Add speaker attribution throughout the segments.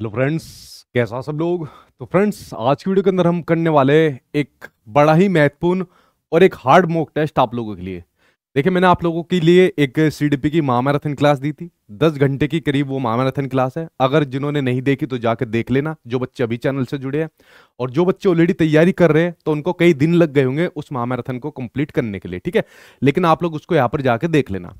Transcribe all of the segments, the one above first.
Speaker 1: Hello friends कैसा सब लोग? तो फ्रेंड्स आज की वीडियो के अंदर हम करने वाले एक बड़ा ही महत्वपूर्ण और एक हार्ड मॉक टेस्ट आप लोगों के लिए। देखिए, मैंने आप लोगों के लिए एक सीडीपी की महामैराथन क्लास दी थी। दस घंटे की करीब वो महामैराथन क्लास है। अगर जिन्होंने नहीं देखी तो जाकर देख लेना, जो बच्चे अभी चैनल से जुड़े हैं। और जो बच्चे ऑलरेडी तैयारी कर रहे हैं तो उनको कई दिन लग गए होंगे उस महामैराथन को कंप्लीट करने के लिए, ठीक है? लेकिन आप लोग उसको यहाँ पर जाकर देख लेना।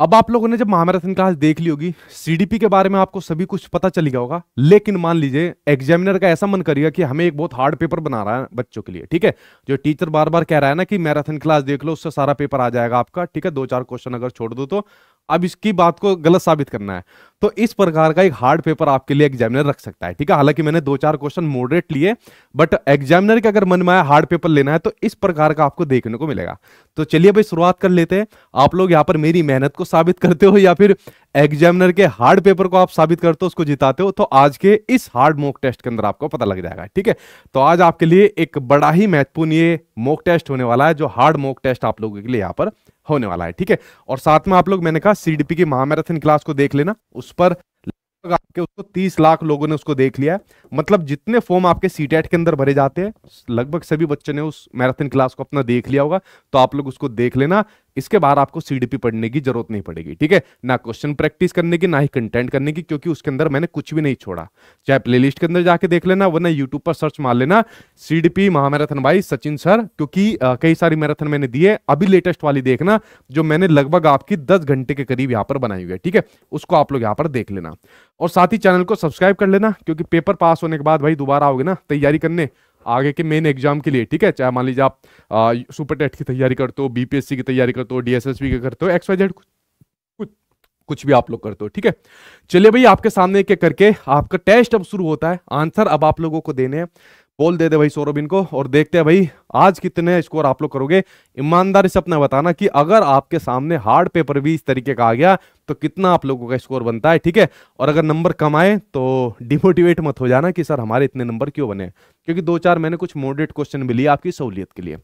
Speaker 1: अब आप लोगों ने जब महामैराथन क्लास देख ली होगी सीडीपी के बारे में आपको सभी कुछ पता चल गया होगा। लेकिन मान लीजिए एग्जामिनर का ऐसा मन करेगा कि हमें एक बहुत हार्ड पेपर बना रहा है बच्चों के लिए, ठीक है? जो टीचर बार बार कह रहा है ना कि मैराथन क्लास देख लो, उससे सारा पेपर आ जाएगा आपका, ठीक है? दो चार क्वेश्चन अगर छोड़ दो तो। अब इसकी बात को गलत साबित करना है। तो इस प्रकार का एक हार्ड पेपर आपके लिए एग्जामिनर रख सकता है, ठीक है? हालाँकि मैंने दो चार क्वेश्चन मॉडरेट लिए बट एग्जामिनर के अगर मन में आया हार्ड पेपर लेना है तो इस प्रकार का आपको देखने को मिलेगा। तो चलिए भाई शुरुआत कर लेते हैं। आप लोग यहाँ पर मेरी मेहनत को साबित करते हो या फिर एग्जामिनर के हार्ड पेपर को आप साबित करते हो, उसको जिताते हो तो आज के इस हार्ड मॉक टेस्ट के अंदर आपको पता लग जाएगा, ठीक है? तो आज आपके लिए एक बड़ा ही महत्वपूर्ण ये मॉक टेस्ट होने वाला है, जो हार्ड मॉक टेस्ट आप लोगों के लिए यहाँ पर होने वाला है, ठीक है? और साथ में आप लोग, मैंने कहा सीडीपी की महामैराथन क्लास को देख लेना, उस पर आपके उसको तीस लाख लोगों ने उसको देख लिया है। मतलब जितने फॉर्म आपके सी के अंदर भरे जाते हैं, लगभग सभी बच्चों ने उस मैराथन क्लास को अपना देख लिया होगा तो आप लोग उसको देख लेना। इसके बाद आपको सीडीपी पढ़ने की ज़रूरत नहीं पड़ेगी, ठीक है? ना क्वेश्चन प्रैक्टिस करने की, ना ही कंटेंट करने की, क्योंकि उसके अंदर मैंने कुछ भी नहीं छोड़ा। चाहे प्लेलिस्ट के अंदर जाके देख लेना, वरना यूट्यूब पर सर्च मार लेना सीडीपी महामैराथन भाई, सचिन सर, क्योंकि कई सारी मैराथन मैंने दी है, अभी लेटेस्ट वाली देखना, जो मैंने लगभग आपकी दस घंटे के करीब यहाँ पर बनाई हुई है, ठीक है? उसको आप लोग यहाँ पर देख लेना। और साथ ही चैनल को सब्सक्राइब कर लेना, क्योंकि पेपर पास होने के बाद भाई दोबारा आओगे ना, तैयारी करने आगे के मेन एग्ज़ाम के लिए, ठीक है? चाहे मान लीजिए आप सुपर टेट की तैयारी करते हो बीपीएससी की तैयारी करते हो डीएसएसबी की करते हो एक्स वाई जेड कुछ कुछ भी आप लोग करते हो, ठीक है? चलिए भाई, आपके सामने एक करके आपका टेस्ट अब शुरू होता है। आंसर अब आप लोगों को देने हैं। बोल दे दे भाई सौरभ इनको और देखते हैं भाई आज कितने स्कोर आप लोग करोगे। ईमानदारी से अपना बताना कि अगर आपके सामने हार्ड पेपर भी इस तरीके का आ गया तो कितना आप लोगों का स्कोर बनता है, ठीक है? और अगर नंबर कम आए तो डिमोटिवेट मत हो जाना कि सर हमारे इतने नंबर क्यों बने? क्योंकि दो चार मैंने कुछ मॉडरेट क्वेश्चन मिली आपकी सहूलियत के लिए।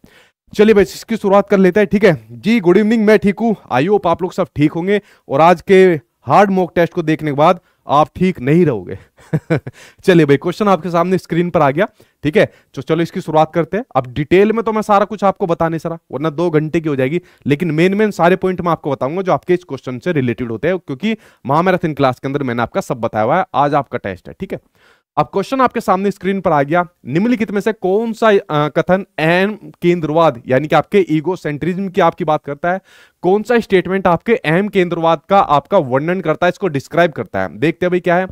Speaker 1: चलिए भाई, इसकी शुरुआत कर लेते हैं, ठीक है? जी गुड इवनिंग मैं ठीक हूँ। आई होप आप लोग सब ठीक होंगे और आज के हार्ड मॉक टेस्ट को देखने के बाद आप ठीक नहीं रहोगे। चलिए भाई क्वेश्चन आपके सामने स्क्रीन पर आ गया। ठीक है? तो चलो इसकी शुरुआत करते हैं। अब डिटेल में तो मैं सारा कुछ आपको बताने सरा, वरना दो घंटे की हो जाएगी। लेकिन मेन मेन सारे पॉइंट मैं आपको बताऊँगा जो आपके इस क्वेश्चन से रिलेटेड होते हैं, क्योंकि महामैराथन क्लास के अंदर मैंने आपका सब बताया हुआ है। आज आपका टेस्ट है, ठीक है? अब क्वेश्चन आपके सामने स्क्रीन पर आ गया। निम्नलिखित में से कौन सा कथन एम केंद्रवाद, यानी कि आपके ईगो सेंट्रिज्म की आपकी बात करता है, कौन सा स्टेटमेंट आपके एम केंद्रवाद का आपका वर्णन करता है, इसको डिस्क्राइब करता है। देखते हैं भाई क्या है।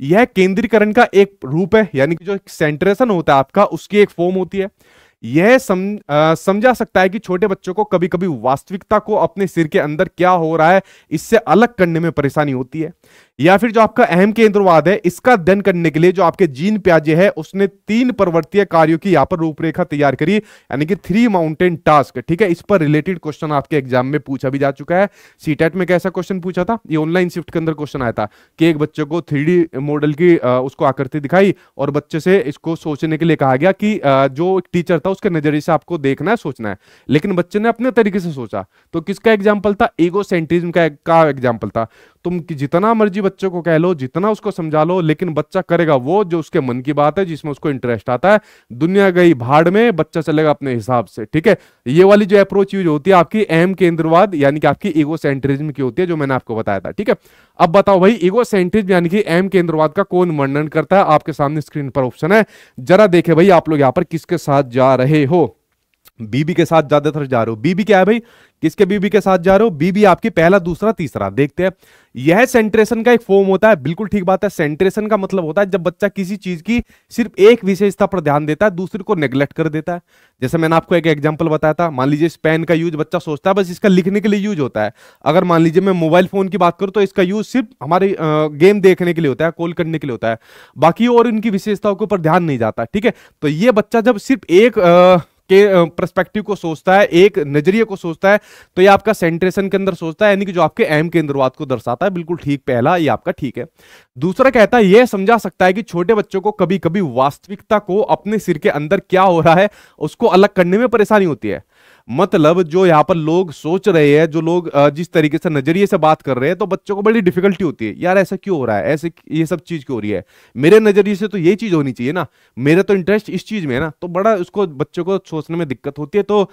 Speaker 1: यह केंद्रीकरण का एक रूप है, यानी कि जो सेंट्रेशन होता है आपका, उसकी एक फॉर्म होती है। यह सम, समझा सकता है कि छोटे बच्चों को कभी कभी वास्तविकता को अपने सिर के अंदर क्या हो रहा है इससे अलग करने में परेशानी होती है। या फिर जो आपका अहम केंद्रवाद है इसका अध्ययन करने के लिए जो आपके जीन प्याजे है उसने तीन पर्वतीय कार्यों की यहाँ पर रूपरेखा तैयार करी यानी कि थ्री माउंटेन टास्क ठीक है? इस पर रिलेटेड क्वेश्चन आपके एग्ज़ाम में पूछा भी जा चुका है। सीटेट में कैसा क्वेश्चन पूछा था? ये ऑनलाइन शिफ्ट के अंदर क्वेश्चन आया था कि एक बच्चे को थ्री मॉडल की उसको आकृति दिखाई और बच्चे से इसको सोचने के लिए कहा गया कि जो टीचर था उसके नज़रिए से आपको देखना है, सोचना है। लेकिन बच्चे ने अपने तरीके से सोचा। तो किसका एग्ज़ाम्पल था? ईगो सेंट्रिज्म का एग्ज़ाम्पल था। तुम कि जितना मर्ज़ी बच्चे को कह लो, जितना उसको समझा लो, लेकिन बच्चा करेगा वो जो उसके मन की बात है, जिसमें उसको इंटरेस्ट आता है। दुनिया गई भाड़ में, बच्चा चलेगा अपने हिसाब से, ठीक है? ये वाली जो अप्रोच यूज़ होती है आपकी अहम केंद्रवाद, यानी कि आपकी ईगो सेंट्रिज्म की होती है, जो मैंने आपको बताया था, ठीक है? अब बताओ भाई ईगो सेंट्रिज्म यानी कि अहम केंद्रवाद का कौन वर्णन करता है? आपके सामने स्क्रीन पर ऑप्शन है। जरा देखे भाई, आप लोग यहाँ पर किसके साथ जा रहे हो? बीबी के साथ ज़्यादातर जा रहे हो। बीबी क्या है भाई? किसके बीबी के साथ जा रहे हो? बीबी आपकी पहला, दूसरा, तीसरा। देखते हैं। यह सेंट्रेशन का एक फॉर्म होता है। बिल्कुल ठीक बात है। सेंट्रेशन का मतलब होता है जब बच्चा किसी चीज़ की सिर्फ़ एक विशेषता पर ध्यान देता है, दूसरे को नेग्लेक्ट कर देता है। जैसे मैंने आपको एक एग्ज़ाम्पल बताया था। मान लीजिए पेन का यूज़ बच्चा सोचता है, बस इसका लिखने के लिए यूज़ होता है। अगर मान लीजिए मैं मोबाइल फ़ोन की बात करूँ तो इसका यूज़ सिर्फ़ हमारे गेम देखने के लिए होता है कॉल करने के लिए होता है। बाकी और इनकी विशेषताओं के ऊपर ध्यान नहीं जाता, ठीक है? तो ये बच्चा जब सिर्फ़ एक के परस्पेक्टिव को सोचता है, एक नज़रिए को सोचता है तो ये आपका सेंट्रेशन के अंदर सोचता है, यानी कि जो आपके एम केंद्रवाद को दर्शाता है, बिल्कुल ठीक पहला, ये आपका ठीक है। दूसरा कहता है यह समझा सकता है कि छोटे बच्चों को कभी कभी वास्तविकता को अपने सिर के अंदर क्या हो रहा है, उसको अलग करने में परेशानी होती है। मतलब जो यहाँ पर लोग सोच रहे हैं, जो लोग जिस तरीके से नज़रिए से बात कर रहे हैं तो बच्चों को बड़ी डिफिकल्टी होती है। यार, ऐसा क्यों हो रहा है? ऐसे ये सब चीज़ क्यों हो रही है? मेरे नज़रिए से तो ये चीज़ होनी चाहिए ना। मेरा तो इंटरेस्ट इस चीज़ में है ना। तो बड़ा उसको, बच्चों को सोचने में दिक्कत होती है तो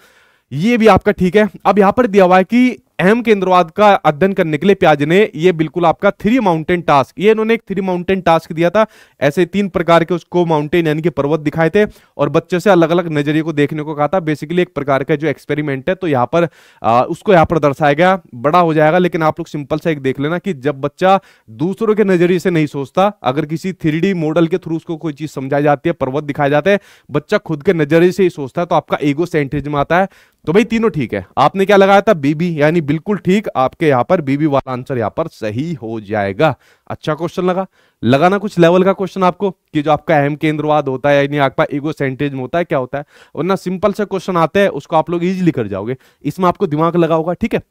Speaker 1: ये भी आपका ठीक है। अब यहाँ पर दिया हुआ है कि अहम केंद्रवाद का अध्ययन करने के लिए प्याज ने ये बिल्कुल आपका थ्री माउंटेन टास्क ये इन्होंने एक थ्री माउंटेन टास्क दिया था। ऐसे तीन प्रकार के उसको माउंटेन यानी कि पर्वत दिखाए थे और बच्चे से अलग अलग नज़रिए को देखने को कहा था। बेसिकली एक प्रकार का जो एक्सपेरिमेंट है तो यहाँ पर आ, उसको यहाँ पर दर्शाया गया। बड़ा हो जाएगा लेकिन आप लोग सिंपल सा एक देख लेना कि जब बच्चा दूसरों के नज़रिए से नहीं सोचता अगर किसी थ्री मॉडल के थ्रू उसको कोई चीज़ समझाई जाती है पर्वत दिखाए जाते हैं बच्चा खुद के नज़रिए से ही सोचता है तो आपका ईगो सेंट्रिज्म आता है। तो भाई तीनों ठीक है। आपने क्या लगाया था? बीबी, यानी बिल्कुल ठीक। आपके यहाँ पर बीबी वाला आंसर यहाँ पर सही हो जाएगा। अच्छा क्वेश्चन लगा। लगाना कुछ लेवल का क्वेश्चन आपको? कि जो आपका अहम केंद्रवाद होता है, यानी आपका ईगो सेंटेज होता है, क्या होता है? वरना सिंपल से क्वेश्चन आते हैं, उसको आप लोग इजिली कर जाओगे। इसमें आपको दिमाग लगा होगा, ठीक है?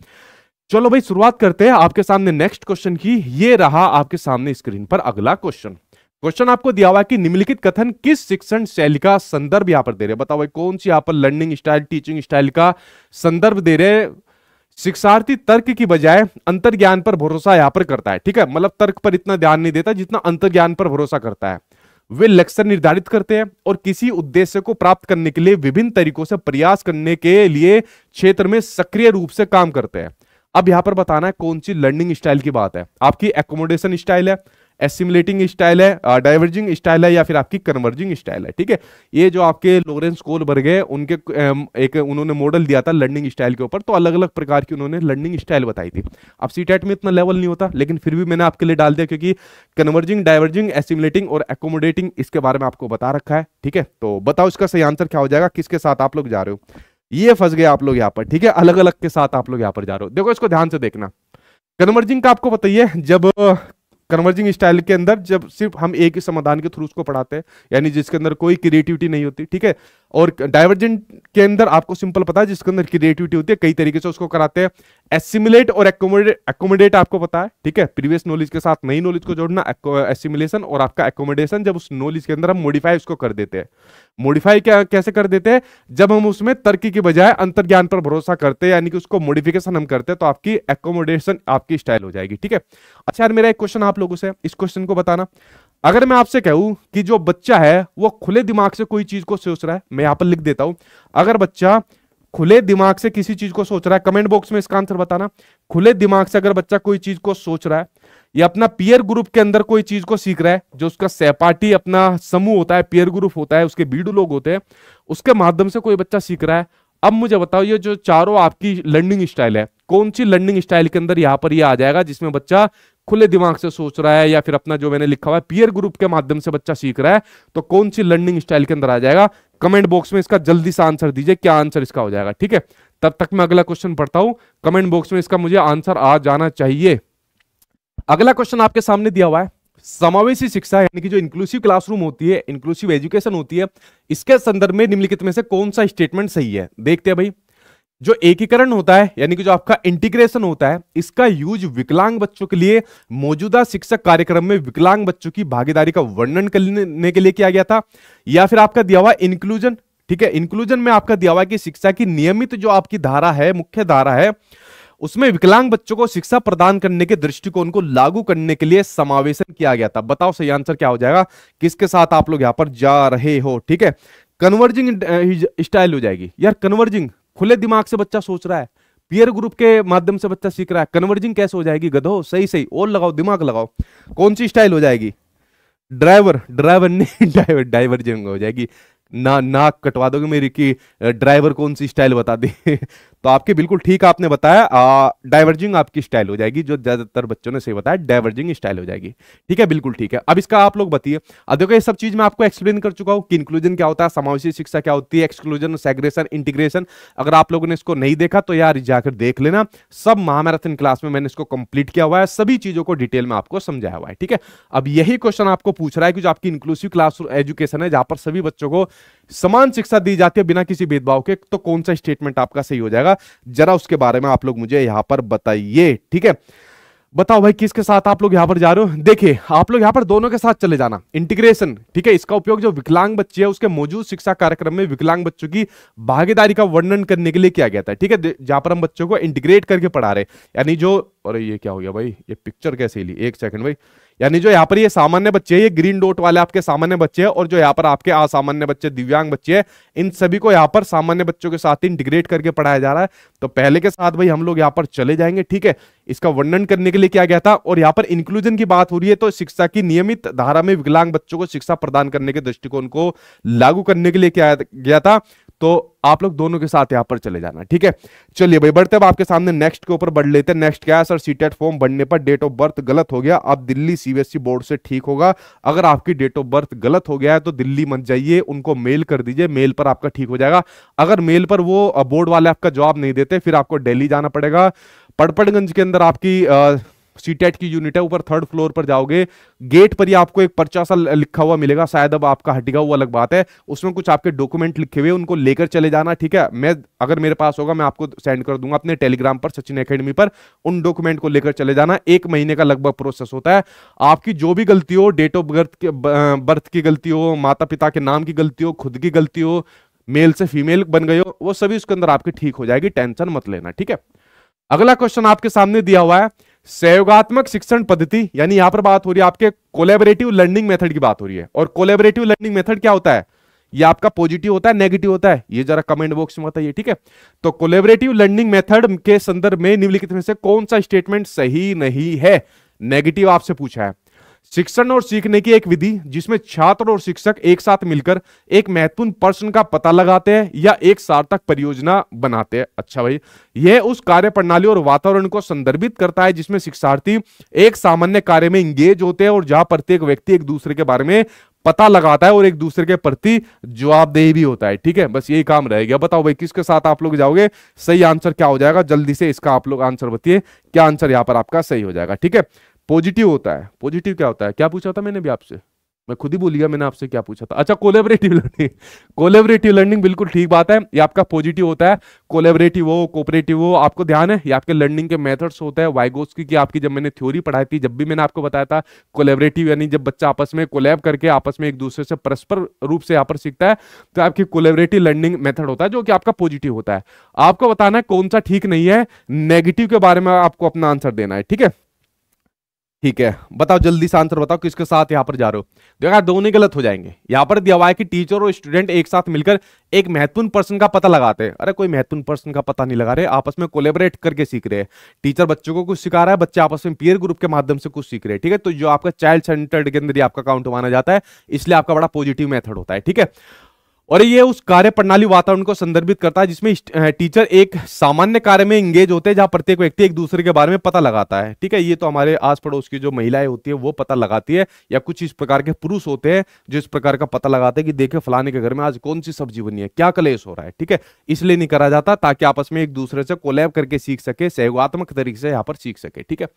Speaker 1: चलो भाई, शुरुआत करते हैं आपके सामने नेक्स्ट क्वेश्चन की। ये रहा आपके सामने स्क्रीन पर अगला क्वेश्चन क्वेश्चन आपको दिया हुआ है कि निम्नलिखित कथन किस शिक्षण शैली का संदर्भ यहाँ पर दे रहे हैं? बताओ कौन सी यहाँ पर लर्निंग स्टाइल टीचिंग स्टाइल का संदर्भ दे रहे शिक्षार्थी तर्क की बजाय अंतर ज्ञान पर भरोसा यहाँ पर करता है, ठीक है? मतलब तर्क पर इतना ध्यान नहीं देता जितना अंतर ज्ञान पर भरोसा करता है। वे लक्ष्य निर्धारित करते हैं और किसी उद्देश्य को प्राप्त करने के लिए विभिन्न तरीकों से प्रयास करने के लिए क्षेत्र में सक्रिय रूप से काम करते हैं। अब यहाँ पर बताना है कौन सी लर्निंग स्टाइल की बात है। आपकी एकोमोडेशन स्टाइल है एसिमुलेटिंग स्टाइल है डाइवर्जिंग स्टाइल है या फिर आपकी कन्वर्जिंग स्टाइल है, ठीक है? ये जो आपके लोरेंस कोल वर्ग है, उनके एक उन्होंने मॉडल दिया था लर्निंग स्टाइल के ऊपर तो अलग अलग प्रकार की उन्होंने लर्निंग स्टाइल बताई थी। अब सी में इतना लेवल नहीं होता, लेकिन फिर भी मैंने आपके लिए डाल दिया क्योंकि कन्वर्जिंग डाइवर्जिंग एसिमुलेटिंग और एकोमोडेटिंग इसके बारे में आपको बता रखा है, ठीक है? तो बताओ इसका सही आंसर क्या हो जाएगा, किसके साथ आप लोग जा रहे हो? ये फंस गए आप लोग यहाँ पर, ठीक है? अलग अलग के साथ आप लोग यहाँ पर जा रहे हो। देखो इसको ध्यान से देखना। कन्वर्जिंग का आपको बताइए जब कन्वर्जिंग स्टाइल के अंदर जब सिर्फ़ हम एक ही समाधान के थ्रू उसको पढ़ाते हैं, यानी जिसके अंदर कोई क्रिएटिविटी नहीं होती, ठीक है? और डाइवर्जेंट के अंदर आपको सिंपल पता है, जिसके अंदर क्रिएटिविटी होती है, कई तरीके से उसको कराते हैं। एसिमुलेट और एकोमोडेट आपको पता है, ठीक है? प्रीवियस नॉलेज के साथ नई नॉलेज को जोड़ना एसिमुलेशन और आपका एकोमोडेशन जब उस नॉलेज के अंदर हम मॉडिफाई उसको कर देते हैं। मॉडिफाई क्या, कैसे कर देते हैं? जब हम उसमें तर्क की बजाय अंतर ज्ञान पर भरोसा करते हैं, यानी कि उसको मॉडिफिकेशन हम करते हैं तो आपकी एकोमोडेशन आपकी स्टाइल हो जाएगी, ठीक है? अच्छा यार, मेरा एक क्वेश्चन आप लोगों से, इस क्वेश्चन को बताना। अगर मैं आपसे कहूँ कि जो बच्चा है, वो खुले दिमाग से कोई चीज़ को सोच रहा है, मैं यहाँ पर लिख देता हूँ। अगर बच्चा खुले दिमाग से किसी चीज़ को सोच रहा है, कमेंट बॉक्स में इसका आंसर बताना। खुले दिमाग से अगर बच्चा कोई चीज़ को सोच रहा है, या अपना पियर ग्रुप के अंदर कोई चीज़ को सीख रहा है, जो उसका सहपाठी अपना समूह होता है, पियर ग्रुप होता है, उसके बीडू लोग होते हैं, उसके माध्यम से कोई बच्चा सीख रहा है, अब मुझे बताओ, ये जो चारों आपकी लर्निंग स्टाइल है, कौन सी लर्निंग स्टाइल के अंदर यहाँ पर ये यह आ जाएगा, जिसमें बच्चा खुले दिमाग से सोच रहा है या फिर अपना जो मैंने लिखा हुआ है पियर ग्रुप के माध्यम से बच्चा सीख रहा है तो कौन सी लर्निंग स्टाइल के अंदर आ जाएगा? कमेंट बॉक्स में इसका जल्दी से आंसर दीजिए, क्या आंसर इसका हो जाएगा, ठीक है? तब तक मैं अगला क्वेश्चन पढ़ता हूँ। कमेंट बॉक्स में इसका मुझे आंसर आ जाना चाहिए। अगला क्वेश्चन आपके सामने दिया हुआ है। समावेशी शिक्षा, यानी कि जो इंक्लूसिव क्लासरूम होती है इंक्लूसिव एजुकेशन होती है, इसके संदर्भ में निम्नलिखित में से कौन सा स्टेटमेंट सही है? देखते हैं भाई। जो एकीकरण होता है, यानी कि जो आपका इंटीग्रेशन होता है, इसका यूज़ विकलांग बच्चों के लिए मौजूदा शिक्षक कार्यक्रम में विकलांग बच्चों की भागीदारी का वर्णन करने के लिए किया गया था, या फिर आपका दिया हुआ इंक्लूजन ठीक है? इंक्लूजन में आपका दिया हुआ कि शिक्षा की नियमित जो आपकी धारा है, मुख्य धारा है, उसमें विकलांग बच्चों को शिक्षा प्रदान करने के दृष्टिकोण को लागू करने के लिए समावेशन किया गया था। बताओ सही आंसर क्या हो जाएगा? किसके साथ आप लोग यहाँ पर जा रहे हो, ठीक है? कन्वर्जिंग स्टाइल हो जाएगी। यार कन्वर्जिंग खुले दिमाग से बच्चा सोच रहा है पियर ग्रुप के माध्यम से बच्चा सीख रहा है कन्वर्जिंग कैसे हो जाएगी? गधो, सही सही, और लगाओ, दिमाग लगाओ। कौन सी स्टाइल हो जाएगी? ड्राइवर ड्राइवर नहीं ड्राइवर डाइवर्जिंग हो जाएगी। ना नाक कटवा दोगे मेरी की ड्राइवर कौन सी स्टाइल बता दी? तो आपके बिल्कुल ठीक आपने बताया डाइवर्जिंग आपकी स्टाइल हो जाएगी, जो ज़्यादातर बच्चों ने सही बताया डाइवर्जिंग स्टाइल हो जाएगी। ठीक है? बिल्कुल ठीक है। अब इसका आप लोग बताइए। अब देखो, ये सब चीज़ मैं आपको एक्सप्लेन कर चुका हूँ। कि इंक्लूजन क्या होता है? समावेशी शिक्षा क्या होती है? एक्सक्लूजन सेग्रेशन इंटीग्रेशन अगर आप लोगों ने इसको नहीं देखा तो यार जाकर देख लेना। सब महामैराथन क्लास में मैंने इसको कंप्लीट किया हुआ है। सभी चीज़ों को डिटेल में आपको समझाया हुआ है। ठीक है? अब यही क्वेश्चन आपको पूछ रहा है कि जो आपकी इंक्लूसिव क्लास एजुकेशन है, जहाँ पर सभी बच्चों को समान शिक्षा दी जाती है बिना किसी भेदभाव के तो कौन सा स्टेटमेंट आपका सही हो जाएगा? जरा उसके बारे में आप लोग मुझे यहाँ पर बताइए, ठीक है? बताओ भाई, किसके साथ आप लोग यहाँ पर जा रहे हो? देखिए, आप लोग यहाँ पर दोनों के साथ चले जाना। इंटीग्रेशन ठीक है? इसका उपयोग जो विकलांग बच्चे हैं, उसके मौजूद शिक्षा कार्यक्रम में विकलांग बच्चों की भागीदारी का वर्णन करने के लिए किया गया था, ठीक है? जहाँ पर हम बच्चों को इंटीग्रेट करके पढ़ा रहे यानी जो, अरे ये क्या हो गया भाई? ये पिक्चर कैसे ली? एक सेकंड भाई। यानी जो यहाँ पर ये सामान्य बच्चे हैं, ये ग्रीन डॉट वाले आपके सामान्य बच्चे हैं और जो यहाँ पर आपके असामान्य बच्चे, दिव्यांग बच्चे हैं, इन सभी को यहाँ पर सामान्य बच्चों के साथ इंटीग्रेट करके पढ़ाया जा रहा है। तो पहले के साथ भाई हम लोग यहाँ पर चले जाएँगे, ठीक है? इसका वर्णन करने के लिए किया गया था? और यहाँ पर इंक्लूजन की बात हो रही है तो शिक्षा की नियमित धारा में विकलांग बच्चों को शिक्षा प्रदान करने के दृष्टिकोण को लागू करने के लिए किया गया था? तो आप लोग दोनों के साथ यहाँ पर चले जाना, ठीक है? चलिए भाई, बढ़ते अब आपके सामने नेक्स्ट के ऊपर, बढ़ लेते हैं। नेक्स्ट क्या है सर सीटेट फॉर्म बढ़ने पर डेट ऑफ़ बर्थ गलत हो गया। अब दिल्ली सीबीएसई बोर्ड से ठीक होगा। अगर आपकी डेट ऑफ़ बर्थ गलत हो गया है तो दिल्ली मत जाइए, उनको मेल कर दीजिए मेल पर आपका ठीक हो जाएगा। अगर मेल पर वो बोर्ड वाले आपका जवाब नहीं देते, फिर आपको डेली जाना पड़ेगा। पड़पड़गंज के अंदर आपकी सीटेट की यूनिट है, ऊपर थर्ड फ्लोर पर जाओगे गेट पर ही आपको एक पर्चा सा लिखा हुआ मिलेगा, शायद अब आपका हटेगा वो अलग बात है। उसमें कुछ आपके डॉक्यूमेंट लिखे हुए उनको लेकर चले जाना, ठीक है? मैं, अगर मेरे पास होगा, मैं आपको सेंड कर दूँगा अपने टेलीग्राम पर, सचिन अकेडमी पर, उन डॉक्यूमेंट को लेकर चले जाना। एक महीने का लगभग प्रोसेस होता है। आपकी जो भी गलती हो डेट ऑफ़ बर्थ के बर्थ की गलती हो माता पिता के नाम की गलती हो, खुद की गलती हो मेल से फीमेल बन गए हो, वो सभी उसके अंदर आपकी ठीक हो जाएगी, टेंशन मत लेना, ठीक है? अगला क्वेश्चन आपके सामने दिया हुआ है सहयोगात्मक शिक्षण पद्धति, यानी यहाँ पर बात हो रही है आपके कोलेबरेटिव लर्निंग मेथड की बात हो रही है। और कोलेबरेटिव लर्निंग मेथड क्या होता है? ये आपका पॉजिटिव होता है नेगेटिव होता है। ये जरा कमेंट बॉक्स में बताइए, ठीक है? तो कोलेबरेटिव लर्निंग मेथड के संदर्भ में निम्नलिखित में से कौन सा स्टेटमेंट सही नहीं है? नेगेटिव आपसे पूछा है। शिक्षण और सीखने की एक विधि, जिसमें छात्र और शिक्षक एक साथ मिलकर एक महत्वपूर्ण प्रश्न का पता लगाते हैं या एक सार्थक परियोजना बनाते हैं। अच्छा भाई, यह उस कार्य प्रणाली और वातावरण को संदर्भित करता है, जिसमें शिक्षार्थी एक सामान्य कार्य में इंगेज होते हैं और जहाँ प्रत्येक व्यक्ति एक दूसरे के बारे में पता लगाता है और एक दूसरे के प्रति जवाबदेही भी होता है। ठीक है, बस यही काम रह गया। बताओ भाई, किसके साथ आप लोग जाओगे? सही आंसर क्या हो जाएगा? जल्दी से इसका आप लोग आंसर बताइए। क्या आंसर यहाँ पर आपका सही हो जाएगा? ठीक है पॉजिटिव होता है। पॉजिटिव क्या होता है? क्या पूछा था मैंने भी आपसे? मैं खुद ही भूल गया, मैंने आपसे क्या पूछा था। अच्छा कोलेबरेटिव लर्निंग कोलेबरेटिव लर्निंग बिल्कुल ठीक बात है। ये आपका पॉजिटिव होता है। कोलेबरेटिव हो कोऑपरेटिव हो, आपको ध्यान है? ये आपके लर्निंग के मेथड्स होता है। वाइगोस की आपकी जब मैंने थ्योरी पढ़ाई थी, जब भी मैंने आपको बताया था कोलेबरेटिव यानी जब बच्चा आपस में कोलेब करके आपस में एक दूसरे से परस्पर रूप से यहाँ पर सीखता है तो आपकी कोलेबरेटिव लर्निंग मेथड होता है, जो कि आपका पॉजिटिव होता है। आपको बताना है कौन सा ठीक नहीं है। नेगेटिव के बारे में आपको अपना आंसर देना है, ठीक है? ठीक है, बताओ, जल्दी से आंसर बताओ, किसके साथ यहाँ पर जा रहे हो? देखा दोनों गलत हो जाएँगे। यहाँ पर दिया हुआ है कि टीचर और स्टूडेंट एक साथ मिलकर एक महत्वपूर्ण पर्सन का पता लगाते हैं। अरे, कोई महत्वपूर्ण पर्सन का पता नहीं लगा रहे, आपस में कोलेबरेट करके सीख रहे हैं। टीचर बच्चों को कुछ सिखा रहा है, बच्चे आपस में पीयर ग्रुप के माध्यम से कुछ सीख रहे हैं, ठीक है? तो जो आपका चाइल्ड सेंटर्ड के अंदर आपका अकाउंट माना जाता है, इसलिए आपका बड़ा पॉजिटिव मेथड होता है, ठीक है? और ये उस कार्य प्रणाली वातावरण को संदर्भित करता है, जिसमें टीचर एक सामान्य कार्य में इंगेज होते हैं, जहाँ प्रत्येक व्यक्ति एक दूसरे के बारे में पता लगाता है। ठीक है, ये तो हमारे आस पड़ोस की जो महिलाएँ होती है, वो पता लगाती है, या कुछ इस प्रकार के पुरुष होते हैं, जो इस प्रकार का पता लगाते हैं कि देखे फलाने के घर में आज कौन सी सब्ज़ी बनी है, क्या कलेश हो रहा है, ठीक है? इसलिए नहीं करा जाता, ताकि आपस में एक दूसरे से कोलैब करके सीख सके, सहयोगात्मक तरीके से यहाँ पर सीख सके, ठीक है?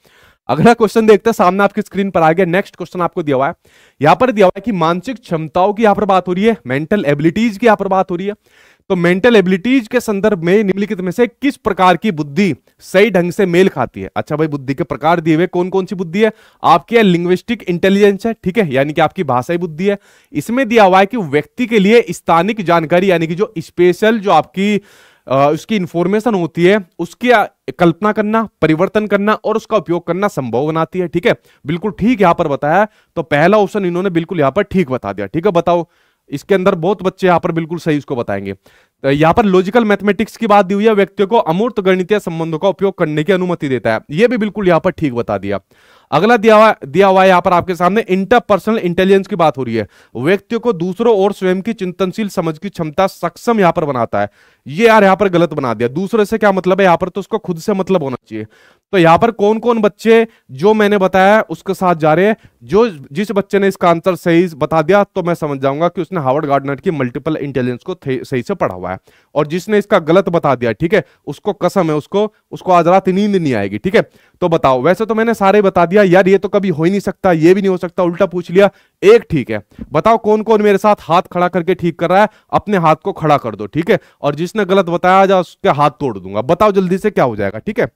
Speaker 1: अगला क्वेश्चन देखते हैं, सामने आपकी स्क्रीन पर आ गया नेक्स्ट क्वेश्चन आपको दिया हुआ है। यहाँ पर दिया हुआ है कि मानसिक क्षमताओं की यहाँ पर बात हो रही है मेंटल एबिलिटीज की यहाँ पर बात हो रही है। तो मेंटल एबिलिटीज के संदर्भ में निम्नलिखित में से किस प्रकार की बुद्धि सही ढंग से मेल खाती है? अच्छा भाई, बुद्धि के प्रकार दिए हुए कौन कौन सी बुद्धि है? आपकी लिंग्विस्टिक इंटेलिजेंस है, ठीक है? यानी कि आपकी भाषाई बुद्धि है। इसमें दिया हुआ है कि व्यक्ति के लिए स्थानिक जानकारी, यानी कि जो स्पेशल जो आपकी उसकी इंफॉर्मेशन होती है, उसकी कल्पना करना, परिवर्तन करना और उसका उपयोग करना संभव बनाती है, ठीक है? बिल्कुल ठीक यहाँ पर बताया तो पहला ऑप्शन इन्होंने बिल्कुल यहाँ पर ठीक बता दिया, ठीक है? बताओ, इसके अंदर बहुत बच्चे यहाँ पर बिल्कुल सही उसको बताएँगे। तो यहाँ पर लॉजिकल मैथमेटिक्स की बात दी हुई है, व्यक्तियों को अमूर्त गणितीय संबंधों का उपयोग करने की अनुमति देता है। यह भी बिल्कुल यहाँ पर ठीक बता दिया। अगला दिया हुआ दिया हुआ है यहाँ पर आपके सामने इंटरपर्सनल इंटेलिजेंस की बात हो रही है। व्यक्तियों को दूसरों और स्वयं की चिंतनशील समझ की क्षमता सक्षम यहाँ पर बनाता है। ये यार यहाँ पर गलत बना दिया। दूसरे से क्या मतलब है? यहाँ पर तो उसको खुद से मतलब होना चाहिए। तो यहाँ पर कौन कौन बच्चे जो मैंने बताया उसके साथ जा रहे हैं, जो जिस बच्चे ने इसका आंसर सही बता दिया तो मैं समझ जाऊँगा कि उसने हावर्ड गार्डनर की मल्टीपल इंटेलिजेंस को सही से पढ़ा हुआ है। और जिसने इसका गलत बता दिया, ठीक है, उसको कसम है उसको उसको आज रात नींद नहीं आएगी, ठीक है। तो बताओ, वैसे तो मैंने सारे बता दिया यार ये तो कभी हो ही नहीं सकता ये भी नहीं हो सकता उल्टा पूछ लिया एक ठीक है। बताओ कौन कौन मेरे साथ हाथ खड़ा करके ठीक कर रहा है अपने हाथ को खड़ा कर दो ठीक है? और जिसने गलत बताया जा उसके हाथ तोड़ दूँगा। बताओ जल्दी से क्या हो जाएगा ठीक है?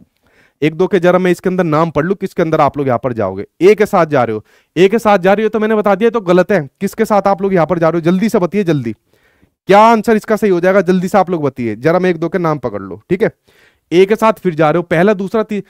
Speaker 1: एक दो के जरा मैं इसके अंदर नाम पढ़ लू किसके अंदर आप लोग यहाँ पर जाओगे? ए के साथ जा रहे हो। ए के साथ जा रही हो तो मैंने बता दिया तो गलत है। किसके साथ आप लोग यहाँ पर जा रहे हो? जल्दी से बताइए जल्दी। क्या आंसर इसका सही हो जाएगा? जल्दी से आप लोग बताइए। जरा मैं एक दो के नाम पकड़ लो ठीक है? ए के साथ फिर जा रहे हो पहला दूसरा ती,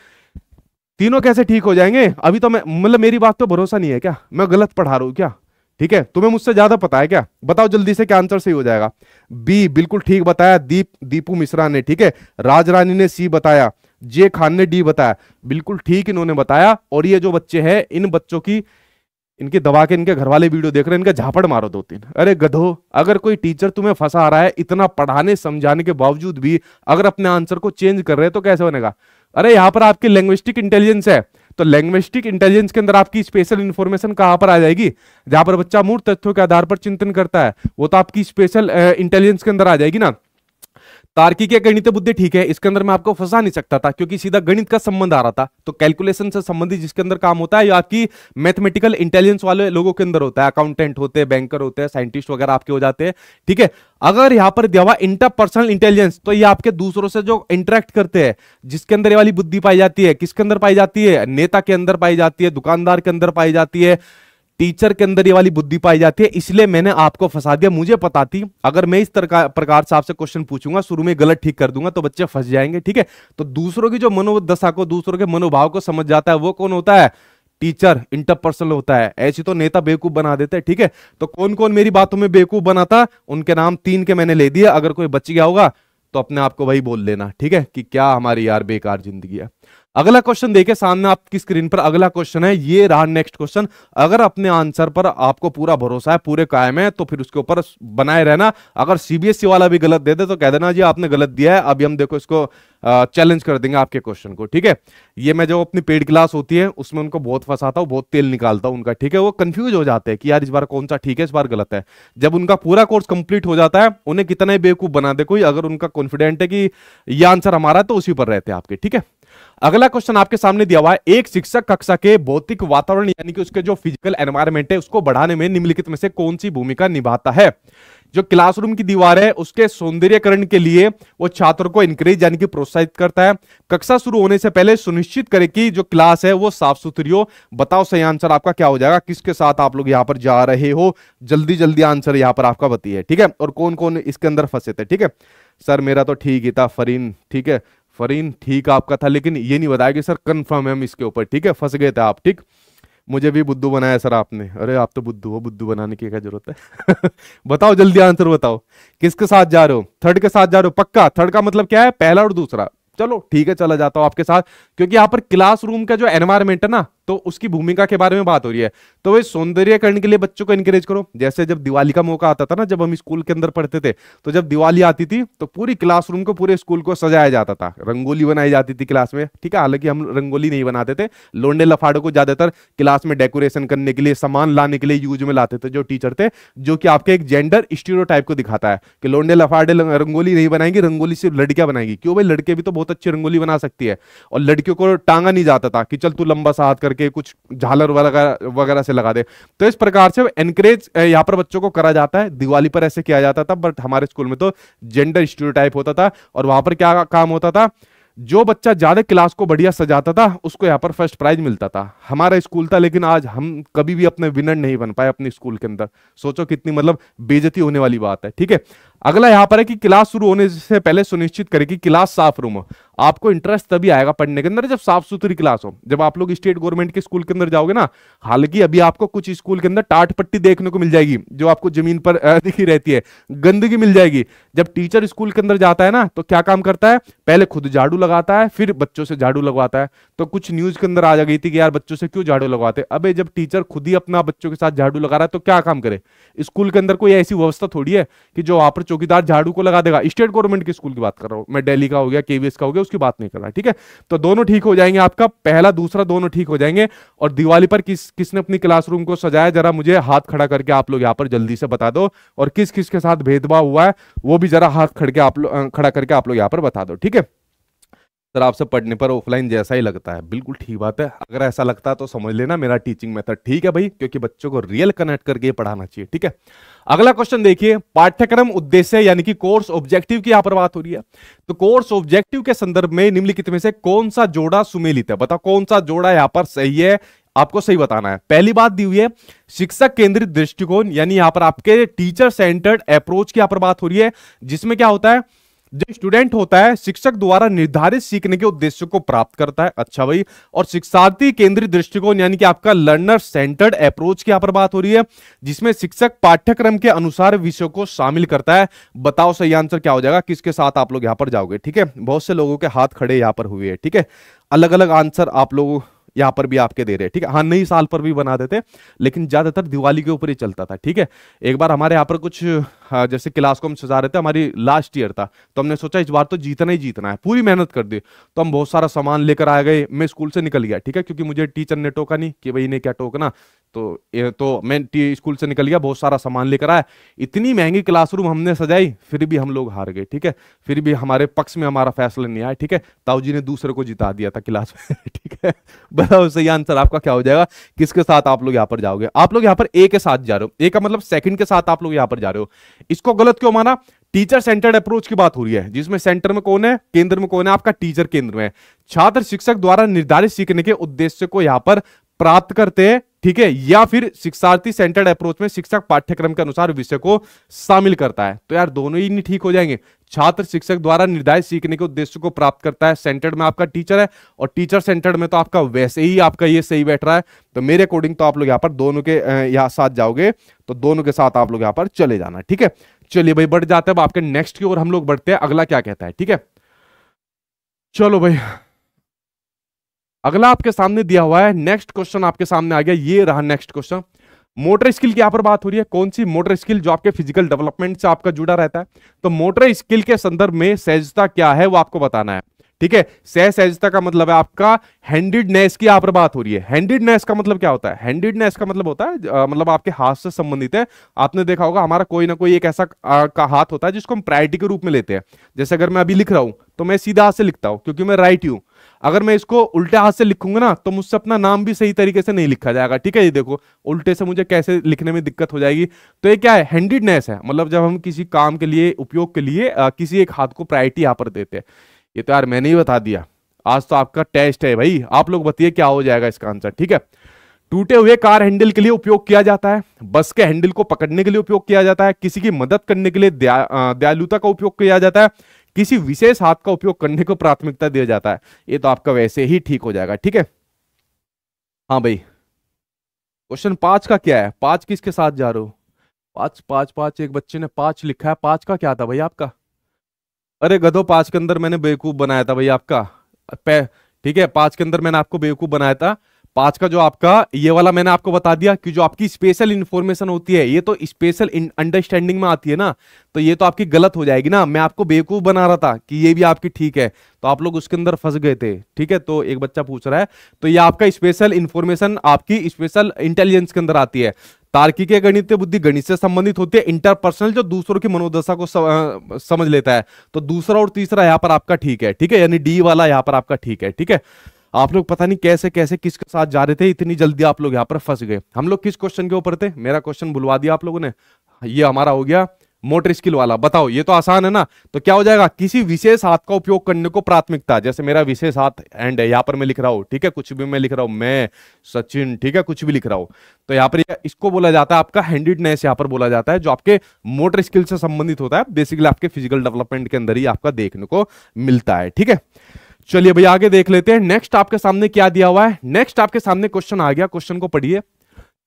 Speaker 1: तीनों कैसे ठीक हो जाएँगे? अभी तो मैं मतलब मेरी बात तो भरोसा नहीं है क्या? मैं गलत पढ़ा रहा हूँ क्या? ठीक है? तुम्हें मुझसे ज़्यादा पता है क्या? बताओ जल्दी से क्या आंसर सही हो जाएगा। बी बिल्कुल ठीक बताया दीप, दीपू मिश्रा ने, ठीक है? राज रानी ने सी बताया जे खान ने डी बताया। बिल्कुल ठीक इन्होंने बताया, और ये जो बच्चे हैं, इन बच्चों की, इनके दबा के इनके घर वाले वीडियो देख रहे हैं, इनका झापड़ मारो दो तीन। अरे गधो, अगर कोई टीचर तुम्हें फंसा रहा है, इतना पढ़ाने, समझाने के बावजूद भी अगर अपने आंसर को चेंज कर रहे हैं तो कैसे बनेगा? अरे, यहाँ पर आपकी लैंग्विस्टिक इंटेलिजेंस है। तो लैंग्विस्टिक इंटेलिजेंस के अंदर आपकी स्पेशल इन्फॉर्मेशन कहाँ पर आ जाएगी? जहाँ पर बच्चा मूर्त तथ्यों के आधार पर चिंतन करता है, वो तो आपकी स्पेशल इंटेलिजेंस के अंदर आ जाएगी ना। तार्किक या गणित बुद्धि ठीक है, इसके अंदर मैं आपको फंसा नहीं सकता था, क्योंकि सीधा गणित का संबंध आ रहा था। तो कैलकुलेशन से संबंधित जिसके अंदर काम होता है, या आपकी मैथमेटिकल इंटेलिजेंस वाले लोगों के अंदर होता है। अकाउंटेंट होते हैं बैंकर होते हैं साइंटिस्ट वगैरह आपके हो जाते हैं, ठीक है? अगर यहाँ पर दिया हुआ इंटरपर्सनल इंटेलिजेंस तो ये आपके दूसरों से जो इंटरेक्ट करते हैं, जिसके अंदर ये वाली बुद्धि पाई जाती है, किसके अंदर पाई जाती है? नेता के अंदर पाई जाती है, दुकानदार के अंदर पाई जाती है टीचर के अंदर ये वाली बुद्धि पाई जाती है, इसलिए मैंने आपको फंसा दिया। मुझे पता थी, अगर मैं इस तरह प्रकार से आपसे क्वेश्चन पूछूँगा, शुरू में गलत ठीक कर दूँगा तो बच्चे फंस जाएँगे, ठीक है? तो दूसरों की जो मनोदशा को, दूसरों के मनोभाव को समझ जाता है, वो कौन होता है? टीचर इंटरपर्सनल होता है। ऐसी तो नेता बेवकूफ़ बना देते हैं, ठीक है? तो कौन कौन मेरी बातों में बेवकूफ़ बनाता? उनके नाम तीन के मैंने ले दिया अगर कोई बच गया होगा तो अपने आप को वही बोल लेना ठीक है? कि क्या हमारी यार बेकार ज़िंदगी है। अगला क्वेश्चन देखिए, सामने आपकी स्क्रीन पर अगला क्वेश्चन है, ये रहा नेक्स्ट क्वेश्चन अगर अपने आंसर पर आपको पूरा भरोसा है, पूरे कायम है तो फिर उसके ऊपर बनाए रहना। अगर सीबीएसई e वाला भी गलत दे दे तो कह देना, जी, आपने गलत दिया है, अभी हम देखो इसको चैलेंज कर देंगे आपके क्वेश्चन को। ठीक है? ये मैं जो अपनी पेड क्लास होती है, उसमें उनको बहुत फंसाता हूँ, बहुत तेल निकालता हूँ उनका, ठीक है? वो कंफ्यूज हो जाते हैं कि, यार, इस बार कौन सा ठीक है, इस बार गलत है? जब उनका पूरा कोर्स कंप्लीट हो जाता है, उन्हें कितना ही बेवकूफ़ बना दे कोई, अगर उनका कॉन्फिडेंट है कि ये आंसर हमारा तो उसी पर रहते हैं आपके, ठीक है? अगला क्वेश्चन आपके सामने दिया हुआ है, एक शिक्षक कक्षा के भौतिक वातावरण, यानी कि उसके जो फ़िज़िकल एनवायरमेंट है, उसको बढ़ाने में निम्नलिखित में से कौन सी भूमिका निभाता है? जो क्लासरूम की दीवार है, उसके सौंदर्यकरण के लिए वो छात्र को इंकरेज यानी कि प्रोत्साहित करता है। कक्षा शुरू होने से पहले सुनिश्चित करे कि जो क्लास है, वो साफ़ सुथरी हो। बताओ सही आंसर आपका क्या हो जाएगा? किसके साथ आप लोग यहाँ पर जा रहे हो? जल्दी जल्दी आंसर यहाँ पर आपका बताइए, ठीक है? और कौन कौन इसके अंदर फंसे थे, ठीक है? सर, मेरा तो ठीक ही था, फरीन, ठीक है? फरीन, ठीक आपका था, लेकिन ये नहीं बताया कि सर कन्फर्म है हम इसके ऊपर, ठीक है? फंस गए थे आप, ठीक? मुझे भी बुद्धू बनाया सर आपने। अरे, आप तो बुद्धू हो, बुद्धू बनाने की क्या ज़रूरत है? बताओ, जल्दी आंसर बताओ। किसके साथ जा रहे हो? थर्ड के साथ जा रहे हो? पक्का? थर्ड का मतलब क्या है? पहला और दूसरा? चलो, ठीक है, चला जाता हूँ आपके साथ। क्योंकि यहाँ पर क्लासरूम का जो एनवायरमेंट है ना तो उसकी भूमिका के बारे में बात हो रही है। तो वही सौंदर्यकरण के लिए बच्चों को इनकरेज करो। जैसे जब दिवाली का मौका आता था ना, जब हम स्कूल के अंदर पढ़ते थे तो जब दिवाली आती थी तो पूरी क्लासरूम को, पूरे स्कूल को सजाया जाता था। रंगोली बनाई जाती थी क्लास में, ठीक है? हालाँकि हम रंगोली नहीं बनाते थे। लोंडे लफाड़ों को ज़्यादातर क्लास में डेकोरेशन करने के लिए, सामान लाने के लिए यूज़ में लाते थे जो टीचर थे, जो कि आपके एक जेंडर स्टीरो को दिखाता है कि लोंडे लफाड़े, रंगोली नहीं बनाएँगे, रंगोली सिर्फ़ लड़कियाँ बनाएँगी। क्यों भाई? लड़के भी तो बहुत अच्छी रंगोली बना सकती है। और लड़कियों को टांगा नहीं जाता था कि चल तू लंबा सा हाथ करके कुछ झालर वगैरह वगैरह से लगा दे। तो इस प्रकार से एनकरेज यहाँ पर बच्चों को करा जाता है। दिवाली पर ऐसे किया जाता था बट हमारे स्कूल में तो जेंडर स्टीरियोटाइप होता था और वहाँ पर क्या काम होता था? जो बच्चा ज़्यादा क्लास को बढ़िया सजाता था, उसको यहाँ पर फ़र्स्ट प्राइज मिलता था। हमारा स्कूल था, लेकिन आज हम कभी भी अपने विनर नहीं बन पाए अपने स्कूल के अंदर। सोचो कितनी मतलब बेजती होने वाली बात है, ठीक है? अगला यहाँ पर है कि क्लास शुरू होने से पहले सुनिश्चित करें कि क्लास साफ़ रूम हो। आपको इंटरेस्ट तभी आएगा पढ़ने के अंदर जब साफ़ सुथरी क्लास हो। जब आप लोग स्टेट गवर्नमेंट के स्कूल के अंदर जाओगे ना, हालाँकि अभी आपको कुछ स्कूल के अंदर टाट पट्टी देखने को मिल जाएगी, जो आपको ज़मीन पर दिखी रहती है। गंदगी मिल जाएगी। जब टीचर स्कूल के अंदर जाता है ना तो क्या काम करता है? पहले खुद झाड़ू लगाता है, फिर बच्चों से झाड़ू लगवाता है। तो कुछ न्यूज़ के अंदर आ जा गई थी कि यार बच्चों से क्यों झाड़ू लगवाते? अबे जब टीचर खुद ही अपना बच्चों के साथ झाड़ू लगा रहा है तो क्या काम करे? स्कूल के अंदर कोई ऐसी व्यवस्था थोड़ी है कि जो पर चौकीदार झाड़ू को लगा देगा। स्टेट गवर्नमेंट के स्कूल की बात कर रहा हूँ। मैं डेली का हो गया, केवीएस का हो गया, उसकी बात नहीं कर रहा, ठीक है? तो दोनों ठीक हो जाएँगे आपका, पहला, दूसरा दोनों ठीक हो जाएँगे। और दिवाली पर किस, किसने अपनी क्लासरूम को सजाया, जरा मुझे हाथ खड़ा करके आप लोग यहाँ पर जल्दी से बता दो। और किस किस के साथ भेदभाव हुआ है, वो भी जरा हाथ खड़ के आप लोग खड़ा करके आप लोग यहाँ पर बता दो, ठीक है? सर, आपसे पढ़ने पर ऑफलाइन जैसा ही लगता है। बिल्कुल ठीक बात है। अगर ऐसा लगता है तो समझ लेना मेरा टीचिंग मेथड ठीक है भाई, क्योंकि बच्चों को रियल कनेक्ट करके पढ़ाना चाहिए, ठीक है? अगला क्वेश्चन देखिए, पाठ्यक्रम उद्देश्य यानी कि कोर्स ऑब्जेक्टिव की यहाँ पर बात हो रही है। तो कोर्स ऑब्जेक्टिव के संदर्भ में निम्नलिखित में से कौन सा जोड़ा सुमेलित है? बताओ कौन सा जोड़ा यहाँ पर सही है, आपको सही बताना है। पहली बात दी हुई है, शिक्षक केंद्रित दृष्टिकोण यानी यहाँ पर आपके टीचर सेंटर्ड अप्रोच की यहाँ पर बात हो रही है, जिसमें क्या होता है जो स्टूडेंट होता है, शिक्षक द्वारा निर्धारित सीखने के उद्देश्य को प्राप्त करता है। अच्छा भाई, और शिक्षार्थी केंद्रित दृष्टिकोण, यानी कि आपका लर्नर सेंटर्ड अप्रोच की यहाँ पर बात हो रही है, जिसमें शिक्षक पाठ्यक्रम के अनुसार विषयों को शामिल करता है। बताओ सही आंसर क्या हो जाएगा, किसके साथ आप लोग यहाँ पर जाओगे, ठीक है? बहुत से लोगों के हाथ खड़े यहाँ पर हुए हैं, ठीक है? अलग अलग आंसर आप लोग यहाँ पर भी आपके दे रहे हैं ठीक है? हाँ नई साल पर भी बना देते लेकिन ज़्यादातर दिवाली के ऊपर ही चलता था ठीक है? एक बार हमारे यहाँ पर कुछ हाँ, जैसे क्लास को हम सजा रहे थे हमारी लास्ट ईयर था तो हमने सोचा इस बार तो जीतना ही जीतना है पूरी मेहनत कर दी तो हम बहुत सारा सामान लेकर आ गए मैं स्कूल से निकल गया ठीक है? क्योंकि मुझे टीचर ने टोका नहीं कि भाई इन्हें क्या टोकना तो ये तो मैं स्कूल से निकल गया, बहुत सारा सामान लेकर आया। इतनी महँगी क्लासरूम हमने सजाई, फिर भी हम लोग हार गए, ठीक है? फिर भी हमारे पक्ष में हमारा फैसला नहीं आया, ठीक है? ताऊ जी ने दूसरे को जिता दिया था क्लास में, ठीक है? बताओ सही आंसर आपका क्या हो जाएगा? किसके साथ आप लोग यहाँ पर जाओगे? आप लोग यहाँ पर ए के साथ जा रहे हो। ए का मतलब सेकंड के साथ आप लोग यहाँ पर जा रहे हो। इसको गलत क्यों माना? टीचर सेंटर्ड अप्रोच की बात हो रही है, जिसमें सेंटर में कौन है? केंद्र में कौन है? आपका टीचर केंद्र में छात्र शिक्षक द्वारा निर्धारित सीखने के उद्देश्य को यहाँ पर प्राप्त करते हैं, ठीक है, या फिर शिक्षार्थी सेंटर्ड अप्रोच में शिक्षक पाठ्यक्रम के अनुसार विषय को शामिल करता है। तो यार दोनों ही नहीं ठीक हो जाएँगे। छात्र शिक्षक द्वारा निर्धारित सीखने के उद्देश्य को प्राप्त करता है सेंटर्ड में आपका टीचर है, और टीचर सेंटर्ड में तो आपका वैसे ही आपका ये सही बैठ रहा है। तो मेरे अकॉर्डिंग तो आप लोग यहाँ पर दोनों के यहाँ साथ जाओगे तो दोनों के साथ आप लोग यहाँ पर चले जाना, ठीक है? चलिए भाई, बढ़ जाते हैं आपके नेक्स्ट की ओर हम लोग बढ़ते हैं। अगला क्या कहता है, ठीक है? चलो भाई अगला आपके सामने दिया हुआ है नेक्स्ट क्वेश्चन आपके सामने आ गया ये रहा नेक्स्ट क्वेश्चन मोटर स्किल की यहाँ पर बात हो रही है कौन सी मोटर स्किल जो आपके फ़िज़िकल डेवलपमेंट से आपका जुड़ा रहता है? तो मोटर स्किल के संदर्भ में सहजता क्या है वो आपको बताना है। ठीक है सह सहजता का मतलब है आपका हैंडेडनेस की यहाँ पर बात हो रही है। हैंडेडनेस का मतलब क्या होता है? हैंडेडनेस का मतलब होता है आ, मतलब आपके हाथ से संबंधित है। आपने देखा होगा हमारा कोई ना कोई एक ऐसा आ, का हाथ होता है जिसको हम प्रायरिटी के रूप में लेते हैं। जैसे अगर मैं अभी लिख रहा हूँ तो मैं सीधा हाथ से लिखता हूँ क्योंकि मैं राइट हूँ। अगर मैं इसको उल्टे हाथ से लिखूँगा ना तो मुझसे अपना नाम भी सही तरीके से नहीं लिखा जाएगा। ठीक है ये देखो उल्टे से मुझे कैसे लिखने में दिक्कत हो जाएगी। तो ये क्या है? हैंडेडनेस है। मतलब जब हम किसी काम के लिए उपयोग के लिए आ, किसी एक हाथ को प्रायोरिटी यहाँ पर देते हैं। ये तो यार मैंने ही बता दिया। आज तो आपका टेस्ट है भाई। आप लोग बताइए क्या हो जाएगा इसका आंसर ठीक है? टूटे हुए कार हैंडल के लिए उपयोग किया जाता है। बस के हैंडल को पकड़ने के लिए उपयोग किया जाता है। किसी की मदद करने के लिए दयालुता का उपयोग किया जाता है। किसी विशेष हाथ का उपयोग करने को प्राथमिकता दिया जाता है। ये तो आपका वैसे ही ठीक हो जाएगा, ठीक है? हाँ भाई। क्वेश्चन पाँच का क्या है? पाँच किसके साथ जा रहे हो? पाँच पाँच पाँच, एक बच्चे ने पाँच लिखा है। पाँच का क्या था भाई आपका? अरे गधो, पाँच के अंदर मैंने बेवकूफ़ बनाया था भाई आपका। ठीक है, पाँच के अंदर मैंने आपको बेवकूफ़ बनाया था। पाँच का जो आपका, ये वाला मैंने आपको बता दिया कि जो आपकी स्पेशल इन्फॉर्मेशन होती है, ये तो स्पेशल अंडरस्टैंडिंग में आती है ना तो ये तो आपकी गलत हो जाएगी ना। मैं आपको बेवकूफ़ बना रहा था कि ये भी आपकी ठीक है। तो आप लोग उसके अंदर फंस गए थे, ठीक है? तो एक बच्चा पूछ रहा है तो ये आपका स्पेशल इन्फॉर्मेशन आपकी स्पेशल इंटेलिजेंस के अंदर आती है। तार्किक गणित बुद्धि गणित से संबंधित होती है इंटरपर्सनल जो दूसरों की मनोदशा को समझ लेता है। तो दूसरा और तीसरा यहाँ पर आपका ठीक है ठीक है? यानी डी वाला यहाँ पर आपका ठीक है ठीक है? आप लोग पता नहीं कैसे कैसे, किसके साथ जा रहे थे, इतनी जल्दी आप लोग यहाँ पर फंस गए। हम लोग किस क्वेश्चन के ऊपर थे? मेरा क्वेश्चन बुलवा दिया आप लोगों ने। ये हमारा हो गया मोटर स्किल वाला। बताओ, ये तो आसान है ना? तो क्या हो जाएगा? किसी विशेष हाथ का उपयोग करने को प्राथमिकता, जैसे मेरा विशेष हाथ एंड है, यहाँ पर मैं लिख रहा हूँ, ठीक है? कुछ भी मैं लिख रहा हूँ, मैं, सचिन, ठीक है? कुछ भी लिख रहा हूँ। तो यहाँ पर इसको बोला जाता है, आपका हैंडेडनेस यहाँ पर बोला जाता है, जो आपके मोटर स्किल से संबंधित होता है। बेसिकली आपके फ़िज़िकल डेवलपमेंट के अंदर ही आपका देखने को मिलता है, ठीक है? चलिए भाई आगे देख लेते हैं। नेक्स्ट आपके सामने क्या दिया हुआ है? नेक्स्ट आपके सामने क्वेश्चन आ गया। क्वेश्चन को पढ़िए।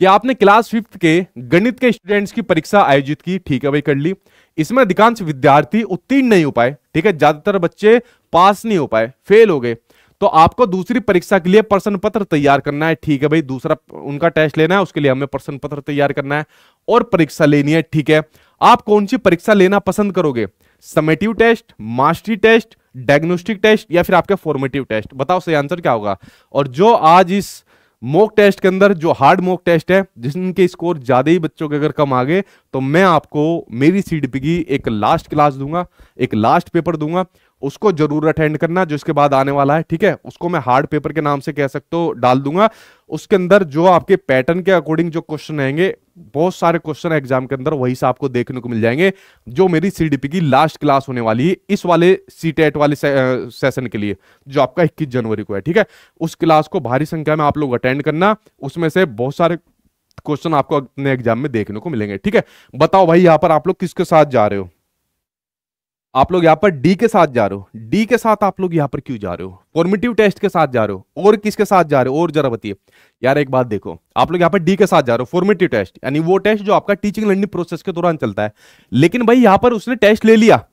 Speaker 1: कि आपने क्लास फिफ्थ के गणित के स्टूडेंट्स की परीक्षा आयोजित की। ठीक है भाई, कर ली। इसमें अधिकांश विद्यार्थी उत्तीर्ण नहीं हो पाए। ठीक है, ज़्यादातर बच्चे पास नहीं हो पाए। फेल हो गए। तो आपको दूसरी परीक्षा के लिए प्रश्न पत्र तैयार करना है। ठीक है भाई, दूसरा उनका टेस्ट लेना है, उसके लिए हमें प्रश्न पत्र तैयार करना है और परीक्षा लेनी है। ठीक है, आप कौन सी परीक्षा लेना पसंद करोगे? Summative test, mastery test, diagnostic test या फिर आपके फॉर्मेटिव टेस्ट। बताओ सही आंसर क्या होगा? और जो आज इस मोक टेस्ट के अंदर, जो हार्ड मोक टेस्ट है, जिनके स्कोर ज़्यादा ही बच्चों के अगर कम आ गए तो मैं आपको मेरी सीडीपी की एक लास्ट क्लास दूँगा, एक लास्ट पेपर दूँगा। उसको ज़रूर अटेंड करना जो इसके बाद आने वाला है ठीक है? उसको मैं हार्ड पेपर के नाम से कह सकते हो डाल दूँगा। उसके अंदर जो आपके पैटर्न के अकॉर्डिंग जो क्वेश्चन रहेंगे बहुत सारे क्वेश्चन एग्ज़ाम के अंदर वही से आपको देखने को मिल जाएँगे जो मेरी सीडीपी की लास्ट क्लास होने वाली है इस वाले सी टेट वाले से, सेशन के लिए जो आपका इक्कीस जनवरी को है ठीक है? उस क्लास को भारी संख्या में आप लोग अटेंड करना उसमें से बहुत सारे क्वेश्चन आपको अपने एग्ज़ाम में देखने को मिलेंगे ठीक है? बताओ भाई यहाँ पर आप लोग किसके साथ जा रहे हो? आप लोग यहाँ पर डी के साथ जा रहे हो। डी के साथ आप लोग यहाँ पर क्यों जा रहे हो? फॉर्मेटिव टेस्ट के साथ जा रहे हो। और किसके साथ जा रहे हो? और जरा बताइए। यार, एक बात देखो। आप लोग यहाँ पर डी के साथ जा रहे हो फॉर्मेटिव टेस्ट यानी वो टेस्ट जो आपका टीचिंग लर्निंग प्रोसेस के दौरान चलता है। लेकिन भाई, यहाँ पर उसने टेस्ट ले लिया।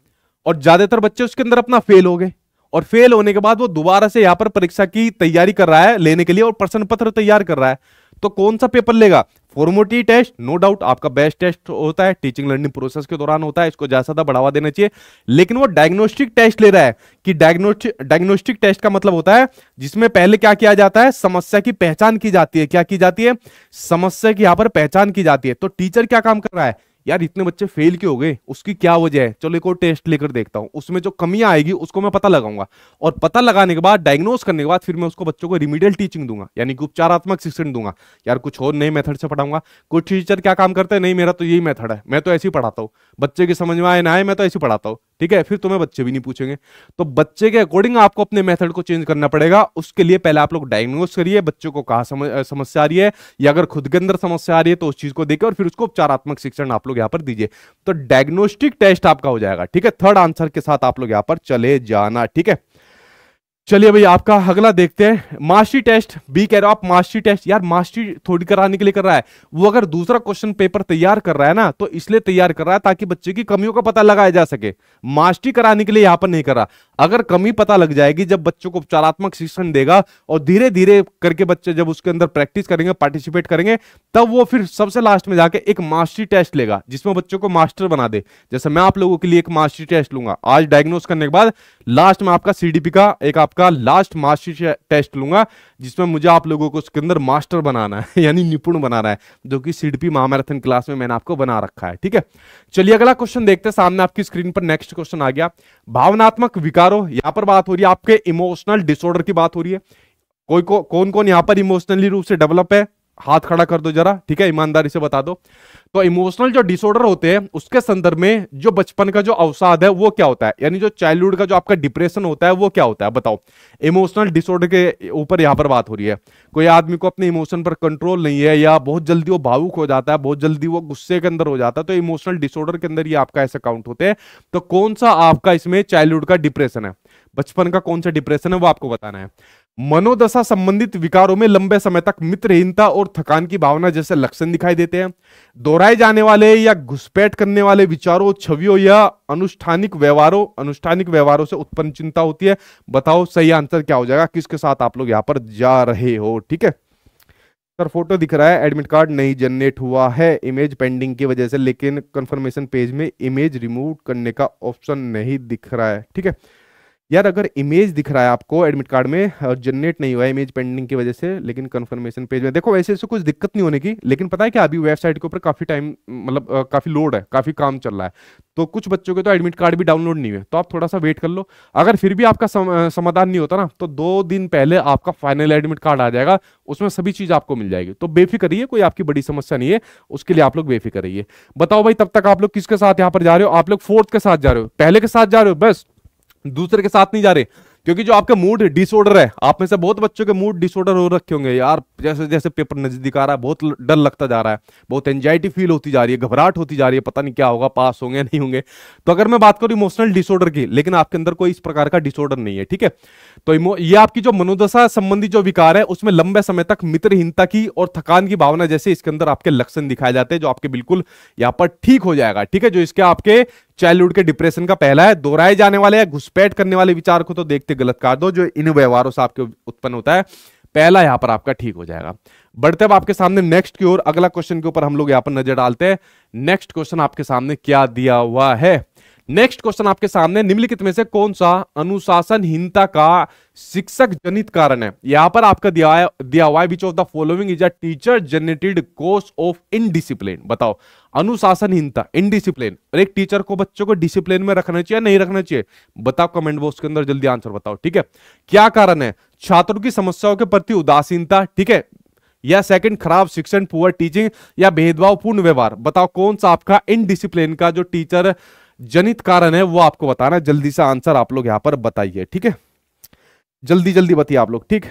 Speaker 1: और ज़्यादातर बच्चे उसके अंदर अपना फेल हो गए। और फेल होने के बाद वो दोबारा से यहाँ पर परीक्षा की तैयारी कर रहा है लेने के लिए और प्रश्न पत्र तैयार कर रहा है। तो कौन सा पेपर लेगा? फॉर्मोटी टेस्ट, नो डाउट आपका बेस्ट टेस्ट होता है, टीचिंग लर्निंग प्रोसेस के दौरान होता है, इसको ज़्यादा ज़्यादा बढ़ावा देना चाहिए। लेकिन वो डायग्नोस्टिक टेस्ट ले रहा है कि डायग्नोस्टिक डायग्नोस्टिक टेस्ट का मतलब होता है, जिसमें पहले क्या किया जाता है, समस्या की पहचान की जाती है। क्या की जाती है? समस्या की यहाँ पर पहचान की जाती है। तो टीचर क्या काम कर रहा है? यार, इतने बच्चे फेल क्यों हो गए? उसकी क्या वजह है? चलो एक और टेस्ट लेकर देखता हूँ। उसमें जो कमियाँ आएगी, उसको मैं पता लगाऊँगा। और पता लगाने के बाद डायग्नोस करने के बाद, फिर मैं उसको बच्चों को रिमीडियल टीचिंग दूँगा। यानी कि उपचारात्मक शिक्षण दूँगा। यार, कुछ और नए मेथड से पढ़ाऊँगा। कुछ टीचर क्या काम करते हैं? नहीं, मेरा तो यही मेथड है। मैं तो ऐसे ही पढ़ाता हूँ। बच्चे की समझ में आए, ना आए, मैं तो ऐसे ही पढ़ाता हूँ। ठीक है, फिर तुम्हें बच्चे भी नहीं पूछेंगे। तो बच्चे के अकॉर्डिंग आपको अपने मेथड को चेंज करना पड़ेगा। उसके लिए पहले आप लोग डायग्नोस करिए, बच्चों को कहा समस्या आ रही है, या अगर खुद के अंदर समस्या आ रही है तो उस चीज़ को देखिए और फिर उसको उपचारात्मक शिक्षण आप लोग यहाँ पर दीजिए। तो डायग्नोस्टिक टेस्ट आपका हो जाएगा, ठीक है? थर्ड आंसर के साथ आप लोग यहाँ पर चले जाना, ठीक है? चलिए भाई, आपका अगला देखते हैं। मास्टरी टेस्ट, बी कह रहे हो आप, मास्टरी टेस्ट। यार, मास्टरी थोड़ी कराने के लिए कर रहा है। वो अगर दूसरा क्वेश्चन पेपर तैयार कर रहा है ना तो इसलिए तैयार कर रहा है ताकि बच्चे की कमियों का पता लगाया जा सके। मास्टरी कराने के लिए यहाँ पर नहीं कर रहा। अगर कमी पता लग जाएगी जब बच्चों को उपचारात्मक शिक्षण देगा और धीरे धीरे करके बच्चे जब उसके अंदर प्रैक्टिस करेंगे, पार्टिसिपेट करेंगे, तब वो फिर सबसे लास्ट में जाके एक मास्टरी टेस्ट लेगा, जिसमें बच्चों को मास्टर बना दे। जैसे मैं आप लोगों के लिए एक मास्टरी टेस्ट लूँगा। आज डायग्नोस करने के बाद लास्ट में आपका सीडीपी का, एक आपका लास्ट मास्टरी टेस्ट लूँगा। जिसमें मुझे आप लोगों को उसके अंदर मास्टर बनाना है, यानी निपुण बनाना है, जो कि सीडपी महामैराथन क्लास में मैंने आपको बना रखा है, ठीक है? चलिए अगला क्वेश्चन देखते हैं, सामने आपकी स्क्रीन पर नेक्स्ट क्वेश्चन आ गया। भावनात्मक विकारों, यहाँ पर बात हो रही है, आपके इमोशनल डिसऑर्डर की बात हो रही है। कोई को कौन कौन यहाँ पर इमोशनली रूप से डेवलप है? हाथ खड़ा कर दो जरा, ठीक है? ईमानदारी से बता दो। तो इमोशनल जो डिसऑर्डर होते हैं, उसके संदर्भ में जो बचपन का जो अवसाद है, वो क्या होता है? यानी जो चाइल्डहुड का जो आपका डिप्रेशन होता है, वो क्या होता है? बताओ। इमोशनल डिसऑर्डर के ऊपर यहाँ पर बात हो रही है। कोई आदमी को अपने इमोशन पर कंट्रोल नहीं है, या बहुत जल्दी वो भावुक हो जाता है, बहुत जल्दी वो गुस्से के अंदर हो जाता है तो इमोशनल डिसऑर्डर के अंदर ये आपका ऐसे काउंट होते हैं। तो कौन सा आपका इसमें चाइल्डहुड का डिप्रेशन है? बचपन का कौन सा डिप्रेशन है, वो आपको बताना है। मनोदशा संबंधित विकारों में लंबे समय तक मित्रहीनता और थकान की भावना जैसे लक्षण दिखाई देते हैं। दोहराए जाने वाले या घुसपैठ करने वाले विचारों, छवियों या अनुष्ठानिक व्यवहारों अनुष्ठानिक व्यवहारों से उत्पन्न चिंता होती है। बताओ सही आंसर क्या हो जाएगा? किसके साथ आप लोग यहाँ पर जा रहे हो? ठीक है? सर, फ़ोटो दिख रहा है, एडमिट कार्ड नहीं जनरेट हुआ है इमेज पेंडिंग की वजह से, लेकिन कंफर्मेशन पेज में इमेज रिमूव करने का ऑप्शन नहीं दिख रहा है। ठीक है? यार अगर इमेज दिख रहा है आपको एडमिट कार्ड में जनरेट नहीं हुआ है इमेज पेंडिंग की वजह से लेकिन कंफर्मेशन पेज में। देखो वैसे ऐसे कुछ दिक्कत नहीं होने की लेकिन पता है क्या अभी वेबसाइट के ऊपर काफ़ी टाइम मतलब काफ़ी लोड है काफ़ी काम चल रहा है। तो कुछ बच्चों के तो एडमिट कार्ड भी डाउनलोड नहीं हुए तो आप थोड़ा सा वेट कर लो। अगर फिर भी आपका सम, समाधान नहीं होता ना तो दो दिन पहले आपका फाइनल एडमिट कार्ड आ जाएगा उसमें सभी चीज़ आपको मिल जाएगी। तो बेफिक्र रहिए कोई आपकी बड़ी समस्या नहीं है उसके लिए आप लोग बेफिक्र रहिए। बताओ भाई तब तक आप लोग किसके साथ यहाँ पर जा रहे हो? आप लोग फोर्थ के साथ जा रहे हो पहले के साथ जा रहे हो? बस। दूसरे के साथ नहीं जा रहे, क्योंकि जो आपका मूड डिसऑर्डर है, आप में से बहुत बच्चों के मूड डिसऑर्डर हो रखे होंगे, यार। जैसे जैसे पेपर नज़दीक आ रहा है, बहुत डर लगता जा रहा है, बहुत एंजाइटी फील होती जा रही है, घबराहट होती जा रही है, पता नहीं क्या होगा पास होंगे नहीं होंगे। तो अगर मैं बात करूँ इमोशनल डिसऑर्डर की, लेकिन आपके अंदर कोई इस प्रकार का डिसऑर्डर नहीं है, ठीक है? तो ये आपकी जो मनोदशा संबंधी जो विकार है, उसमें लंबे समय तक मित्रहीनता की और थकान की भावना जैसे इसके अंदर आपके लक्षण दिखाए जाते हैं, जो आपके बिल्कुल यहाँ पर ठीक हो जाएगा, ठीक है? जो इसके आपके चाइल्डहुड के डिप्रेशन का पहला है, दोहराए जाने वाले या घुसपैठ करने वाले विचार को तो देखते गलत काट दो, जो इन व्यवहारों से आपके उत्पन्न होता है। पहला यहाँ पर आपका ठीक हो जाएगा। बढ़ते अब आपके सामने नेक्स्ट की ओर। अगला क्वेश्चन के ऊपर हम लोग यहाँ पर नज़र डालते हैं। नेक्स्ट क्वेश्चन आपके सामने क्या दिया हुआ है? नेक्स्ट क्वेश्चन आपके सामने, निम्नलिखित में से कौन सा अनुशासनहीनता का शिक्षक जनित कारण है? यहाँ पर आपका दिया दिया हुआ है which of the following is a teacher generated cause of indiscipline बताओ। अनुशासनहीनता इनडिसिप्लिन और एक टीचर को बच्चों को डिसिप्लिन में रखना चाहिए नहीं रखना चाहिए? बताओ कमेंट बॉक्स के अंदर, जल्दी आंसर बताओ, ठीक है? क्या कारण है? छात्रों की समस्याओं के प्रति उदासीनता, ठीक है? या सेकंड खराब शिक्षण पुअर टीचिंग या भेदभावपूर्ण व्यवहार। बताओ कौन सा आपका इनडिसिप्लिन का जो टीचर जनित कारण है, वो आपको बताना जल्दी से आंसर आप लोग यहाँ पर बताइए, ठीक है? जल्दी जल्दी बताइए आप लोग, ठीक?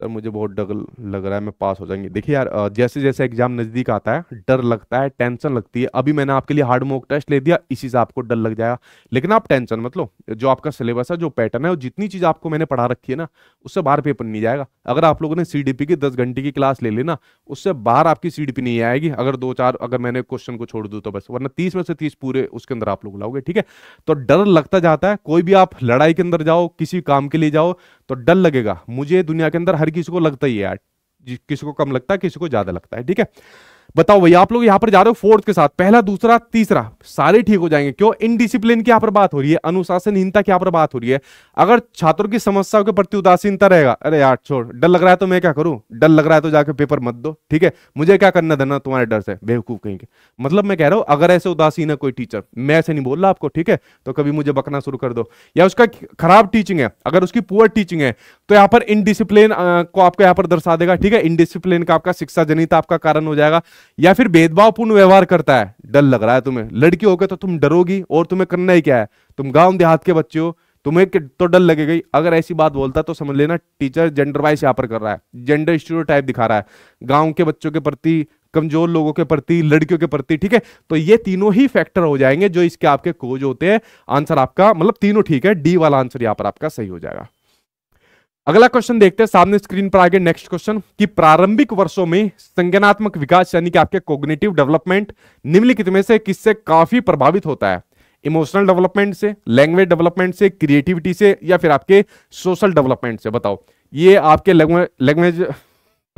Speaker 1: सर, मुझे बहुत डर लग रहा है, मैं पास हो जाएँगे देखिए यार जैसे जैसे एग्ज़ाम नज़दीक आता है, डर लगता है, टेंशन लगती है। अभी मैंने आपके लिए हार्ड मॉक टेस्ट ले दिया, इसी से आपको डर लग जाएगा। लेकिन आप टेंशन मत लो, जो आपका सिलेबस है, जो पैटर्न है वो जितनी चीज़ आपको मैंने पढ़ा रखी है ना, उससे बाहर पेपर नहीं जाएगा। अगर आप लोगों ने सीडीपी की दस घंटे की क्लास ले ली ना, उससे बाहर आपकी सीडीपी नहीं आएगी। अगर दो चार, अगर मैंने क्वेश्चन को छोड़ दूँ तो बस, वरना तीस में से तीस पूरे उसके अंदर आप लोग लाओगे, ठीक है? तो डर लगता जाता है, कोई भी आप लड़ाई के अंदर जाओ, किसी काम के लिए जाओ तो डर लगेगा। मुझे दुनिया के अंदर हर किसी को लगता ही है किसी को कम लगता है, किसी को ज़्यादा लगता है, ठीक है? बताओ भैया, आप लोग यहाँ पर जा रहे हो फोर्थ के साथ, पहला, दूसरा, तीसरा, सारे ठीक हो जाएँगे। क्यों? इनडिसिप्लिन की यहाँ पर बात हो रही है, अनुशासनहीनता की यहाँ पर बात हो रही है। अगर छात्रों की समस्याओं के प्रति उदासीनता रहेगा, अरे यार छोड़, डर लग रहा है तो मैं क्या करूँ? डर लग रहा है तो जाके पेपर मत दो, ठीक है? मुझे क्या करना देना तुम्हारे डर से? बेवकूफ़ कहीं के। मतलब मैं कह रहा हूँ, अगर ऐसे उदासीन है कोई टीचर मैं ऐसे नहीं बोल रहा आपको, ठीक है? तो कभी मुझे बकना शुरू कर दो। या उसका खराब टीचिंग है, अगर उसकी पुअर टीचिंग है तो यहाँ पर इनडिसिप्लिन को आपको यहाँ पर दर्शा देगा, ठीक है? इनडिसिप्लिन का आपका शिक्षा जनित आपका कारण हो जाएगा। या फिर भेदभावपूर्ण व्यवहार करता है। डर लग रहा है तुम्हें। लड़की हो होकर तो तुम डरोगी और तुम्हें करना ही क्या है? तुम गाँव देहात के बच्चे हो, तुम्हें तो डर लगेगा अगर ऐसी बात बोलता तो समझ लेना, टीचर जेंडर वाइज यहाँ पर कर रहा है। जेंडर स्टूडियो टाइप दिखा रहा है। गाँव के बच्चों के प्रति, कमज़ोर लोगों के प्रति, लड़कियों के प्रति, ठीक है? तो ये तीनों ही फैक्टर हो जाएँगे जो इसके आपके खोज होते हैं। आंसर आपका मतलब तीनों ठीक है। डी वाला आंसर यहाँ पर आपका सही हो जाएगा। अगला क्वेश्चन देखते हैं। सामने स्क्रीन पर आगे नेक्स्ट क्वेश्चन कि प्रारंभिक वर्षों में संज्ञानात्मक विकास यानी कि आपके कोग्नेटिव डेवलपमेंट निम्नलिखित में से किससे काफ़ी प्रभावित होता है? इमोशनल डेवलपमेंट से लैंग्वेज डेवलपमेंट से क्रिएटिविटी से या फिर आपके सोशल डेवलपमेंट से? बताओ। ये आपके लैंग्वेज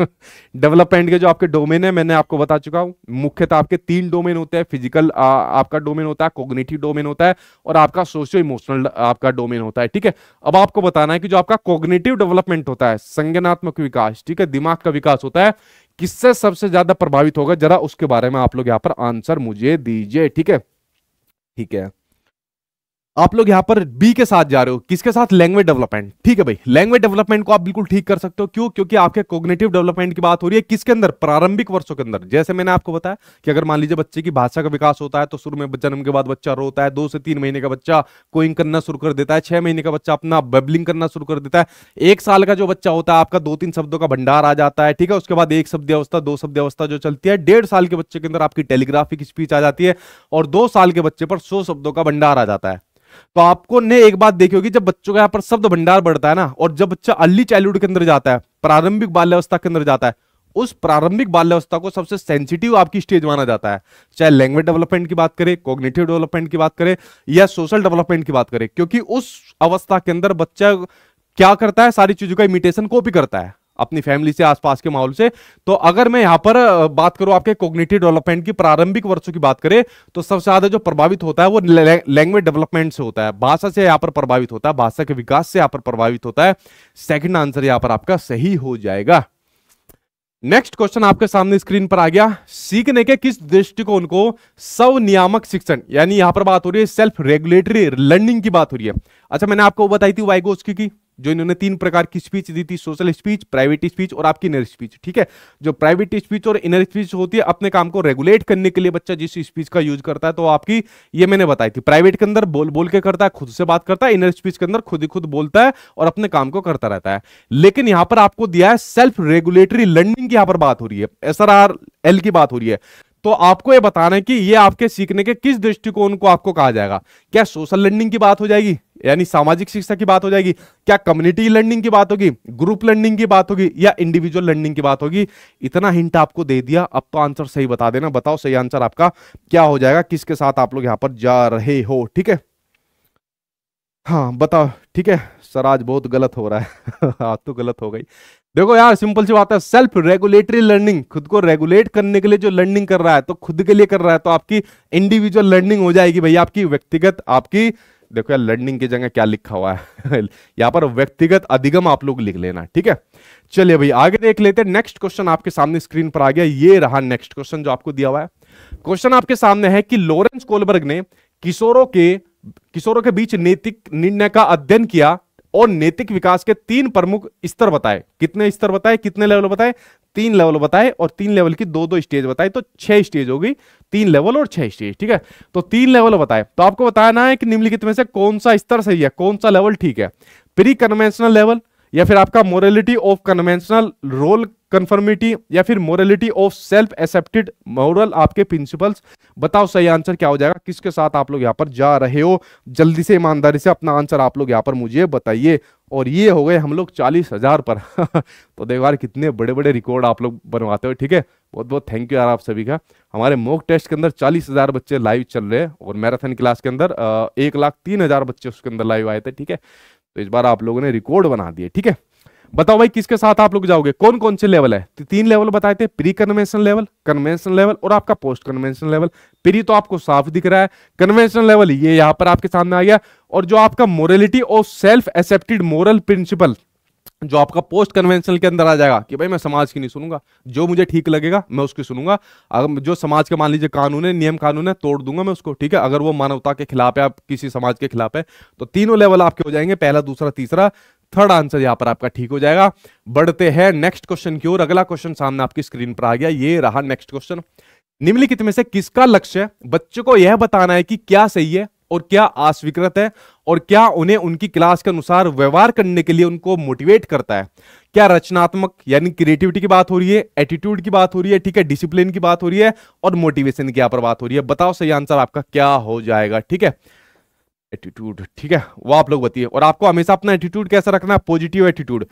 Speaker 1: डेवलपमेंट के जो आपके डोमेन है, मैंने आपको बता चुका हूँ। मुख्यतः आपके तीन डोमेन होते हैं फ़िज़िकल आपका डोमेन होता है कोग्नेटिव डोमेन होता है, और आपका सोशियो इमोशनल आपका डोमेन होता है, ठीक है? अब आपको बताना है कि जो आपका कोग्नेटिव डेवलपमेंट होता है, संज्ञानात्मक विकास, ठीक है? दिमाग का विकास होता है, किससे सबसे ज़्यादा प्रभावित होगा? जरा उसके बारे में आप लोग यहाँ पर आंसर मुझे दीजिए, ठीक है? ठीक है। आप लोग यहाँ पर बी के साथ जा रहे हो, किसके साथ? लैंग्वेज डेवलपमेंट ठीक है भाई लैंग्वेज डेवलपमेंट को आप बिल्कुल ठीक कर सकते हो। क्यों? क्योंकि आपके कोग्नेटिव डेवलपमेंट की बात हो रही है किसके अंदर? प्रारंभिक वर्षों के अंदर। जैसे मैंने आपको बताया कि अगर मान लीजिए बच्चे की भाषा का विकास होता है तो शुरू में जन्म के बाद बच्चा रोता है, दो से तीन महीने का बच्चा कोइंग करना शुरू कर देता है, छह महीने का बच्चा अपना बबलिंग करना शुरू कर देता है। एक साल का जो बच्चा होता है, आपका दो तीन शब्दों का भंडार आ जाता है, ठीक है? उसके बाद एक शब्द अवस्था दो शब्द अवस्था जो चलती है, डेढ़ साल के बच्चे के अंदर आपकी टेलीग्राफिक स्पीच आ जाती है और दो साल के बच्चे पर सौ शब्दों का भंडार आ जाता है। तो आपको ने एक बात देखी होगी, जब बच्चों का यहाँ पर शब्द भंडार बढ़ता है ना, और जब बच्चा अर्ली चाइल्डहुड के अंदर जाता है, प्रारंभिक बाल्यावस्था के अंदर जाता है, उस प्रारंभिक बाल्यावस्था को सबसे सेंसिटिव आपकी स्टेज माना जाता है। चाहे लैंग्वेज डेवलपमेंट की बात करें कॉग्निटिव डेवलपमेंट की बात करें, या सोशल डेवलपमेंट की बात करें, क्योंकि उस अवस्था के अंदर बच्चा क्या करता है, सारी चीज़ों का इमिटेशन कॉपी करता है। अपनी फैमिली से, आसपास के माहौल से। तो अगर मैं यहाँ पर बात करूँ आपके कोग्निटिव डेवलपमेंट की, प्रारंभिक वर्षों की बात करें तो सबसे ज़्यादा जो प्रभावित होता है वो लैंग्वेज डेवलपमेंट से होता है। भाषा से यहाँ पर प्रभावित होता है, भाषा के विकास से यहाँ पर प्रभावित होता है। सेकंड आंसर यहाँ पर आपका सही हो जाएगा। नेक्स्ट क्वेश्चन आपके सामने स्क्रीन पर आ गया। सीखने के किस दृष्टिकोण को स्वनियामक शिक्षण, यानी यहाँ पर बात हो रही है सेल्फ रेगुलेटरी लर्निंग की बात हो रही है। अच्छा मैंने आपको बताई थी वाइगोस्की की। जो इन्होंने तीन प्रकार की स्पीच दी थी सोशल स्पीच प्राइवेट स्पीच और आपकी इनर स्पीच ठीक है? जो प्राइवेट स्पीच और इनर स्पीच होती है, अपने काम को रेगुलेट करने के लिए बच्चा जिस स्पीच का यूज़ करता है तो आपकी, ये मैंने बताई थी प्राइवेट के अंदर बोल बोल के करता है, खुद से बात करता है इनर स्पीच के अंदर खुद ही खुद बोलता है और अपने काम को करता रहता है। लेकिन यहाँ पर आपको दिया है सेल्फ रेगुलेटरी लर्निंग की यहाँ पर बात हो रही है एस एल की बात हो रही है। तो आपको यह बताना है कि ये आपके सीखने के किस दृष्टिकोण को आपको कहा जाएगा? क्या सोशल लर्निंग की बात हो जाएगी? यानी सामाजिक शिक्षा की बात हो जाएगी? क्या कम्युनिटी लर्निंग की बात होगी? ग्रुप लर्निंग की बात होगी? या इंडिविजुअल लर्निंग की बात होगी? इतना हिंट आपको दे दिया। अब तो आंसर सही बता देना। बताओ सही आंसर आपका क्या हो जाएगा? किसके साथ आप लोग यहाँ पर जा रहे हो? ठीक है? हाँ बताओ। ठीक है? सर, आज बहुत गलत हो रहा है। आज तो गलत हो गई। देखो यार सिंपल सी बात है सेल्फ रेगुलेटरी लर्निंग खुद को रेगुलेट करने के लिए जो लर्निंग कर रहा है तो खुद के लिए कर रहा है तो आपकी इंडिविजुअल लर्निंग हो जाएगी भाई आपकी व्यक्तिगत, आपकी, देखो यार लर्निंग की जगह क्या लिखा हुआ है? यहाँ पर व्यक्तिगत अधिगम आप लोग लिख लेना, ठीक है? चलिए भाई आगे देख लेते हैं नेक्स्ट क्वेश्चन आपके सामने स्क्रीन पर आ गया, ये रहा नेक्स्ट क्वेश्चन जो आपको दिया हुआ है। क्वेश्चन आपके सामने है कि लोरेंस कोलबर्ग ने किशोरों के किशोरों के बीच नैतिक निर्णय का अध्ययन किया और नैतिक विकास के तीन प्रमुख स्तर बताए। कितने स्तर बताए, कितने लेवल बताए? तीन लेवल बताए और तीन लेवल की दो दो स्टेज बताए तो छह स्टेज होगी। तीन लेवल और छह स्टेज ठीक है? तो तीन लेवल बताए। तो आपको बताना है कि निम्नलिखित में से कौन सा स्तर सही है, कौन सा लेवल ठीक है? प्री कन्वेंशनल लेवल या फिर आपका morality of conventional role conformity या फिर morality of self accepted moral आपके प्रिंसिपल्स बताओ सही आंसर क्या हो जाएगा? किसके साथ आप लोग यहाँ पर जा रहे हो? जल्दी से, ईमानदारी से अपना आंसर आप लोग यहाँ पर मुझे बताइए। और ये हो गए हम लोग चालीस हज़ार पर। तो देखो यार, कितने बड़े बड़े रिकॉर्ड आप लोग बनवाते हो, ठीक है? बहुत बहुत थैंक यू यार आप सभी का। हमारे मॉक टेस्ट के अंदर चालीस हज़ार बच्चे लाइव चल रहे हैं। और मैराथन क्लास के अंदर एक लाख तीन हज़ार बच्चे उसके अंदर लाइव आए थे, ठीक है? तो इस बार आप लोगों ने रिकॉर्ड बना दिए, ठीक है? बताओ भाई, किसके साथ आप लोग जाओगे? कौन कौन से लेवल है? तो तीन लेवल बताए थे pre convention level convention level और आपका पोस्ट कन्वेंशन लेवल प्री तो आपको साफ़ दिख रहा है कन्वेंशन लेवल ये यहाँ पर आपके सामने आ गया। और जो आपका मोरलिटी और सेल्फ एक्सेप्टेड मोरल प्रिंसिपल जो आपका पोस्ट कन्वेंशनल के अंदर आ जाएगा, कि भाई मैं समाज की नहीं सुनूँगा, जो मुझे ठीक लगेगा, मैं उसकी सुनूँगा। अगर जो समाज के, मान लीजिए, कानून है नियम कानून है, तोड़ दूँगा मैं उसको, ठीक है? अगर वो मानवता के खिलाफ है, आप किसी समाज के खिलाफ है तो तीनों लेवल आपके हो जाएँगे, पहला, दूसरा, तीसरा। थर्ड आंसर यहाँ पर आपका ठीक हो जाएगा। बढ़ते हैं नेक्स्ट क्वेश्चन की ओर। अगला क्वेश्चन सामने आपकी स्क्रीन पर आ गया। ये रहा नेक्स्ट क्वेश्चन। निम्नलिखित में से किसका लक्ष्य बच्चों को यह बताना है कि क्या सही है और क्या अस्वीकृत है और क्या उन्हें उनकी क्लास के अनुसार व्यवहार करने के लिए उनको मोटिवेट करता है। क्या रचनात्मक यानी क्रिएटिविटी की बात हो रही है, एटीट्यूड की बात हो रही है, ठीक है, डिसिप्लिन की बात हो रही है और मोटिवेशन की यहाँ पर बात हो रही है। बताओ सही आंसर आपका क्या हो जाएगा, ठीक है? एटीट्यूड ठीक है? वो आप लोग बताइए। और आपको हमेशा अपना एटीट्यूड कैसा रखना है? पॉजिटिव एटीट्यूड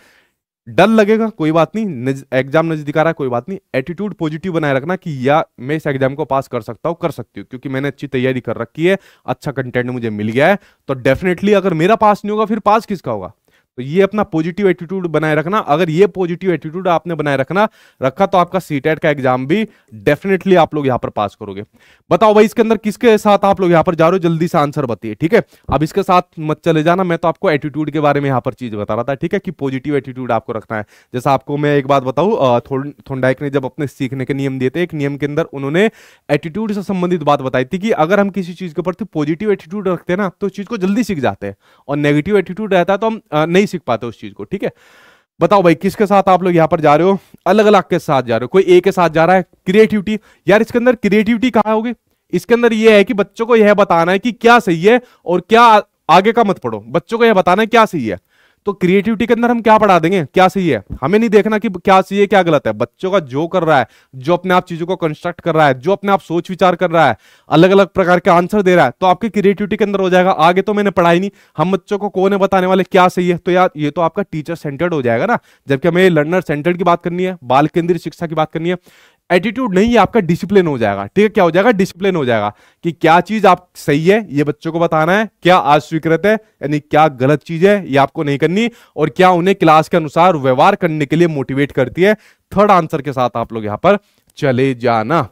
Speaker 1: डर लगेगा, कोई बात नहीं। एग्ज़ाम नज़दीक आ रहा है, कोई बात नहीं। एटीट्यूड पॉजिटिव बनाए रखना कि या मैं इस एग्ज़ाम को पास कर सकता हूँ, कर सकती हूँ, क्योंकि मैंने अच्छी तैयारी कर रखी है अच्छा कंटेंट मुझे मिल गया है। तो डेफिनेटली अगर मेरा पास नहीं होगा, फिर पास किसका होगा? तो ये अपना पॉजिटिव एटीट्यूड बनाए रखना। अगर ये पॉजिटिव एटीट्यूड आपने बनाए रखना, रखा तो आपका सीटेट का एग्ज़ाम भी डेफिनेटली आप लोग यहाँ पर पास करोगे। बताओ भाई, इसके अंदर किसके साथ आप लोग यहाँ पर जा रहे हो? जल्दी से आंसर बताइए, ठीक है? अब इसके साथ मत चले जाना, मैं तो आपको एटीट्यूड के बारे में यहाँ पर चीज़ बता रहा था, ठीक है? कि पॉजिटिव एटीट्यूड आपको रखना है। जैसा आपको मैं एक बात बताऊँ थोंडाइक ने जब अपने सीखने के नियम दिए थे, एक नियम के अंदर उन्होंने एटीट्यूड से संबंधित बात बताई थी कि अगर हम किसी चीज़ के प्रति पॉजिटिव एटीट्यूड रखते हैं ना तो चीज़ को जल्दी सीख जाते हैं। और नेगेटिव एटीट्यूड रहता है तो हम नहीं सीख पाते उस चीज़ को, ठीक है? बताओ भाई, किसके साथ आप लोग यहाँ पर जा रहे हो? अलग अलग के साथ जा रहे हो। कोई ए के साथ जा रहा है? क्रिएटिविटी यार, इसके अंदर क्रिएटिविटी कहा होगी? इसके अंदर यह है कि बच्चों को यह बताना है कि क्या सही है और क्या आगे का मत पढ़ो। बच्चों को यह बताना है क्या सही है। तो क्रिएटिविटी के अंदर हम क्या पढ़ा देंगे? क्या सही है? हमें नहीं देखना कि क्या सही है, क्या गलत है। बच्चों का जो कर रहा है, जो अपने आप चीज़ों को कंस्ट्रक्ट कर रहा है, जो अपने आप सोच विचार कर रहा है अलग अलग प्रकार के आंसर दे रहा है तो आपकी क्रिएटिविटी के अंदर हो जाएगा। आगे तो मैंने पढ़ाई नहीं। हम बच्चों को कौन है बताने वाले? क्या सही है? तो यार, ये तो आपका टीचर सेंटर्ड हो जाएगा ना। जबकि हमें लर्नर सेंटर्ड की बात करनी है, बाल केंद्रीय शिक्षा की बात करनी है। एटीट्यूड नहीं, ये आपका डिसिप्लिन हो जाएगा। ठीक है, क्या हो जाएगा? डिसिप्लिन हो जाएगा कि क्या चीज़ आप सही है, ये बच्चों को बताना है, क्या आज स्वीकृत है, यानी क्या गलत चीज़ है, ये आपको नहीं करनी, और क्या उन्हें क्लास के अनुसार व्यवहार करने के लिए मोटिवेट करती है। थर्ड आंसर के साथ आप लोग यहाँ पर चले जाना।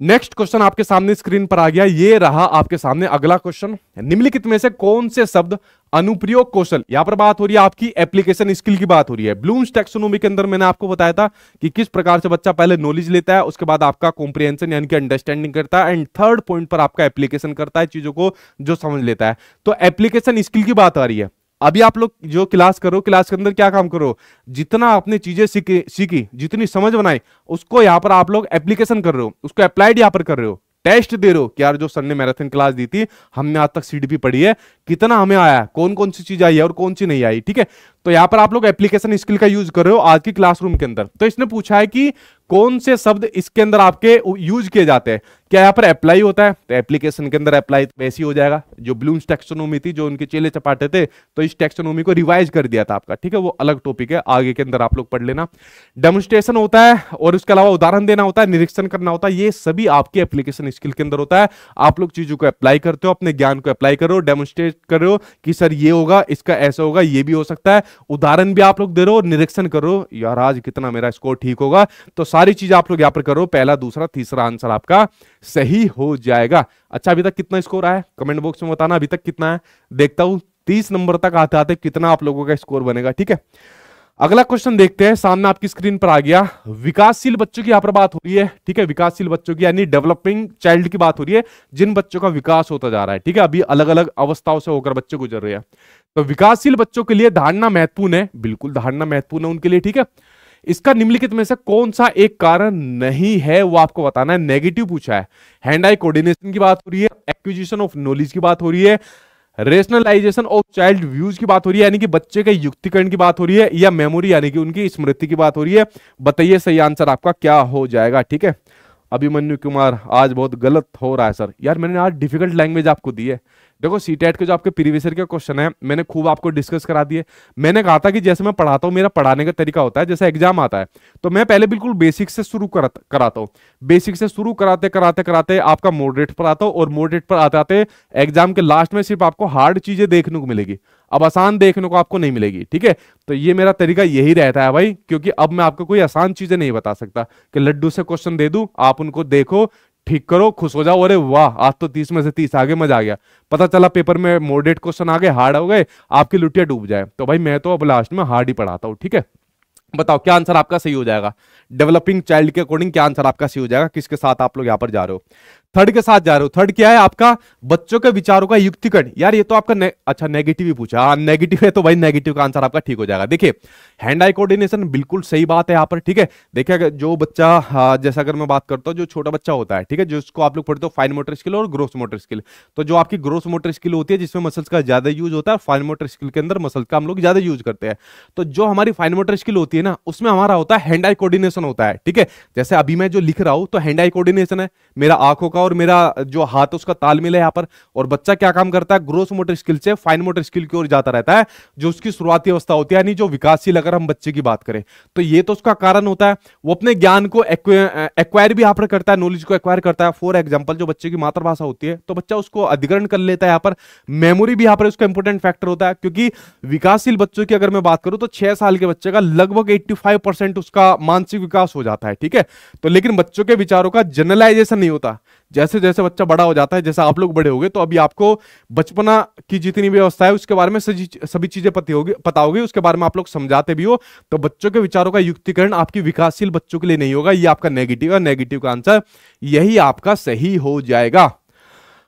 Speaker 1: नेक्स्ट क्वेश्चन आपके सामने स्क्रीन पर आ गया। ये रहा आपके सामने अगला क्वेश्चन निम्नलिखित में से कौन से शब्द अनुप्रयोग कौशल। यहाँ पर बात हो रही है आपकी एप्लीकेशन स्किल की बात हो रही है। ब्लूम्स टेक्सोनोमी के अंदर मैंने आपको बताया था कि किस प्रकार से बच्चा पहले नॉलेज लेता है, उसके बाद आपका कॉम्प्रिहेंशन यानी कि अंडरस्टैंडिंग करता है एंड थर्ड पॉइंट पर आपका एप्लीकेशन करता है चीज़ों को जो समझ लेता है। तो एप्लीकेशन स्किल की बात आ रही है। अभी आप लोग जो क्लास करो क्लास के अंदर क्या काम करो? जितना आपने चीज़ें सीखी सीखी, जितनी समझ बनाई, उसको यहाँ पर आप लोग एप्लीकेशन कर रहे हो, उसको अप्लाइड यहाँ पर कर रहे हो। टेस्ट दे रहे हो कि यार जो सर ने मैराथन क्लास दी थी, हमने आज तक सीट भी पढ़ी है। कितना हमें आया? कौन कौन सी चीज़ आई है और कौन सी नहीं आई? ठीक है? तो यहाँ पर आप लोग एप्लीकेशन स्किल का यूज़ कर रहे हो आज की क्लासरूम के अंदर। तो इसने पूछा है कि कौन से शब्द इसके अंदर आपके यूज़ किए जाते हैं? क्या यहाँ पर अप्लाई होता है? तो एप्लीकेशन के अंदर अप्लाई वैसे ही हो जाएगा। जो ब्लूम्स टेक्सोनोमी थी, जो उनके चेले चपाटे थे तो इस टेक्सोनोमी को रिवाइज कर दिया था आपका, ठीक है? वो अलग टॉपिक है, आगे के अंदर आप लोग पढ़ लेना। डेमोन्स्ट्रेशन होता है और उसके अलावा उदाहरण देना होता है, निरीक्षण करना होता है, ये सभी आपके एप्लीकेशन स्किल के अंदर होता है। आप लोग चीज़ों को अप्लाई करते हो, अपने ज्ञान को अप्लाई करो डेमोन्स्ट्रेट कर कि, सर, ये होगा, इसका ऐसा होगा, ये भी हो सकता है। उदाहरण भी आप लोग दे रहे हो निरीक्षण करो, यार, आज कितना मेरा स्कोर ठीक होगा? तो सारी चीज़ आप लोग यहाँ पर करो, पहला, दूसरा, तीसरा आंसर आपका सही हो जाएगा। अच्छा अभी तक कितना स्कोर आया? कमेंट बॉक्स में बताना, अभी तक कितना है? देखता हूँ, तीस नंबर तक आते आते कितना आप लोगों का स्कोर बनेगा, ठीक है? अगला क्वेश्चन देखते हैं। सामने आपकी स्क्रीन पर आ गया। विकासशील बच्चों की यहाँ पर बात हो रही है। ठीक है, विकासशील बच्चों की, यानी डेवलपिंग चाइल्ड की बात हो रही है, जिन बच्चों का विकास होता जा रहा है। ठीक है, अभी अलग अलग अवस्थाओं से होकर बच्चे गुजर रहे हैं। तो विकासशील बच्चों के लिए धारणा महत्वपूर्ण है। बिल्कुल धारणा महत्वपूर्ण है उनके लिए, ठीक है। इसका निम्नलिखित में से कौन सा एक कारण नहीं है, वो आपको बताना है। नेगेटिव पूछा है। हैंड आई कोऑर्डिनेशन की बात हो रही है। एक्विजिशन ऑफ़ नॉलेज की बात हो रही है। रेशनलाइजेशन ऑफ़ चाइल्ड व्यूज़ की बात हो रही है, यानी कि बच्चे के युक्तिकरण की बात हो रही है, या मेमोरी यानी कि उनकी स्मृति की बात हो रही है। बताइए सही आंसर आपका क्या हो जाएगा, ठीक है? अभिमन्यु कुमार, आज बहुत गलत हो रहा है सर यार, मैंने आज डिफ़िकल्ट लैंग्वेज आपको दी है। देखो सी टेट के जो आपके प्रीवियस के क्वेश्चन है, मैंने खूब आपको डिस्कस करा दिए। मैंने कहा था कि जैसे मैं पढ़ाता हूँ, मेरा पढ़ाने का तरीका होता है, जैसे एग्ज़ाम आता है। तो मैं पहले बिल्कुल बेसिक से शुरू कराता हूँ। बेसिक से शुरू कराते कराते कराते आपका मोडरेट पर आता हूँ और मोडरेट पर आते आते एग्ज़ाम के लास्ट में सिर्फ़ आपको हार्ड चीज़ें देखने को मिलेगी। अब आसान देखने को आपको नहीं मिलेगी, ठीक है? तो ये मेरा तरीका यही रहता है भाई, क्योंकि अब मैं आपको कोई आसान चीज़ें नहीं बता सकता कि लड्डू से क्वेश्चन दे दूँ, आप उनको देखो ठीक करो, खुश हो जाओ। अरे वाह, आज तो तीस में से तीस, आगे मज़ा आ गया। पता चला पेपर में मोडेट क्वेश्चन आ गए, हार्ड हो गए, आपकी लुटिया डूब जाए। तो भाई मैं तो अब लास्ट में हार्ड ही पढ़ाता हूँ, ठीक है? बताओ, क्या आंसर आपका सही हो जाएगा? डेवलपिंग चाइल्ड के अकॉर्डिंग क्या आंसर आपका सही हो जाएगा? किसके साथ आप लोग यहाँ पर जा रहे हो? थर्ड के साथ जा रहे हो। थर्ड क्या है? आपका बच्चों के विचारों का युक्तिकरण। यार ये तो आपका ने, अच्छा नेगेटिव ही पूछा। हाँ नेगेटिव है तो भाई नेगेटिव का आंसर आपका ठीक हो जाएगा। देखिए हैंड आई कोऑर्डिनेशन बिल्कुल सही बात है यहाँ पर ठीक है? देखिए अगर जो बच्चा हाँ, जैसा अगर मैं बात करता हूँ जो छोटा बच्चा होता है ठीक है? जिसको आप लोग पढ़ते हो फाइन मोटर स्किल और ग्रोस मोटर स्किल तो जो आपकी ग्रोस मोटर स्किल होती है जिसमें मसल्स का ज़्यादा यूज़ होता है फाइन मोटर स्किल के अंदर मसल्स का हम लोग ज़्यादा यूज़ करते हैं। तो जो हमारी फाइन मोटर स्किल होती है ना उसमें हमारा होता है हैंड आई कोऑर्डिनेशन होता है ठीक है? जैसे अभी मैं जो लिख रहा हूँ तो हैंड आई कोऑर्डिनेशन है। मेरा आँखों का और मेरा जो हाथ उसका तालमेल है यहाँ पर। और बच्चा क्या काम करता है? ग्रोस मोटर स्किल से फाइन मोटर स्किल की ओर जाता रहता है, जो उसकी शुरुआती अवस्था होती है, यानी जो विकासशील अगर हम बच्चे की बात करें तो ये तो उसका कारण होता है। वो अपने ज्ञान को एक्वायर भी यहाँ पर करता है नॉलेज को एक्वायर करता है। फॉर एग्ज़ाम्पल जो बच्चे की मातृभाषा होती है तो बच्चा उसको अधिग्रहण कर लेता है यहाँ पर। मेमोरी भी यहाँ पर उसका इंपोर्टेंट फैक्टर होता है, क्योंकि विकासशील बच्चों की अगर मैं बात करूँ तो छह साल के बच्चे का लगभग 85 परसेंट उसका मानसिक विकास हो जाता है, ठीक है? तो लेकिन बच्चों के विचारों का जनरलाइजेशन नहीं होता। जैसे जैसे बच्चा बड़ा हो जाता है, जैसे आप लोग बड़े हो गए तो अभी आपको बचपना की जितनी भी अवस्था है, उसके बारे में सभी चीज़ें पता होगी पता होगी, उसके बारे में आप लोग समझाते भी हो। तो बच्चों के विचारों का युक्तिकरण आपकी विकासशील बच्चों के लिए नहीं होगा, ये आपका नेगेटिव है नेगेटिव का आंसर यही आपका सही हो जाएगा।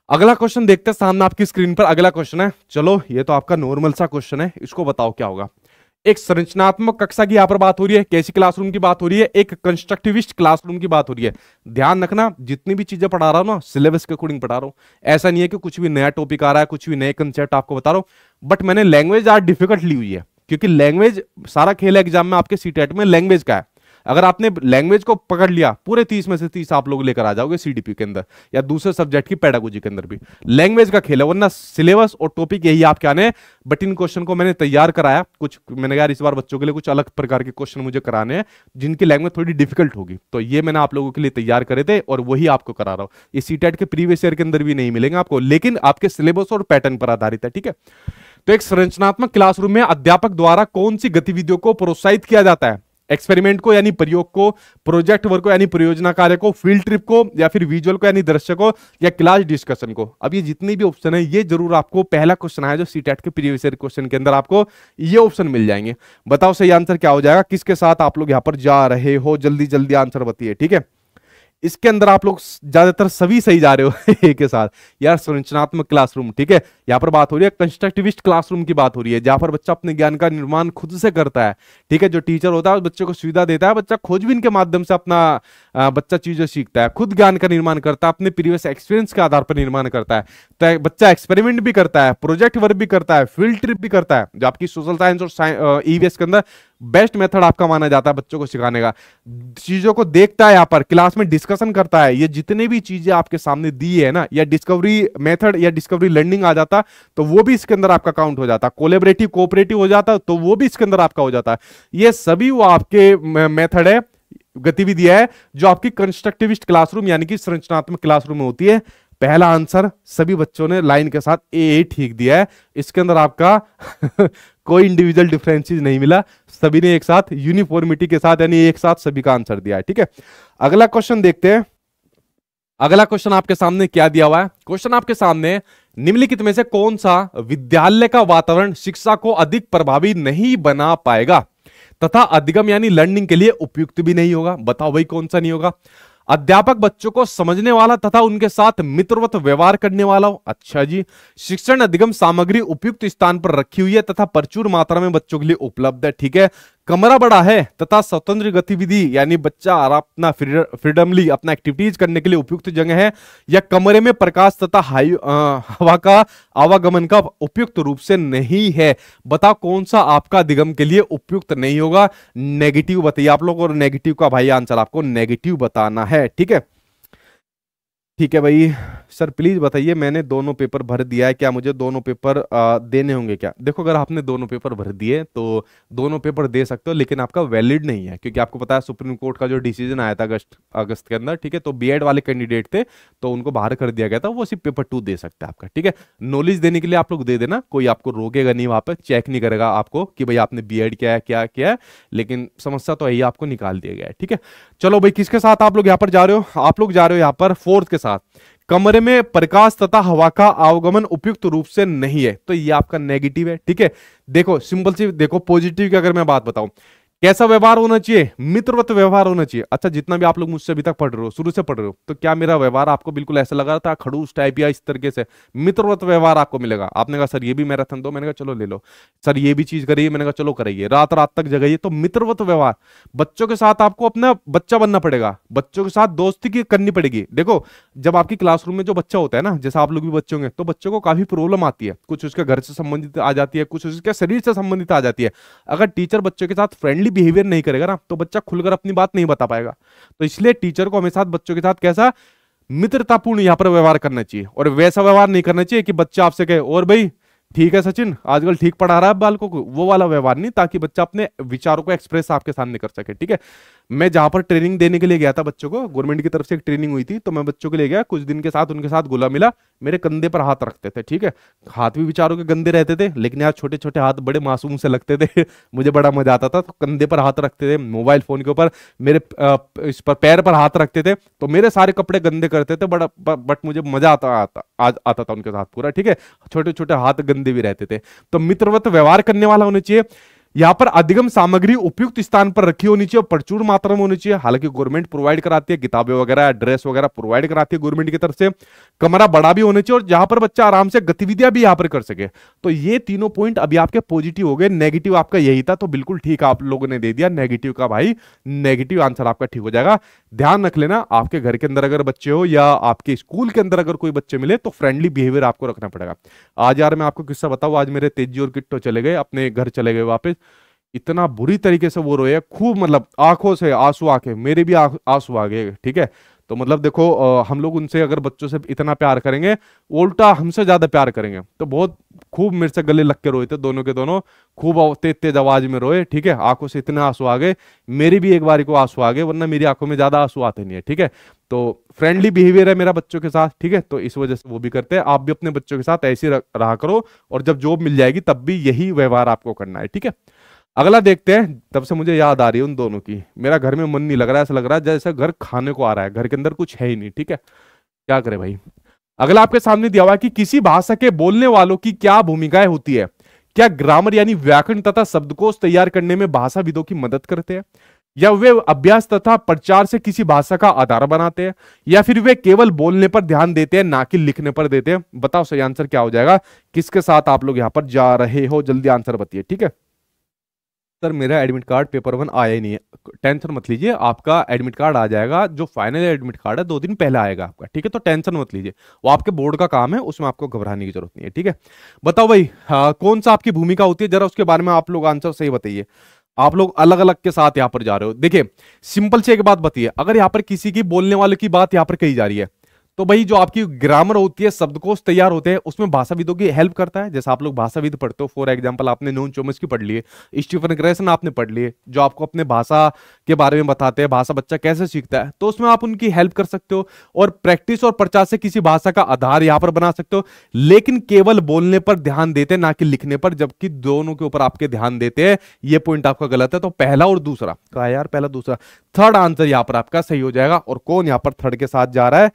Speaker 1: अगला क्वेश्चन देखते हैं, सामने आपकी स्क्रीन पर अगला क्वेश्चन है। चलो, ये तो आपका नॉर्मल सा क्वेश्चन है, इसको बताओ क्या होगा। एक संरचनात्मक कक्षा की यहाँ पर बात हो रही है, कैसी क्लासरूम की बात हो रही है, एक कंस्ट्रक्टिविस्ट क्लासरूम की बात हो रही है। ध्यान रखना, जितनी भी चीज़ें पढ़ा रहा हूँ ना सिलेबस के अकॉर्डिंग पढ़ा रहा हूँ। ऐसा नहीं है कि कुछ भी नया टॉपिक आ रहा है, कुछ भी नए कंसेप्ट आपको बता रहा हूँ। बट मैंने लैंग्वेज आज डिफ़िकल्ट ली हुई है, क्योंकि लैंग्वेज सारा खेल एग्ज़ाम में आपके सीटेट में लैंग्वेज का है। अगर आपने लैंग्वेज को पकड़ लिया, पूरे तीस में से तीस आप लोग लेकर आ जाओगे सीडीपी के अंदर, या दूसरे सब्जेक्ट की पैडागोजी के अंदर भी। लैंग्वेज का खेल है, वरना सिलेबस और टॉपिक यही आपके आने बट इन क्वेश्चन को मैंने तैयार कराया, कुछ मैंने यार इस बार बच्चों के लिए कुछ अलग प्रकार के क्वेश्चन मुझे कराने हैं, जिनकी लैंग्वेज थोड़ी डिफ़िकल्ट होगी। तो ये मैंने आप लोगों के लिए तैयार करे थे और वही आपको करा रहा हूँ। ये सीटेट के प्रीवियस ईयर के अंदर भी नहीं मिलेंगे आपको, लेकिन आपके सिलेबस और पैटर्न पर आधारित है, ठीक है? तो एक संरचनात्मक क्लासरूम में अध्यापक द्वारा कौन सी गतिविधियों को प्रोत्साहित किया जाता है? एक्सपेरिमेंट को, यानी प्रयोग को, प्रोजेक्ट वर्क को, यानी परियोजना कार्य को, फ़ील्ड ट्रिप को, या फिर विजुअल को, यानी दृश्य को, या क्लास डिस्कशन को। अब ये जितने भी ऑप्शन है, ये ज़रूर आपको पहला क्वेश्चन आया जो सीटेट के प्रीवियस ईयर क्वेश्चन के अंदर आपको ये ऑप्शन मिल जाएँगे। बताओ सही आंसर क्या हो जाएगा, किसके साथ आप लोग यहाँ पर जा रहे हो जल्दी जल्दी आंसर बताइए, ठीक है? इसके अंदर आप लोग ज़्यादातर सभी सही जा रहे हो एक के साथ। यार, संरचनात्मक क्लासरूम, ठीक है? यहाँ पर बात हो रही है कंस्ट्रक्टिविस्ट क्लासरूम की बात हो रही है, जहाँ पर बच्चा अपने ज्ञान का निर्माण खुद से करता है, ठीक है? जो टीचर होता है बच्चे को सुविधा देता है, बच्चा खोजबीन के माध्यम से अपना बच्चा चीज़ें सीखता है, खुद ज्ञान का निर्माण करता है, अपने प्रीवियस एक्सपीरियंस के आधार पर निर्माण करता है। तो बच्चा एक्सपेरिमेंट भी करता है प्रोजेक्ट वर्क भी करता है फ़ील्ड ट्रिप भी करता है, जो आपकी सोशल साइंस और ईवीएस के अंदर बेस्ट मेथड आपका माना जाता है बच्चों को सिखाने का। चीज़ों को देखता है यहाँ पर क्लास में डिस्कशन करता है, ये जितने भी चीज़ें आपके सामने दी है ना, या डिस्कवरी मेथड या डिस्कवरी लर्निंग आ जाता तो वो भी इसके अंदर आपका काउंट हो जाता। कोलेबरेटिव कोऑपरेटिव हो जाता तो वो भी इसके अंदर आपका हो जाता। है ये सभी वो आपके मेथड है। गतिविधि है जो आपकी कंस्ट्रक्टिविस्ट क्लासरूम यानी कि संरचनात्मक क्लासरूम में होती है। पहला आंसर सभी बच्चों ने लाइन के साथ ए ठीक दिया है। इसके अंदर आपका कोई इंडिविजुअल डिफरेंसेस नहीं मिला। सभी ने एक साथ यूनिफॉर्मिटी के साथ यानी एक साथ सभी का आंसर दिया है, ठीक है? अगला क्वेश्चन देखते हैं। अगला क्वेश्चन आपके सामने क्या दिया हुआ है? क्वेश्चन आपके सामने, निम्नलिखित में से कौन सा विद्यालय का वातावरण शिक्षा को अधिक प्रभावी नहीं बना पाएगा? तथा अधिगम यानी लर्निंग के लिए उपयुक्त भी नहीं होगा। बताओ भाई कौन सा नहीं होगा? अध्यापक बच्चों को समझने वाला तथा उनके साथ मित्रवत व्यवहार करने वाला हो। अच्छा जी, शिक्षण अधिगम सामग्री उपयुक्त स्थान पर रखी हुई है तथा प्रचुर मात्रा में बच्चों के लिए उपलब्ध है। ठीक है कमरा बड़ा है तथा स्वतंत्र गतिविधि, यानी बच्चा अपना फ्रीडमली अपना एक्टिविटीज़ करने के लिए उपयुक्त जगह है, या कमरे में प्रकाश तथा हवा का आवागमन का उपयुक्त रूप से नहीं है। बताओ कौन सा आपका अधिगम के लिए उपयुक्त नहीं होगा? नेगेटिव बताइए आप लोग को नेगेटिव का भाई आंसर आपको नेगेटिव बताना है, ठीक है? ठीक है भाई। सर प्लीज़ बताइए मैंने दोनों पेपर भर दिया है क्या मुझे दोनों पेपर आ, देने होंगे क्या? देखो अगर आपने दोनों पेपर भर दिए तो दोनों पेपर दे सकते हो लेकिन आपका वैलिड नहीं है क्योंकि आपको पता है सुप्रीम कोर्ट का जो डिसीज़न आया था अगस्त अगस्त के अंदर ठीक है? तो बी वाले कैंडिडेट थे तो उनको बाहर कर दिया गया था वो सिर्फ़ पेपर टू दे सकते हैं आपका ठीक है? नॉलेज देने के लिए आप लोग दे देना कोई आपको रोकेगा नहीं वहाँ पर चेक नहीं करेगा आपको कि भाई आपने बी किया है क्या किया है लेकिन समस्या तो यही आपको निकाल दिया गया है ठीक है? चलो भाई किसके साथ आप लोग यहाँ पर जा रहे हो? आप लोग जा रहे हो यहाँ पर फोर्थ के साथ। कमरे में प्रकाश तथा हवा का आवागमन उपयुक्त रूप से नहीं है। तो ये आपका नेगेटिव है, ठीक है? देखो सिंपल सी, देखो पॉजिटिव की अगर मैं बात बताऊँ कैसा व्यवहार होना चाहिए? मित्रवत व्यवहार होना चाहिए। अच्छा जितना भी आप लोग मुझसे अभी तक पढ़ रहे हो, शुरू से पढ़ रहे हो तो क्या मेरा व्यवहार आपको बिल्कुल ऐसा लगा था, खड़ूस टाइप या इस तरीके से? मित्रवत व्यवहार आपको मिलेगा। आपने कहा, सर, ये भी मैराथन दो। मैंने कहा, चलो ले लो। सर, ये भी चीज़ करिए। मैंने कहा, चलो कराइए रात रात तक जगाइए। तो मित्रवत व्यवहार। बच्चों के साथ आपको अपना बच्चा बनना पड़ेगा। बच्चों के साथ दोस्ती की करनी पड़ेगी। देखो, जब आपकी क्लासरूम में जो बच्चा होता है ना, जैसे आप लोग भी बच्चे होंगे तो बच्चों को काफ़ी प्रॉब्लम आती है। कुछ उसके घर से संबंधित आ जाती है, कुछ उसके शरीर से संबंधित आ जाती है। अगर टीचर बच्चों के साथ फ्रेंडली बिहेवियर नहीं करेगा ना तो बच्चा खुलकर अपनी बात नहीं बता पाएगा। तो इसलिए टीचर को हमेशा बच्चों के साथ कैसा मित्रतापूर्ण यहाँ पर व्यवहार करना चाहिए और वैसा व्यवहार नहीं करना चाहिए कि बच्चा आपसे कहे, और भाई ठीक है सचिन, आजकल ठीक पढ़ा रहा है बालकों को, वो वाला व्यवहार नहीं, ताकि बच्चा अपने विचारों को एक्सप्रेस आपके सामने कर सके, ठीक है? मैं जहाँ पर ट्रेनिंग देने के लिए गया था बच्चों को गवर्नमेंट की तरफ़ से एक ट्रेनिंग हुई थी तो मैं बच्चों के लिए गया, कुछ दिन के साथ उनके साथ गुला मिला, मेरे कंधे पर हाथ रखते थे, ठीक है? हाथ भी विचारों के गंदे रहते थे, लेकिन यार छोटे छोटे हाथ बड़े मासूम से लगते थे, मुझे बड़ा मज़ा आता था तो कंधे पर हाथ रखते थे मोबाइल फ़ोन के ऊपर, मेरे इस पर पैर पर हाथ रखते थे तो मेरे सारे कपड़े गंदे करते थे बट मुझे मज़ा आता आता आता था उनके साथ पूरा, ठीक है? छोटे छोटे हाथ गंदे भी रहते थे। तो मित्रवत व्यवहार करने वाला होना चाहिए। यहाँ पर अधिगम सामग्री उपयुक्त स्थान पर रखी होनी चाहिए प्रचुर मात्रा में होनी चाहिए। हालाँकि गवर्नमेंट प्रोवाइड कराती है, किताबें वगैरह ड्रेस वगैरह प्रोवाइड कराती है गवर्नमेंट की तरफ़ से। कमरा बड़ा भी होना चाहिए और जहाँ पर बच्चा आराम से गतिविधियाँ भी यहाँ पर कर सके। तो ये तीनों पॉइंट अभी आपके पॉजिटिव हो गए। नेगेटिव आपका यही था तो बिल्कुल ठीक आप लोगों ने दे दिया। नेगेटिव का भाई नेगेटिव आंसर आपका ठीक हो जाएगा। ध्यान रख लेना, आपके घर के अंदर अगर बच्चे हो या आपके स्कूल के अंदर अगर कोई बच्चे मिले तो फ्रेंडली बिहेवियर आपको रखना पड़ेगा। आज यार मैं आपको किस्सा बताऊँ, आज मेरे तेज़ी और किट्टो चले गए, अपने घर चले गए वापस। इतना बुरी तरीके से वो रोए खूब मतलब आँखों से आँसू आके मेरे भी आँसू आ गए, ठीक है? तो मतलब देखो हम लोग उनसे अगर बच्चों से इतना प्यार करेंगे, उल्टा हमसे ज़्यादा प्यार करेंगे। तो बहुत खूब मेरे से गले लग के रोए थे दोनों के दोनों, खूब तेज तेज आवाज़ में रोए, ठीक है? आँखों से इतने आँसू आ गए, मेरी भी एक बारी को आँसू आ गए, वरना मेरी आँखों में ज़्यादा आँसू आते नहीं है, ठीक है? तो फ्रेंडली बिहेवियर है मेरा बच्चों के साथ, ठीक है? तो इस वजह से वो भी करते हैं, आप भी अपने बच्चों के साथ ऐसी रहा करो, और जब जॉब मिल जाएगी, तब भी यही व्यवहार आपको करना है, ठीक है? अगला देखते हैं, तब से मुझे याद आ रही है उन दोनों की। मेरा घर में मन नहीं लग रहा है ऐसा लग रहा है जैसे घर खाने को आ रहा है, घर के अंदर कुछ है ही नहीं, ठीक है? क्या करे भाई? अगला आपके सामने दिया हुआ है कि किसी भाषा के बोलने वालों की क्या भूमिकाएँ होती है? क्या ग्रामर यानी व्याकरण तथा शब्दकोश तैयार करने में भाषाविदों की मदद करते हैं? या वे अभ्यास तथा प्रचार से किसी भाषा का आधार बनाते हैं? या फिर वे केवल बोलने पर ध्यान देते हैं, ना कि लिखने पर देते हैं? बताओ सही आंसर क्या हो जाएगा? किसके साथ आप लोग यहाँ पर जा रहे हो? जल्दी आंसर बताइए, ठीक है? सर मेरा एडमिट कार्ड पेपर वन आया ही नहीं है। टेंशन मत लीजिए आपका एडमिट कार्ड आ जाएगा जो फाइनल एडमिट कार्ड है दो दिन पहले आएगा आपका ठीक है? तो टेंशन मत लीजिए। वो आपके बोर्ड का काम है उसमें आपको घबराने की ज़रूरत नहीं है ठीक है? बताओ भाई हाँ, कौन सा आपकी भूमिका होती है? जरा उसके बारे में आप लोग आंसर सही बताइए। आप लोग अलग अलग के साथ यहाँ पर जा रहे हो। देखिए सिंपल से एक बात बताइए। अगर यहाँ पर किसी की बोलने वाले की बात यहाँ पर कही जा रही है तो भाई जो आपकी ग्रामर होती है, शब्दकोश तैयार होते हैं, उसमें भाषाविदों की हेल्प करता है। जैसे आप लोग भाषाविद पढ़ते हो फॉर एग्ज़ाम्पल आपने नोन चोमस की पढ़ लिए स्टीफन ग्रेसन आपने पढ़ लिए जो आपको अपने भाषा के बारे में बताते हैं, भाषा बच्चा कैसे सीखता है तो उसमें आप उनकी हेल्प कर सकते हो और प्रैक्टिस और प्रचार से किसी भाषा का आधार यहाँ पर बना सकते हो। लेकिन केवल बोलने पर ध्यान देते ना कि लिखने पर, जबकि दोनों के ऊपर आपके ध्यान देते हैं, ये पॉइंट आपका गलत है। तो पहला और दूसरा, कहा यार, पहला दूसरा थर्ड आंसर यहाँ पर आपका सही हो जाएगा और कौन यहाँ पर थर्ड के साथ जा रहा है?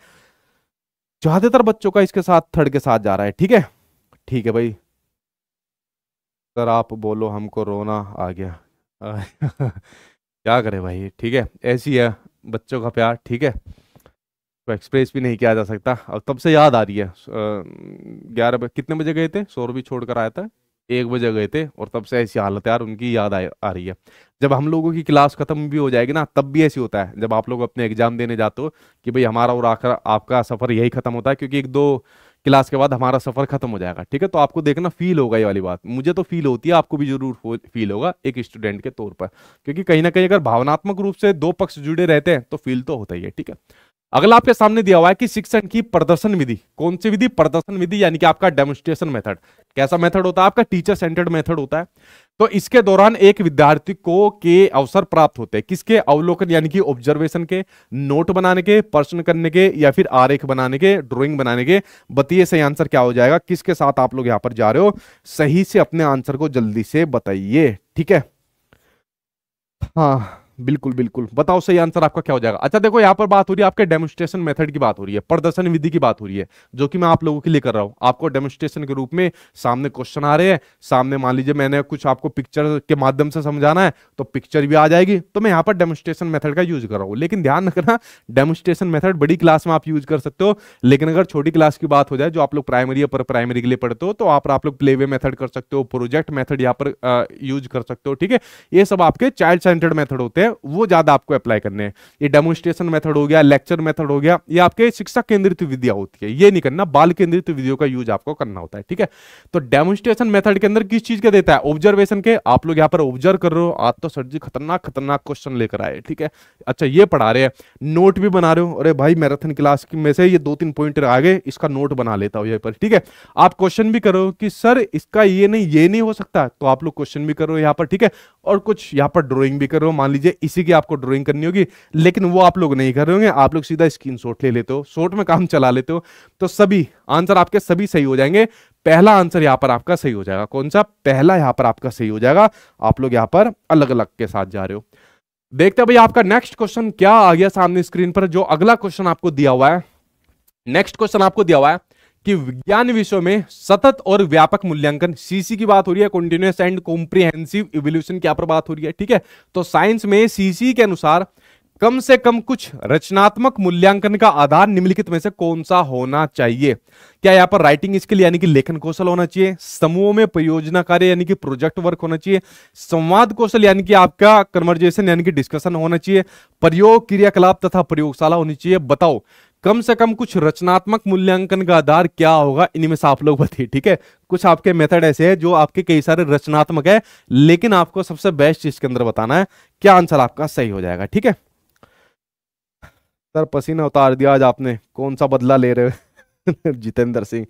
Speaker 1: ज़्यादातर बच्चों का इसके साथ थर्ड के साथ जा रहा है, ठीक है? ठीक है भाई। सर, आप बोलो, हमको रोना आ गया। क्या करे भाई, ठीक है? ऐसी है, बच्चों का प्यार, ठीक है? तो एक्सप्रेस भी नहीं किया जा सकता। अब तब से याद आ रही है ग्यारह कितने बजे गए थे? सौ रुपये छोड़ कर आया था। एक बजे गए थे और तब से ऐसी हालत यार उनकी याद आ, आ रही है। जब हम लोगों की क्लास खत्म भी हो जाएगी ना तब भी ऐसी होता है। जब आप लोग अपने एग्ज़ाम देने जाते हो कि भाई हमारा और आखिर आपका सफ़र यही खत्म होता है क्योंकि एक दो क्लास के बाद हमारा सफ़र खत्म हो जाएगा ठीक है? तो आपको देखना फील होगा ये वाली बात। मुझे तो फील होती है आपको भी ज़रूर फील होगा एक स्टूडेंट के तौर पर। क्योंकि कहीं ना कहीं अगर भावनात्मक रूप से दो पक्ष जुड़े रहते हैं तो फील तो होता ही है ठीक है? अगला आपके सामने दिया हुआ है कि शिक्षण की प्रदर्शन विधि, कौन सी विधि? प्रदर्शन विधि, यानी कि आपका डेमोस्ट्रेशन मेथड। कैसा मेथड होता है? आपका टीचर सेंटर्ड मेथड होता है। तो इसके दौरान एक विद्यार्थी को के अवसर प्राप्त होते हैं। किसके? अवलोकन, यानी कि ऑब्जर्वेशन के नोट बनाने के, प्रश्न करने के, या फिर आरेख बनाने के ड्राइंग बनाने के। बताइए सही आंसर क्या हो जाएगा? किसके साथ आप लोग यहाँ पर जा रहे हो? सही से अपने आंसर को जल्दी से बताइए। ठीक है? हाँ। बिल्कुल बिल्कुल। बताओ सही आंसर आपका क्या हो जाएगा? अच्छा देखो, यहाँ पर बात हो रही है, आपके डेमोस्ट्रेशन मेथड की बात हो रही है, प्रदर्शन विधि की बात हो रही है, जो कि मैं आप लोगों के लिए कर रहा हूँ। आपको डेमोस्ट्रेशन के रूप में सामने क्वेश्चन आ रहे हैं, सामने मान लीजिए मैंने कुछ आपको पिक्चर के माध्यम से समझाना है तो पिक्चर भी आ जाएगी। तो मैं यहाँ पर डेमोस्ट्रेशन मेथड का यूज़ कर रहा हूँ। लेकिन ध्यान रखना डेमोस्ट्रेशन मेथड बड़ी क्लास में आप यूज़ कर सकते हो, लेकिन अगर छोटी क्लास की बात हो जाए, जो आप लोग प्राइमरी पर प्राइमरी के लिए पढ़ते हो तो आप आप लोग प्लेवे मेथड कर सकते हो प्रोजेक्ट मेथड यहाँ पर यूज़ कर सकते हो, ठीक है? ये सब आपके चाइल्ड सेंटर्ड मेथड होते हैं। वो ज़्यादा आपको अप्लाई करने हैं। ये डेमोन्स्ट्रेशन मेथड हो गया लेक्चर मेथड हो गया, ये आपके शिक्षा केंद्रित विद्या होती है। ये नहीं करना, बाल केंद्रित विधियों का यूज़ आपको करना होता है, ठीक है? तो डेमोन्स्ट्रेशन मेथड के अंदर किस चीज़ का देता है? ऑब्जर्वेशन के, आप लोग यहाँ पर ऑब्ज़र्व कर रहे हो, आज तो सर जी खतरनाक खतरनाक क्वेश्चन लेकर आए, ठीक है? अच्छा ये पढ़ा रहे हैं नोट भी बना रहे हो, अरे भाई मैराथन क्लास में से ये दो तीन पॉइंट आ गए, इसका नोट बना लेता हूँ यहाँ पर, ठीक है? आप क्वेश्चन भी करो कि, सर, इसका ये नहीं ये नहीं हो सकता। तो आप लोग क्वेश्चन भी करो यहाँ पर, ठीक है? और कुछ यहाँ पर ड्रॉइंग भी करो, मान लीजिए इसी की आपको ड्रॉइंग करनी होगी, लेकिन वो आप लोग नहीं कर रहे होंगे, आप लोग सीधा स्क्रीन ले लेते हो शॉट में काम चला लेते हो तो सभी आंसर आपके सभी सही हो जाएँगे। पहला आंसर यहाँ पर आपका सही हो जाएगा। कौन सा? पहला यहाँ पर आपका सही हो जाएगा। आप लोग यहाँ पर अलग अलग के साथ जा रहे हो। देखते हैं भाई आपका नेक्स्ट क्वेश्चन क्या आ गया सामने स्क्रीन पर, जो अगला क्वेश्चन आपको दिया हुआ है। नेक्स्ट क्वेश्चन आपको दिया हुआ है। कि विज्ञान विषयों में सतत और व्यापक मूल्यांकन। सीसी की बात हो रही है कॉन्टिन्यूस एंड कॉम्प्रिहेंसिव इवोल्यूशन की पर बात हो रही है, ठीक है? तो साइंस में सीसी के अनुसार कम से कम कुछ रचनात्मक मूल्यांकन का आधार निम्नलिखित में से कौन सा होना चाहिए? क्या यहाँ पर राइटिंग स्किल यानी कि लेखन कौशल होना चाहिए? समूहों में परियोजना कार्य यानी कि प्रोजेक्ट वर्क होना चाहिए? संवाद कौशल यानी कि आपका कन्वर्जेशन यानी कि डिस्कशन होना चाहिए? प्रयोग क्रियाकलाप तथा प्रयोगशाला होनी चाहिए? बताओ। कम से कम कुछ रचनात्मक मूल्यांकन का आधार क्या होगा? इनमें से आप लोग बताइए, ठीक है? कुछ आपके मेथड ऐसे हैं जो आपके कई सारे रचनात्मक है, लेकिन आपको सबसे बेस्ट इसके अंदर बताना है, क्या आंसर आपका सही हो जाएगा, ठीक है? सर, पसीना उतार दिया आज आपने। कौन सा बदला ले रहे हो? जितेंद्र सिंह।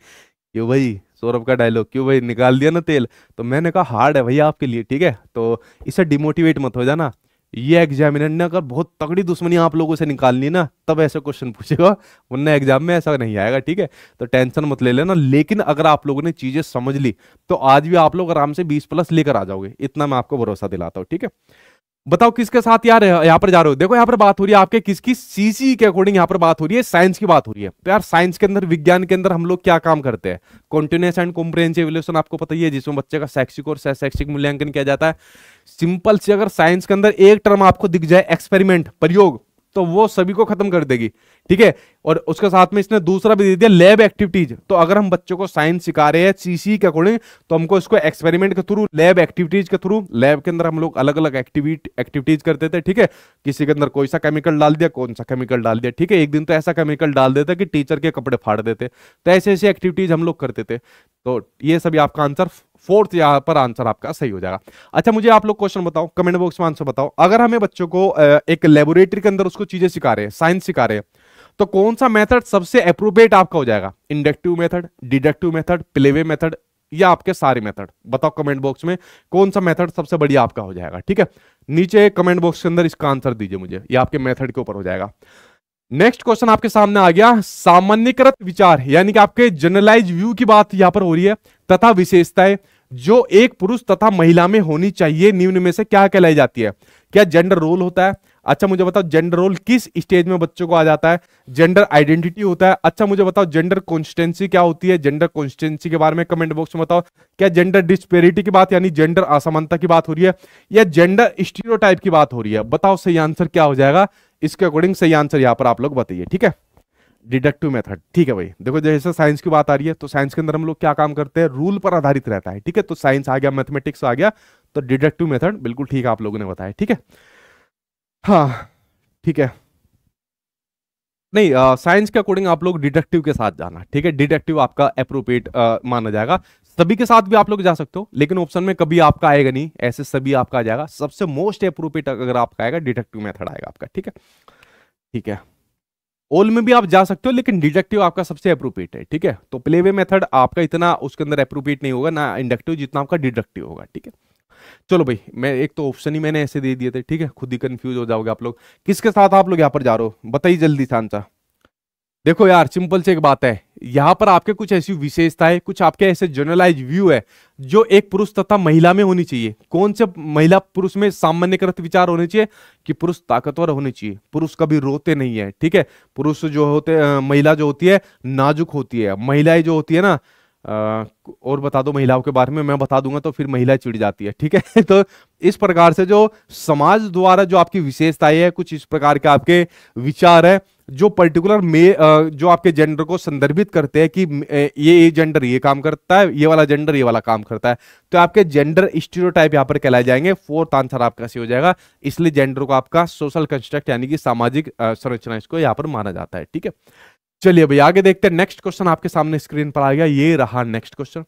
Speaker 1: क्यों भाई? सौरभ का डायलॉग क्यों भाई? निकाल दिया ना तेल। तो मैंने कहा हार्ड है भैया आपके लिए, ठीक है? तो इसे डिमोटिवेट मत हो जाना। ये एग्जामिनर ने अगर बहुत तगड़ी दुश्मनी आप लोगों से निकालनी ना, तब ऐसे क्वेश्चन पूछेगा, वरना एग्ज़ाम में ऐसा नहीं आएगा, ठीक है? तो टेंशन मत ले लेना, लेकिन अगर आप लोगों ने चीज़ें समझ ली तो आज भी आप लोग आराम से बीस प्लस लेकर आ जाओगे, इतना मैं आपको भरोसा दिलाता हूँ, ठीक है? बताओ किसके साथ यार, यहाँ पर जा रहे हो? देखो यहाँ पर बात हो रही है आपके किसकी? सीसी के अकॉर्डिंग यहाँ पर बात हो रही है साइंस की बात हो रही है। तो यार साइंस के अंदर, विज्ञान के अंदर हम लोग क्या काम करते हैं? कॉन्टिन्यूस एंड कॉम्प्रेंसिव एवल्यूशन आपको पता ही है, जिसमें बच्चे का शैक्षिक और शैक्षिक मूल्यांकन किया जाता है। सिंपल से अगर साइंस के अंदर एक टर्म आपको दिख जाए एक्सपेरिमेंट प्रयोग तो वो सभी को खत्म कर देगी, ठीक है? और उसके साथ में इसने दूसरा भी दे दिया लैब एक्टिविटीज़ तो अगर हम बच्चों को साइंस सिखा रहे हैं सीसी के अकॉर्डिंग तो हमको इसको एक्सपेरिमेंट के थ्रू लैब एक्टिविटीज़ के थ्रू लैब के अंदर हम लोग अलग अलग एक्टिविटी एक्टिविटीज़ करते थे, ठीक है? किसी के अंदर कोई सा केमिकल डाल दिया, कौन सा केमिकल डाल दिया, ठीक है? एक दिन तो ऐसा केमिकल डाल देता कि टीचर के कपड़े फाड़ देते। तो ऐसे ऐसी एक्टिविटीज़ हम लोग करते थे। तो ये सभी आपका आंसर फोर्थ यहाँ पर आंसर आपका सही हो जाएगा। अच्छा मुझे आप लोग क्वेश्चन बताओ, कमेंट बॉक्स में आंसर बताओ। अगर हमें बच्चों को एक लेबोरेटरी के अंदर उसको चीज़ें सिखा रहे हैं साइंस सिखा रहे हैं तो कौन सा मेथड सबसे अप्रोप्रिएट आपका हो जाएगा? Inductive method deductive method playway method या आपके सारे मेथड बताओ कमेंट बॉक्स में, कौन सा मेथड सबसे बढ़िया आपका हो जाएगा, ठीक है? नीचे कमेंट बॉक्स के अंदर इसका आंसर दीजिए मुझे, ये आपके मेथड के ऊपर हो जाएगा। नेक्स्ट क्वेश्चन आपके सामने आ गया। सामान्यकृत विचार, यानी कि आपके जनरलाइज व्यू की बात यहाँ पर हो रही है, तथा विशेषताएँ, जो एक पुरुष तथा महिला में होनी चाहिए, निम्न में से क्या कहलाई जाती है? क्या जेंडर रोल होता है? अच्छा मुझे बताओ जेंडर रोल किस स्टेज में बच्चों को आ जाता है? जेंडर आइडेंटिटी होता है। अच्छा मुझे बताओ जेंडर कॉन्स्टेंसी क्या होती है? जेंडर कॉन्स्टेंसी के बारे में कमेंट बॉक्स में बताओ। क्या जेंडर डिस्पेरिटी की बात, यानी जेंडर असमानता की बात हो रही है? या जेंडर स्टीरियोटाइप की बात हो रही है? बताओ, सही आंसर क्या हो जाएगा? इसके अकॉर्डिंग सही आंसर यहाँ पर आप लोग बताइए, ठीक है? डिडक्टिव मेथड ठीक है भाई। देखो, जैसे साइंस की बात आ रही है तो साइंस के अंदर हम लोग क्या काम करते हैं? रूल पर आधारित रहता है, ठीक है? तो साइंस आ गया मैथमेटिक्स आ गया तो डिडक्टिव मेथड बिल्कुल ठीक है आप लोगों ने बताया, ठीक है? हाँ ठीक है। नहीं साइंस के अकॉर्डिंग आप लोग डिडक्टिव के साथ जाना, ठीक है? डिडक्टिव आपका अप्रोप्रिएट माना जाएगा। सभी के साथ भी आप लोग जा सकते हो, लेकिन ऑप्शन में कभी आपका आएगा नहीं, ऐसे सभी आपका आ जाएगा। सबसे मोस्ट अप्रोप्रिएट अगर आपका आएगा डिडक्टिव मेथड आएगा आपका, ठीक है? ठीक है। ओल में भी आप जा सकते हो, लेकिन डिडक्टिव आपका सबसे अप्रोप्रिएट है, ठीक है? तो प्लेवे मेथड आपका इतना उसके अंदर अप्रोप्रिएट नहीं होगा, ना इंडक्टिव जितना आपका डिडक्टिव होगा, ठीक है? चलो भाई, मैं एक तो ऑप्शन ही मैंने ऐसे दे दिए थे, ठीक है? खुद ही कंफ्यूज हो जाओगे आप लोग। किसके साथ आप लोग यहाँ पर जा रहे हो? बताइए जल्दी से आंसर देखो यार सिंपल से एक बात है यहाँ पर आपके कुछ ऐसी विशेषताएँ, कुछ आपके ऐसे जनरलाइज व्यू है, जो एक पुरुष तथा महिला में होनी चाहिए। कौन से महिला पुरुष में सामान्यकृत विचार होने चाहिए कि पुरुष ताकतवर होने चाहिए? पुरुष कभी रोते नहीं है, ठीक है? पुरुष जो होते महिला जो होती है, नाजुक होती है। महिलाएँ जो होती है ना और बता दो महिलाओं के बारे में, मैं बता दूँगा तो फिर महिला चिड़ जाती है, ठीक है? तो इस प्रकार से जो समाज द्वारा जो आपकी विशेषताएँ है, कुछ इस प्रकार के आपके विचार है जो पर्टिकुलर में जो आपके जेंडर को संदर्भित करते हैं कि ये ये जेंडर ये काम करता है, ये वाला जेंडर ये वाला काम करता है तो आपके जेंडर स्टीरियोटाइप यहाँ पर कहलाए जाएँगे। फोर्थ आंसर आपका सही हो जाएगा। इसलिए जेंडर को आपका सोशल कंस्ट्रक्ट यानी कि सामाजिक संरचना इसको यहाँ पर माना जाता है, ठीक है? चलिए भाई आगे देखते हैं। नेक्स्ट क्वेश्चन आपके सामने स्क्रीन पर आ गया। ये रहा नेक्स्ट क्वेश्चन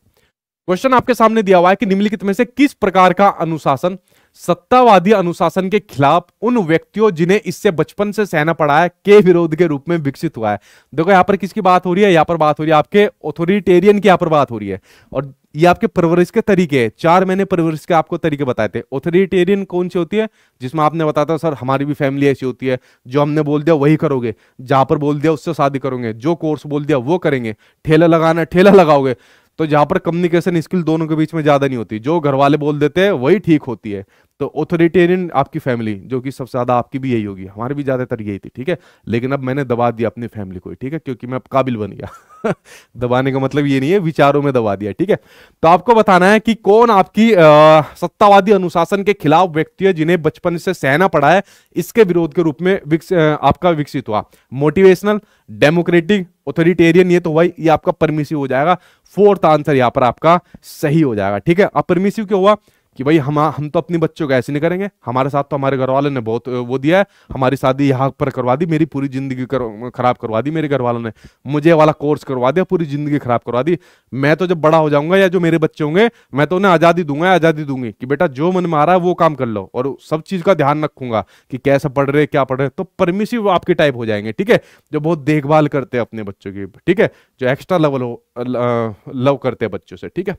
Speaker 1: क्वेश्चन आपके सामने दिया हुआ है कि निम्नलिखित में से किस प्रकार का अनुशासन सत्तावादी अनुशासन के खिलाफ उन व्यक्तियों जिन्हें इससे बचपन से सहना पड़ा है, के विरोध के रूप में विकसित हुआ है। देखो, यहाँ पर किसकी बात हो रही है? यहाँ पर बात हो रही है आपके ऑथोरिटेरियन की यहाँ पर बात हो रही है। और ये आपके परवरिश के तरीके हैं। चार महीने परवरिश के आपको तरीके बताए थे। ऑथोरिटेरियन कौन सी होती है? जिसमें आपने बताया था, सर, हमारी भी फैमिली ऐसी होती है। जो हमने बोल दिया, वही करोगे। जहाँ पर बोल दिया, उससे शादी करोगे। जो कोर्स बोल दिया, वो करेंगे। ठेला लगाना ठेला लगाओगे। तो जहाँ पर कम्युनिकेशन स्किल दोनों के बीच में ज़्यादा नहीं होती। जो घर वाले बोल देते हैं, वही ठीक होती है। तो ऑथोरिटेरियन आपकी फैमिली जो कि सबसे ज़्यादा आपकी भी यही होगी। हमारी भी ज़्यादातर यही थी ठीक है? लेकिन अब मैंने दबा दिया अपनी फैमिली को ठीक है? क्योंकि मैं अब काबिल बन गया। दबाने का मतलब ये नहीं है विचारों में दबा दिया ठीक है? तो आपको बताना है कि कौन आपकी आ, सत्तावादी अनुशासन के खिलाफ व्यक्ति है जिन्हें बचपन से सहना पड़ा है इसके विरोध के रूप में विक्स, आपका विकसित हुआ। मोटिवेशनल डेमोक्रेटिक ऑथोरिटेरियन ये तो भाई ये आपका परमिसिव हो जाएगा। फोर्थ आंसर यहाँ पर आपका सही हो जाएगा ठीक है? अब परमिसिव क्यों हुआ? कि भाई हम हम तो अपने बच्चों को ऐसे नहीं करेंगे। हमारे साथ तो हमारे घर वालों ने बहुत वो दिया है। हमारी शादी यहाँ पर करवा दी मेरी पूरी ज़िंदगी कर, खराब करवा दी मेरे घर वालों ने। मुझे वाला कोर्स करवा दिया पूरी ज़िंदगी खराब करवा दी। मैं तो जब बड़ा हो जाऊँगा या जो मेरे बच्चे होंगे मैं तो उन्हें आज़ादी दूँगा आज़ादी दूँगी कि बेटा जो मन में आ रहा है वो काम कर लो और सब चीज़ का ध्यान रखूँगा कि कैसे पढ़ रहे क्या पढ़ रहे। तो परमिसिव आपके टाइप हो जाएँगे ठीक है? जो बहुत देखभाल करते हैं अपने बच्चों की ठीक है? जो एक्स्ट्रा लेवल हो लव करते हैं बच्चों से ठीक है?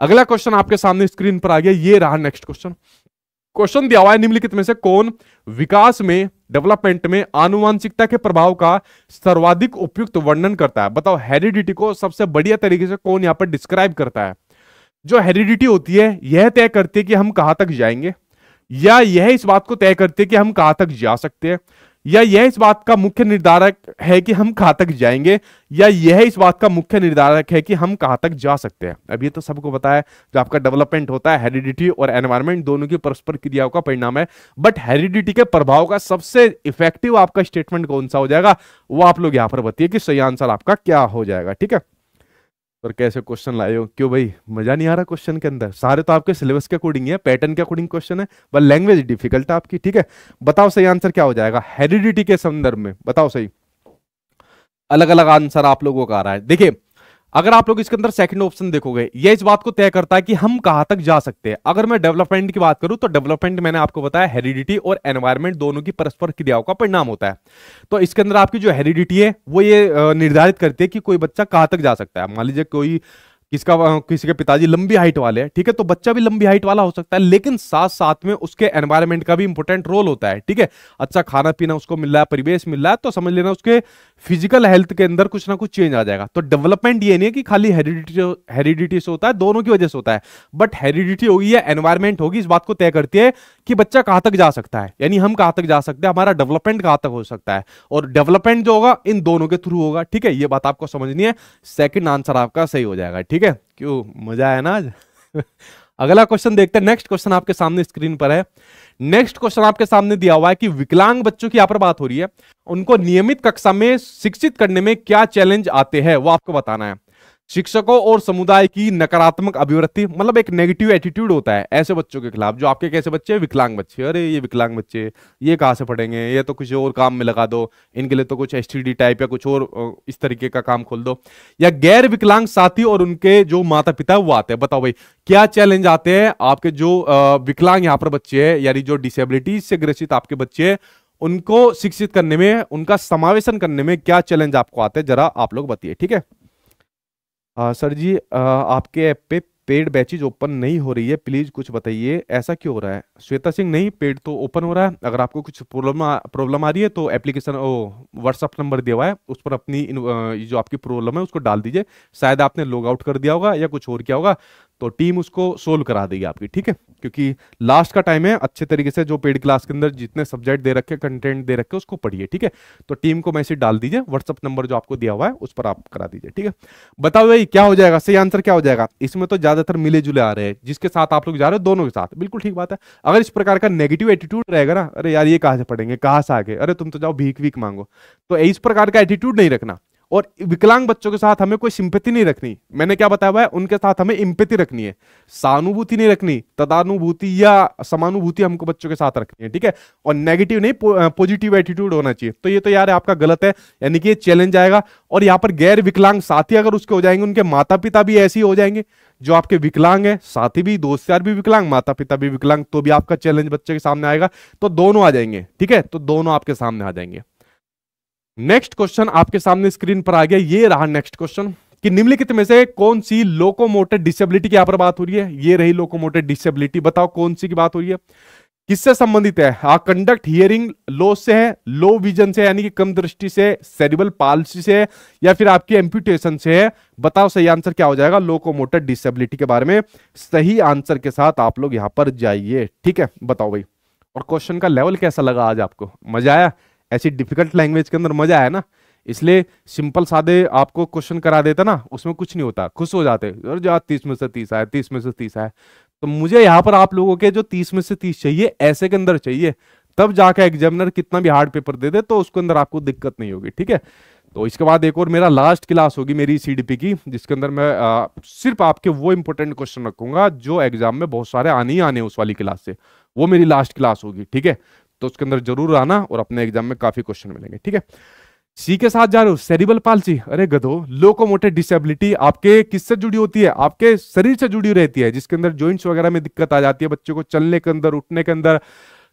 Speaker 1: अगला क्वेश्चन आपके सामने स्क्रीन पर आ गया, ये रहा नेक्स्ट क्वेश्चन क्वेश्चन दिया हुआ है निम्नलिखित में से, कौन विकास में डेवलपमेंट में आनुवांशिकता के प्रभाव का सर्वाधिक उपयुक्त वर्णन करता है? बताओ हेरिडिटी को सबसे बढ़िया तरीके से कौन यहाँ पर डिस्क्राइब करता है? जो हेरिडिटी होती है, यह तय करती है कि हम कहाँ तक जाएँगे, या यह इस बात को तय करती है कि हम कहाँ तक जा सकते हैं? या यह इस बात का मुख्य निर्धारक है कि हम कहाँ तक जाएँगे, या यह इस बात का मुख्य निर्धारक है कि हम कहाँ तक जा सकते हैं? अब ये तो सबको पता है, जो आपका डेवलपमेंट होता है हेरिडिटी और एनवायरमेंट दोनों की परस्पर क्रियाओं का परिणाम है। बट हेरिडिटी के प्रभाव का सबसे इफ़ेक्टिव आपका स्टेटमेंट कौन सा हो जाएगा, वो आप लोग यहाँ पर बताइए कि सही आंसर आपका क्या हो जाएगा, ठीक है? और कैसे क्वेश्चन लाए हो? क्यों भाई? मज़ा नहीं आ रहा क्वेश्चन के अंदर? सारे तो आपके सिलेबस के अकॉर्डिंग है पैटर्न के अकॉर्डिंग क्वेश्चन है, पर लैंग्वेज डिफ़िकल्ट है आपकी, ठीक है? बताओ सही आंसर क्या हो जाएगा? हेरिडिटी के संदर्भ में, बताओ सही। अलग अलग आंसर आप लोगों का आ रहा है। देखिए अगर आप लोग इसके अंदर सेकंड ऑप्शन देखोगे, ये इस बात को तय करता है कि हम कहाँ तक जा सकते हैं। अगर मैं डेवलपमेंट की बात करूँ तो डेवलपमेंट मैंने आपको बताया हेरिडिटी और एनवायरमेंट दोनों की परस्पर क्रियाओं का परिणाम होता है। तो इसके अंदर आपकी जो हेरिडिटी है, वो ये निर्धारित करती है कि कोई बच्चा कहाँ तक जा सकता है। मान लीजिए कोई किसका किसी के पिताजी लंबी हाइट वाले हैं, ठीक है? तो बच्चा भी लंबी हाइट वाला हो सकता है, लेकिन साथ साथ में उसके एनवायरमेंट का भी इंपॉर्टेंट रोल होता है, ठीक है? अच्छा खाना पीना उसको मिल रहा है, परिवेश मिल रहा है तो समझ लेना उसके फ़िज़िकल हेल्थ के अंदर कुछ ना कुछ चेंज आ जाएगा। तो डेवलपमेंट ये नहीं है कि खाली हेरिडिटी से होता है, दोनों की वजह से होता है। बट हेरिडिटी होगी या एनवायरमेंट होगी, इस बात को तय करती है कि बच्चा कहाँ तक जा सकता है, यानी हम कहाँ तक जा सकते हैं, हमारा डेवलपमेंट कहाँ तक हो सकता है। और डेवलपमेंट जो होगा, इन दोनों के थ्रू होगा, ठीक है? ये बात आपको समझनी है सेकेंड आंसर आपका सही हो जाएगा, ठीक है? क्यों? मज़ा आया ना आज? अगला क्वेश्चन देखते हैं। नेक्स्ट क्वेश्चन आपके सामने स्क्रीन पर है। नेक्स्ट क्वेश्चन आपके सामने दिया हुआ है कि विकलांग बच्चों की यहाँ पर बात हो रही है। उनको नियमित कक्षा में शिक्षित करने में क्या चैलेंज आते हैं? वो आपको बताना है। शिक्षकों और समुदाय की नकारात्मक अभिवृत्ति मतलब एक नेगेटिव एटीट्यूड होता है ऐसे बच्चों के खिलाफ, जो आपके कैसे बच्चे विकलांग बच्चे। अरे, ये विकलांग बच्चे, ये कहाँ से पढ़ेंगे? ये तो कुछ और काम में लगा दो। इनके लिए तो कुछ एसटीडी टाइप या कुछ और इस तरीके का काम खोल दो। या गैर विकलांग साथी और उनके जो माता पिता वो आते हैं। बताओ भाई, क्या चैलेंज आते हैं? आपके जो विकलांग यहाँ पर बच्चे हैं, यानी जो डिसेबिलिटी से ग्रसित आपके बच्चे हैं, उनको शिक्षित करने में, उनका समावेशन करने में क्या चैलेंज आपको आते हैं? जरा आप लोग बताइए, ठीक है? आ, सर जी आ, आपके ऐप पे पेड बैचेज ओपन नहीं हो रही है प्लीज़ कुछ बताइए ऐसा क्यों हो रहा है? श्वेता सिंह नहीं पेड तो ओपन हो रहा है अगर आपको कुछ प्रॉब्लम प्रॉब्लम आ रही है तो एप्लीकेशन ओ व्हाट्सअप नंबर दिया हुआ है उस पर अपनी जो आपकी प्रॉब्लम है उसको डाल दीजिए शायद आपने लॉग आउट कर दिया होगा या कुछ और किया होगा तो टीम उसको सोल्व करा देगी आपकी, ठीक है? क्योंकि लास्ट का टाइम है, अच्छे तरीके से जो पेड क्लास के अंदर जितने सब्जेक्ट दे रखे कंटेंट दे रखे, उसको पढ़िए, ठीक है? तो टीम को मैसेज डाल दीजिए व्हाट्सअप नंबर जो आपको दिया हुआ है, उस पर आप करा दीजिए, ठीक है? बताओ भाई, क्या हो जाएगा? सही आंसर क्या हो जाएगा? इसमें तो ज़्यादातर मिले जुले आ रहे हैं, जिसके साथ आप लोग जा रहे हो, दोनों के साथ, बिल्कुल ठीक बात है। अगर इस प्रकार का नेगेटिव एटीट्यूड रहेगा ना, अरे यार, ये कहाँ से पढ़ेंगे, कहाँ से आगे? अरे तुम तो जाओ भीख वीक मांगो। तो इस प्रकार का एटीट्यूड नहीं रखना। और विकलांग बच्चों के साथ हमें कोई सिंपति नहीं रखनी। मैंने क्या बताया हुआ है? उनके साथ हमें इम्पति रखनी है। सहानुभूति नहीं रखनी, तदानुभूति या समानुभूति हमको बच्चों के साथ रखनी है, ठीक है? और नेगेटिव नहीं पॉजिटिव एटीट्यूड होना चाहिए। तो ये तो यार आपका गलत है, यानी कि ये चैलेंज आएगा। और यहाँ पर गैर विकलांग साथी अगर उसके हो जाएँगे, उनके माता पिता भी ऐसे ही हो जाएँगे, जो आपके विकलांग है, साथी भी, दोस्त यार भी विकलांग माता पिता भी विकलांग तो भी आपका चैलेंज बच्चे के सामने आएगा तो दोनों आ जाएँगे, ठीक है? तो दोनों आपके सामने आ जाएँगे। नेक्स्ट क्वेश्चन आपके सामने स्क्रीन पर आ गया, ये रहा नेक्स्ट क्वेश्चन कि निम्नलिखित में से कौन सी लोकोमोटर डिसेबिलिटी की यहाँ पर बात हो रही है? ये रही लोकोमोटर डिसेबिलिटी बताओ कौन सी की बात हो रही है? किससे संबंधित है? आ कंडक्ट हियरिंग लॉस से है लो विजन से यानी कि कम दृष्टि से सेरिबल पालसी से या फिर आपकी एम्प्यूटेशन से है। बताओ सही आंसर क्या हो जाएगा लोकोमोटर डिसेबिलिटी के बारे में। सही आंसर के साथ आप लोग यहाँ पर जाइए। ठीक है, बताओ भाई। और क्वेश्चन का लेवल कैसा लगा आज आपको? मज़ा आया? ऐसी डिफ़िकल्ट लैंग्वेज के अंदर मज़ा आया ना इसलिए सिंपल सादे आपको क्वेश्चन करा देता ना उसमें कुछ नहीं होता खुश हो जाते और जो तीस में से तीस आए तीस में से तीस आए तो मुझे यहाँ पर आप लोगों के जो तीस में से तीस चाहिए ऐसे के अंदर चाहिए तब जाकर एग्जामिनर कितना भी हार्ड पेपर दे दे तो उसके अंदर आपको दिक्कत नहीं होगी ठीक है? तो इसके बाद एक और मेरा लास्ट क्लास होगी मेरी सीडीपी की जिसके अंदर मैं आ, सिर्फ़ आपके वो इंपॉर्टेंट क्वेश्चन रखूँगा जो एग्ज़ाम में बहुत सारे आने ही आने उस वाली क्लास से वो मेरी लास्ट क्लास होगी ठीक है? तो उसके अंदर ज़रूर आना और अपने एग्ज़ाम में काफ़ी क्वेश्चन मिलेंगे, ठीक है? सी के साथ जा रहे हो सेरिबल पालसी अरे गधो लोकोमोटिव डिसेबिलिटी आपके किससे जुड़ी होती है? आपके शरीर से जुड़ी रहती है, जिसके अंदर ज्वाइंट्स वगैरह में दिक्कत आ जाती है बच्चों को चलने के अंदर, उठने के अंदर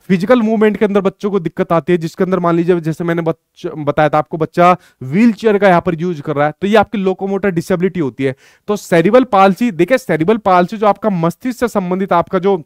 Speaker 1: फ़िज़िकल मूवमेंट के अंदर बच्चों को दिक्कत आती है, जिसके अंदर मान लीजिए, जैसे मैंने बताया था आपको, बच्चा व्हील चेयर का यहाँ पर यूज़ कर रहा है तो ये आपकी लोकोमोटर डिसेबिलिटी होती है। तो सेरिबल पालसी देखिए सेरिबल पालसी जो आपका मस्तिष्क से संबंधित आपका जो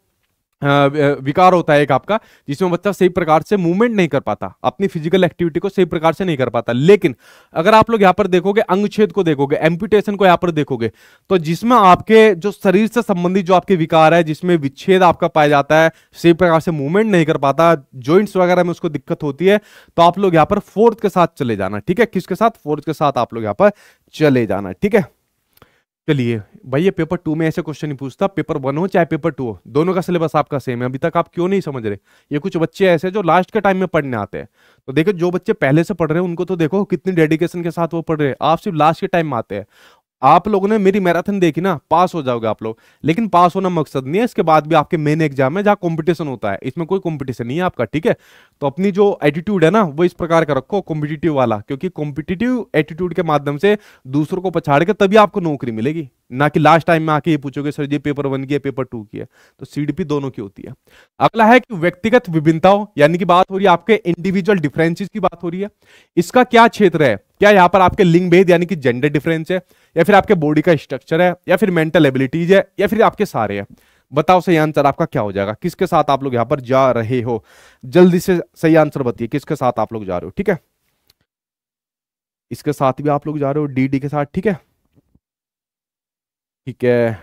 Speaker 1: विकार होता है एक आपका, जिसमें बच्चा सही प्रकार से मूवमेंट नहीं कर पाता। अपनी फ़िज़िकल एक्टिविटी को सही प्रकार से नहीं कर पाता। लेकिन अगर आप लोग यहाँ पर देखोगे, अंगछेद को देखोगे एम्पुटेशन को यहाँ पर देखोगे तो जिसमें आपके जो शरीर से संबंधित जो आपके विकार है, जिसमें विच्छेद आपका पाया जाता है, सही प्रकार से मूवमेंट नहीं कर पाता ज्वाइंट्स वगैरह में उसको दिक्कत होती है तो आप लोग यहाँ पर फोर्थ के साथ चले जाना, ठीक है? किसके साथ? फोर्थ के साथ आप लोग यहाँ पर चले जाना, ठीक है? चलिए, भाई ये पेपर टू में ऐसे क्वेश्चन नहीं पूछता पेपर वन हो चाहे पेपर टू हो, दोनों का सिलेबस आपका सेम है। अभी तक आप क्यों नहीं समझ रहे? ये कुछ बच्चे ऐसे जो लास्ट के टाइम में पढ़ने आते हैं। तो देखो, जो बच्चे पहले से पढ़ रहे हैं, उनको तो देखो कितनी डेडिकेशन के साथ वो पढ़ रहे हैं। आप सिर्फ़ लास्ट के टाइम में आते हैं। आप लोगों ने मेरी मैराथन देखी ना, पास हो जाओगे आप लोग। लेकिन पास होना मकसद नहीं है, इसके बाद भी आपके मेन एग्ज़ाम है जहाँ कंपटीशन होता है। इसमें कोई कंपटीशन नहीं है आपका, ठीक है? तो अपनी जो एटीट्यूड है ना, वो इस प्रकार का रखो कॉम्पिटिटिव वाला, क्योंकि कॉम्पिटिटिव एटीट्यूड के माध्यम से दूसरों को पछाड़ के तभी आपको नौकरी मिलेगी। ना कि लास्ट टाइम में आके ये पूछोगे, सर जी पेपर वन की है पेपर टू की है? तो सीडीपी दोनों की होती है। अगला है कि व्यक्तिगत विभिन्नताओं, यानी कि बात हो रही है आपके इंडिविजुअल डिफरेंसेस की बात हो रही है। इसका क्या क्षेत्र है? क्या यहाँ पर आपके लिंग भेद यानी कि जेंडर डिफरेंस है, या फिर आपके बॉडी का स्ट्रक्चर है, या फिर मेंटल एबिलिटीज है, या फिर आपके सारे है? बताओ सही आंसर आपका क्या हो जाएगा? किसके साथ आप लोग यहाँ पर जा रहे हो? जल्दी से सही आंसर बताइए, किसके साथ आप लोग जा रहे हो, ठीक है? इसके साथ भी आप लोग जा रहे हो डी के साथ, ठीक है? ठीक है।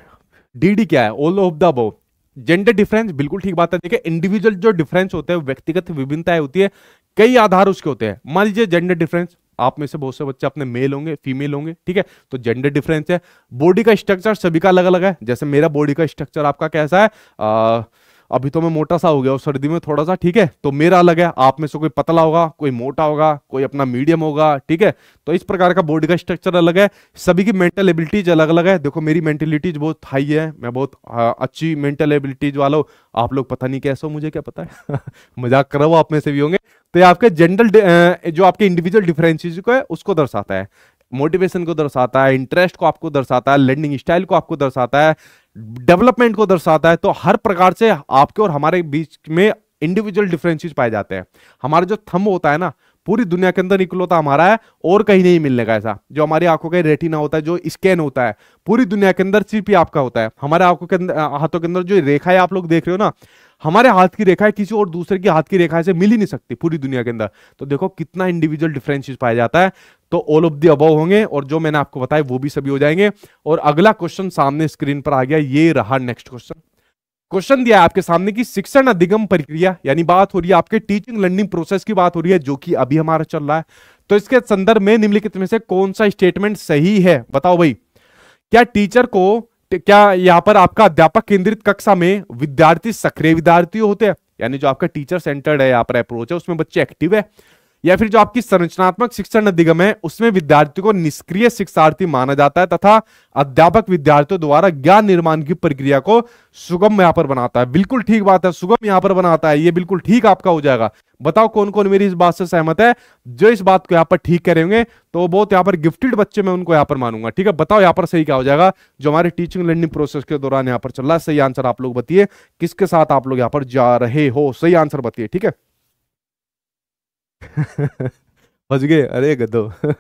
Speaker 1: डी डी क्या है? All of the above gender difference बिल्कुल ठीक बात है। देखिए इंडिविजुअल जो डिफरेंस होते हैं, व्यक्तिगत विभिन्नताएँ होती है, कई आधार उसके होते हैं। मान लीजिए जेंडर डिफरेंस आप में से बहुत से बच्चे अपने मेल होंगे फीमेल होंगे ठीक है? तो जेंडर डिफरेंस है। बॉडी का स्ट्रक्चर सभी का अलग अलग है। जैसे मेरा बॉडी का स्ट्रक्चर आपका कैसा है? आ, अभी तो मैं मोटा सा हो गया और सर्दी में थोड़ा सा ठीक है? तो मेरा अलग है। आप में से कोई पतला होगा कोई मोटा होगा कोई अपना मीडियम होगा ठीक है? तो इस प्रकार का बॉडी का स्ट्रक्चर अलग है। सभी की मेंटल एबिलिटीज अलग अलग है। देखो मेरी मेंटेलिटीज बहुत हाई है। मैं बहुत अच्छी मेंटल एबिलिटीज वाला हूँ। आप लोग पता नहीं कैसे हो मुझे क्या पता है? मज़ाक करो आप में से भी होंगे। तो ये आपके जनरल जो आपके इंडिविजुअल डिफरेंसेस को है, उसको दर्शाता है। मोटिवेशन को दर्शाता है इंटरेस्ट को आपको दर्शाता है लर्निंग स्टाइल को आपको दर्शाता है डेवलपमेंट को दर्शाता है तो हर प्रकार से आपके और हमारे बीच में इंडिविजुअल डिफरेंसेस पाए जाते हैं। हमारा जो थम होता है ना, पूरी दुनिया के अंदर इकलौता हमारा है, और कहीं नहीं मिलने का ऐसा। जो हमारी आँखों का रेटिना होता है, जो स्कैन होता है, पूरी दुनिया के अंदर सिर्फ़ ही आपका होता है। हमारे आँखों के अंदर हाथों के अंदर जो रेखा है आप लोग देख रहे हो ना हमारे हाथ की रेखा है किसी और दूसरे की हाथ की रेखा से मिल ही नहीं सकती पूरी दुनिया के अंदर। तो देखो कितना इंडिविजुअल डिफरेंसेस पाया जाता है। तो ऑल ऑफ़ दी अबव होंगे और जो मैंने आपको बताया वो भी सभी हो जाएँगे। और अगला क्वेश्चन सामने स्क्रीन पर आ गया, ये रहा नेक्स्ट क्वेश्चन क्वेश्चन दिया है आपके सामने की शिक्षण अधिगम प्रक्रिया, यानी बात हो रही है आपके टीचिंग लर्निंग प्रोसेस की बात हो रही है, जो कि अभी हमारा चल रहा है। तो इसके संदर्भ में निम्नलिखित में से कौन सा स्टेटमेंट सही है? बताओ भाई। क्या टीचर को क्या यहाँ पर आपका अध्यापक केंद्रित कक्षा में विद्यार्थी सक्रिय विद्यार्थी होते हैं? यानी जो आपका टीचर सेंटर्ड है, यहाँ पर अप्रोच है, उसमें बच्चे एक्टिव है? या फिर जो आपकी संरचनात्मक शिक्षण अधिगम है, उसमें विद्यार्थी को निष्क्रिय शिक्षार्थी माना जाता है तथा अध्यापक विद्यार्थियों द्वारा ज्ञान निर्माण की प्रक्रिया को सुगम यहाँ पर बनाता है। बिल्कुल ठीक बात है, सुगम यहाँ पर बनाता है, ये बिल्कुल ठीक आपका हो जाएगा। बताओ कौन कौन मेरी इस बात से सहमत है, जो इस बात को यहाँ पर ठीक करेंगे तो बहुत यहाँ पर गिफ्टेड बच्चे मैं उनको यहाँ पर मानूँगा। ठीक है, बताओ यहाँ पर सही क्या हो जाएगा, जो हमारे टीचिंग लर्निंग प्रोसेस के दौरान यहाँ पर चल रहा है, सही आंसर आप लोग बताइए, किसके साथ आप लोग यहाँ पर जा रहे हो, सही आंसर बताइए, ठीक है? फंस गए। अरे गधो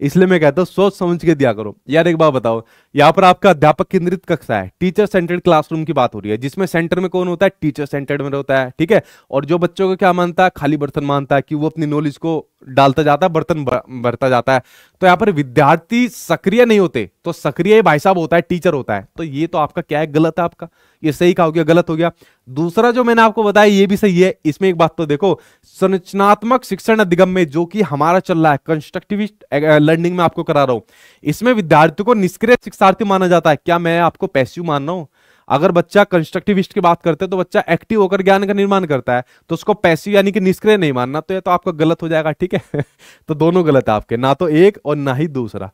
Speaker 1: इसलिए मैं कहता हूँ सोच समझ के दिया करो। यार एक बात बताओ यहाँ पर आपका अध्यापक केंद्रित कक्षा है टीचर सेंटर्ड क्लासरूम की बात हो रही है, जिसमें सेंटर में कौन होता है? टीचर सेंटर्ड में होता है, ठीक है? और जो बच्चों को क्या मानता है? खाली बर्तन मानता है कि वो अपनी नॉलेज को डालता जाता है, बर्तन भरता जाता है। तो यहाँ पर विद्यार्थी सक्रिय नहीं होते तो सक्रिय भाई साहब होता है टीचर होता है। तो ये तो आपका क्या है? गलत है आपका। ये सही कहा हो गया, गलत हो गया। दूसरा जो मैंने आपको बताया, ये भी सही है। इसमें एक बात तो देखो, संरचनात्मक शिक्षण अधिगम में जो कि हमारा चल रहा है कंस्ट्रक्टिविस्ट लर्निंग में आपको करा रहा हूँ, इसमें विद्यार्थियों को निष्क्रिय शिक्षार्थी माना जाता है। क्या मैं आपको पैसिव मान रहा हूँ? अगर बच्चा कंस्ट्रक्टिविस्ट की बात करते हैं तो बच्चा एक्टिव होकर ज्ञान का निर्माण करता है। तो उसको पैसिव यानी कि निष्क्रिय नहीं मानना तो ये तो आपका गलत हो जाएगा, ठीक है? तो दोनों गलत है आपके, ना तो एक और ना ही दूसरा।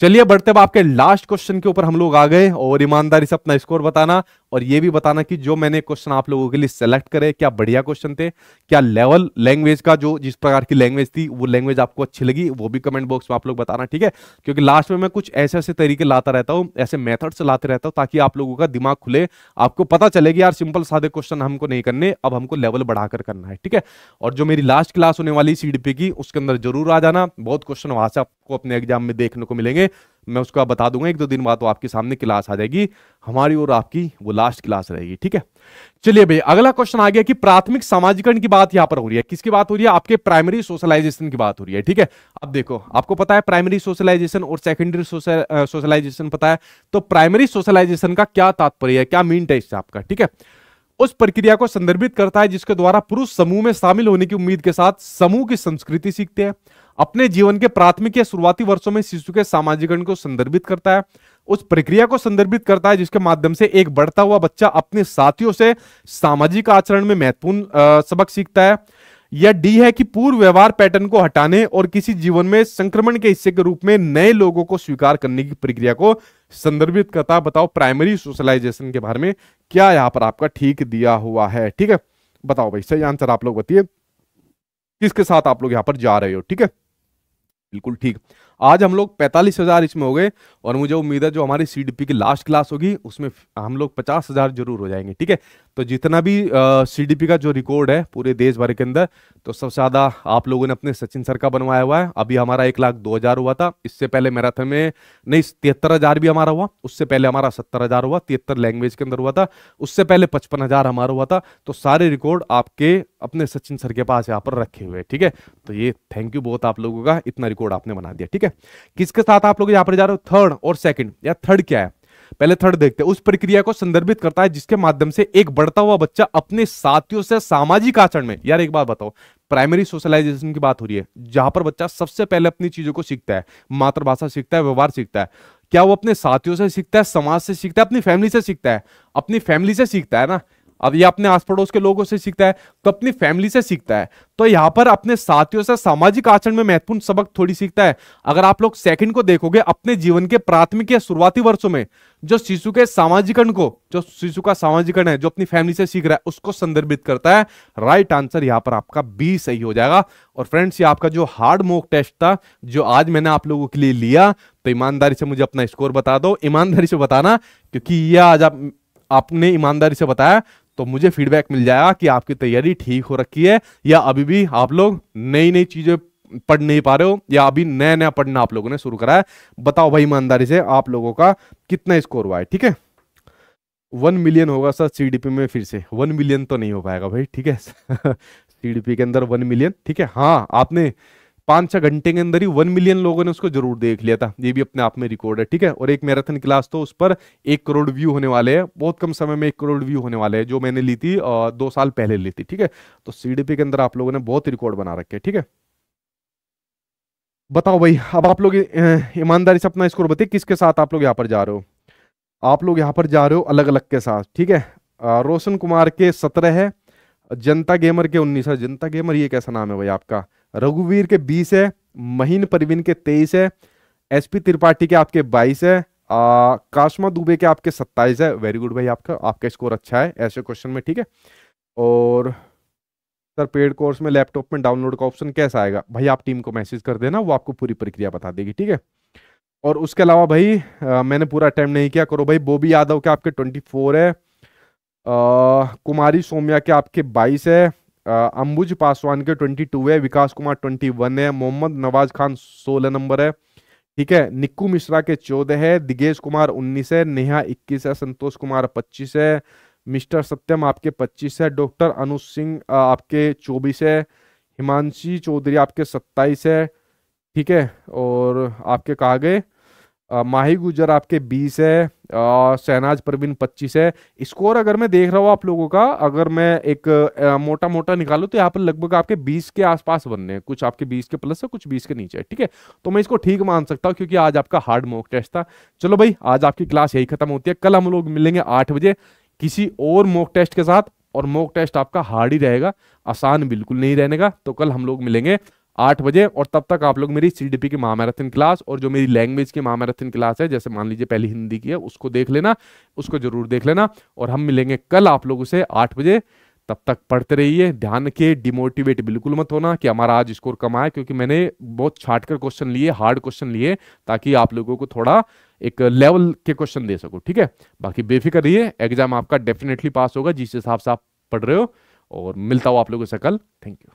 Speaker 1: चलिए, बढ़ते अब आपके लास्ट क्वेश्चन के ऊपर हम लोग आ गए, और ईमानदारी से अपना स्कोर बताना। और ये भी बताना कि जो मैंने क्वेश्चन आप लोगों के लिए सेलेक्ट करे, क्या बढ़िया क्वेश्चन थे, क्या लेवल लैंग्वेज का जो जिस प्रकार की लैंग्वेज थी, वो लैंग्वेज आपको अच्छी लगी, वो भी कमेंट बॉक्स में आप लोग बताना, ठीक है? क्योंकि लास्ट में मैं कुछ ऐसे ऐसे तरीके लाता रहता हूँ, ऐसे मेथड्स लाते रहता हूँ, ताकि आप लोगों का दिमाग खुले, आपको पता चलेगी यार सिंपल सादे क्वेश्चन हमको नहीं करने, अब हमको लेवल बढ़ाकर करना है, ठीक है? और जो मेरी लास्ट क्लास होने वाली सीडीपी की, उसके अंदर ज़रूर आ जाना, बहुत क्वेश्चन वहाँ से आपको अपने एग्ज़ाम में देखने को मिलेंगे। मैं उसको आप बता दूँगा, एक दो दिन बाद वो आपके सामने क्लास आ जाएगी, हमारी और आपकी वो लास्ट क्लास रहेगी, ठीक है? चलिए भाई अगला क्वेश्चन आ गया कि प्राथमिक समाजीकरण की बात यहाँ पर हो रही है। किसकी बात हो रही है? आपके प्राइमरी सोशलाइजेशन की बात हो रही है, ठीक है? अब देखो, आपको पता है प्राइमरी सोशलाइजेशन और सेकेंडरी सोशलाइजेशन पता है तो प्राइमरी सोशलाइजेशन का क्या तात्पर्य है, क्या मीन है आपका, ठीक है? उस प्रक्रिया को संदर्भित करता है जिसके द्वारा पुरुष समूह में शामिल होने की उम्मीद के साथ समूह की संस्कृति सीखते हैं। अपने जीवन के प्राथमिक या शुरुआती वर्षों में शिशु के सामाजिकरण को संदर्भित करता है। उस प्रक्रिया को संदर्भित करता है जिसके माध्यम से एक बढ़ता हुआ बच्चा अपने साथियों से सामाजिक आचरण में महत्वपूर्ण सबक सीखता है। या डी है कि पूर्व व्यवहार पैटर्न को हटाने और किसी जीवन में संक्रमण के हिस्से के रूप में नए लोगों को स्वीकार करने की प्रक्रिया को संदर्भित करता बताओ प्राइमरी सोशलाइजेशन के बारे में क्या यहाँ पर आपका ठीक दिया हुआ है, ठीक है? बताओ भाई, सही आंसर आप लोग बताइए। किसके साथ आप लोग यहाँ पर जा रहे हो, ठीक है? बिल्कुल ठीक। आज हम लोग पैंतालीस हज़ार इसमें हो गए, और मुझे उम्मीद है जो हमारी सीडीपी की लास्ट क्लास होगी, उसमें हम लोग पचास हज़ार ज़रूर हो जाएँगे, ठीक है? तो जितना भी सीडीपी का जो रिकॉर्ड है पूरे देश भर के अंदर तो सबसे ज़्यादा आप लोगों ने अपने सचिन सर का बनवाया हुआ है। अभी हमारा एक लाख दो हज़ार हुआ था। इससे पहले मैराथन में नहीं, तिहत्तर हज़ार भी हमारा हुआ। उससे पहले हमारा सत्तर हज़ार हुआ, तिहत्तर लैंग्वेज के अंदर हुआ था। उससे पहले पचपन हज़ार हमारा हुआ था। तो सारे रिकॉर्ड आपके अपने सचिन सर के पास यहाँ पर रखे हुए ठीक है? तो ये थैंक यू बहुत आप लोगों का इतना रिकॉर्ड आपने बना दिया, ठीक है? किसके साथ आप लोग यहाँ पर जा रहे हो? थर्ड और सेकंड या थर्ड क्या है? पहले थर्ड देखते हैं। उस प्रक्रिया को संदर्भित करता है, जिसके माध्यम से एक बढ़ता हुआ बच्चा अपने साथियों से सामाजिक आचरण में, यार एक बात बताओ प्राइमरी सोशलाइजेशन की बात हो रही है, जहाँ पर बच्चा सबसे पहले अपनी चीज़ों को सीखता है, मातृभाषा सीखता है, व्यवहार सीखता है। क्या वो अपने साथियों से सीखता है, समाज से सीखता है, अपनी फैमिली से सीखता है? अपनी फैमिली से सीखता है ना? अब ये अपने आस पड़ोस के लोगों से सीखता है तो अपनी फैमिली से सीखता है। तो यहाँ पर अपने साथियों से सामाजिक आचरण में महत्वपूर्ण सबक थोड़ी सीखता है। अगर आप लोग सेकंड को देखोगे, अपने जीवन के प्राथमिक या शुरुआती वर्षों में, जो शिशु के सामाजिकरण को, जो शिशु का सामाजिकरण है, जो अपनी फैमिली से सीख रहा है, उसको संदर्भित करता है। राइट आंसर यहाँ पर आपका बी सही हो जाएगा। और फ्रेंड्स ये आपका जो हार्ड मोक टेस्ट था, जो आज मैंने आप लोगों के लिए लिया तो ईमानदारी से मुझे अपना स्कोर बता दो। ईमानदारी से बताना, क्योंकि यह आज आप, आपने ईमानदारी से बताया तो मुझे फीडबैक मिल जाएगा कि आपकी तैयारी ठीक हो रखी है या अभी भी आप लोग नई नई चीज़ें पढ़ नहीं पा रहे हो या अभी नया नया पढ़ना आप लोगों ने शुरू करा है। बताओ भाई ईमानदारी से आप लोगों का कितना स्कोर हुआ है, ठीक है? वन मिलियन होगा सर सीडीपी में फिर से। वन मिलियन तो नहीं हो पाएगा भाई, ठीक है? सीडीपी के अंदर वन मिलियन ठीक है? हाँ आपने पाँच छह घंटे के अंदर ही वन मिलियन लोगों ने उसको ज़रूर देख लिया था। ये भी अपने आप में रिकॉर्ड है, ठीक है? और एक मैराथन क्लास तो उस पर एक करोड़ व्यू होने वाले हैं। बहुत कम समय में एक करोड़ व्यू होने वाले हैं, जो मैंने ली थी दो साल पहले ली थी, ठीक है? तो सीडीपी के अंदर आप लोगों ने बहुत रिकॉर्ड बना रखे ठीक है? बताओ भाई, अब आप लोग ईमानदारी से अपना स्कोर बताइए, किसके साथ आप लोग यहाँ पर जा रहे हो? आप लोग यहाँ पर जा रहे हो अलग अलग के साथ, ठीक है? रोशन कुमार के सत्रह है, जनता गेमर के उन्नीस है। जनता गेमर ये कैसा नाम है भाई आपका? रघुवीर के बीस है महीन परवीन के तेईस है एसपी त्रिपाठी के आपके बाईस है काशमा दुबे के आपके सत्ताईस है। वेरी गुड भाई आपका आपका स्कोर अच्छा है ऐसे क्वेश्चन में ठीक है? और सर पेड कोर्स में लैपटॉप में डाउनलोड का ऑप्शन कैसा आएगा? भाई आप टीम को मैसेज कर देना वो आपको पूरी प्रक्रिया बता देगी ठीक है? और उसके अलावा भाई आ, मैंने पूरा अटेम्प्ट नहीं किया करो भाई बोबी यादव के आपके ट्वेंटी फोर है आ, कुमारी सोम्या के आपके बाईस है अंबुज पासवान के ट्वेंटी टू है, विकास कुमार ट्वेंटी वन है, मोहम्मद नवाज़ खान सोलह नंबर है, ठीक है, निक्कू मिश्रा के चौदह है, दिगेश कुमार उन्नीस है, नेहा इक्कीस है, संतोष कुमार पच्चीस है, मिस्टर सत्यम आपके पच्चीस है, डॉक्टर अनुज सिंह आपके चौबीस है, हिमांशी चौधरी आपके सत्ताईस है, ठीक है, और आपके कहा गए? माही गुजर आपके 20 है शहनाज परवीन 25 है। स्कोर अगर मैं देख रहा हूँ आप लोगों का अगर मैं एक आ, मोटा मोटा निकालू तो यहाँ पर लगभग आपके 20 के आसपास बनने हैं। कुछ आपके 20 के प्लस है कुछ 20 के नीचे है ठीक है? तो मैं इसको ठीक मान सकता हूँ क्योंकि आज आपका हार्ड मॉक टेस्ट था। चलो भाई आज आपकी क्लास यही खत्म होती है। कल हम लोग मिलेंगे आठ बजे किसी और मॉक टेस्ट के साथ और मॉक टेस्ट आपका हार्ड ही रहेगा आसान बिल्कुल नहीं रहने का। तो कल हम लोग मिलेंगे। आठ बजे और तब तक आप लोग मेरी सीडीपी की महामैराथन क्लास और जो मेरी लैंग्वेज की महामैराथन क्लास है, जैसे मान लीजिए पहली हिंदी की है, उसको देख लेना, उसको ज़रूर देख लेना और हम मिलेंगे कल आप लोगों से आठ बजे। तब तक पढ़ते रहिए, ध्यान के डिमोटिवेट बिल्कुल मत होना कि हमारा आज स्कोर कम आया, क्योंकि मैंने बहुत छाट कर क्वेश्चन लिए हार्ड क्वेश्चन लिए, ताकि आप लोगों को थोड़ा एक लेवल के क्वेश्चन दे सको, ठीक है? बाकी बेफिक्र रहिए एग्ज़ाम आपका डेफिनेटली पास होगा, जिस हिसाब से आप पढ़ रहे हो, और मिलता हूँ आप लोगों से कल। Thank you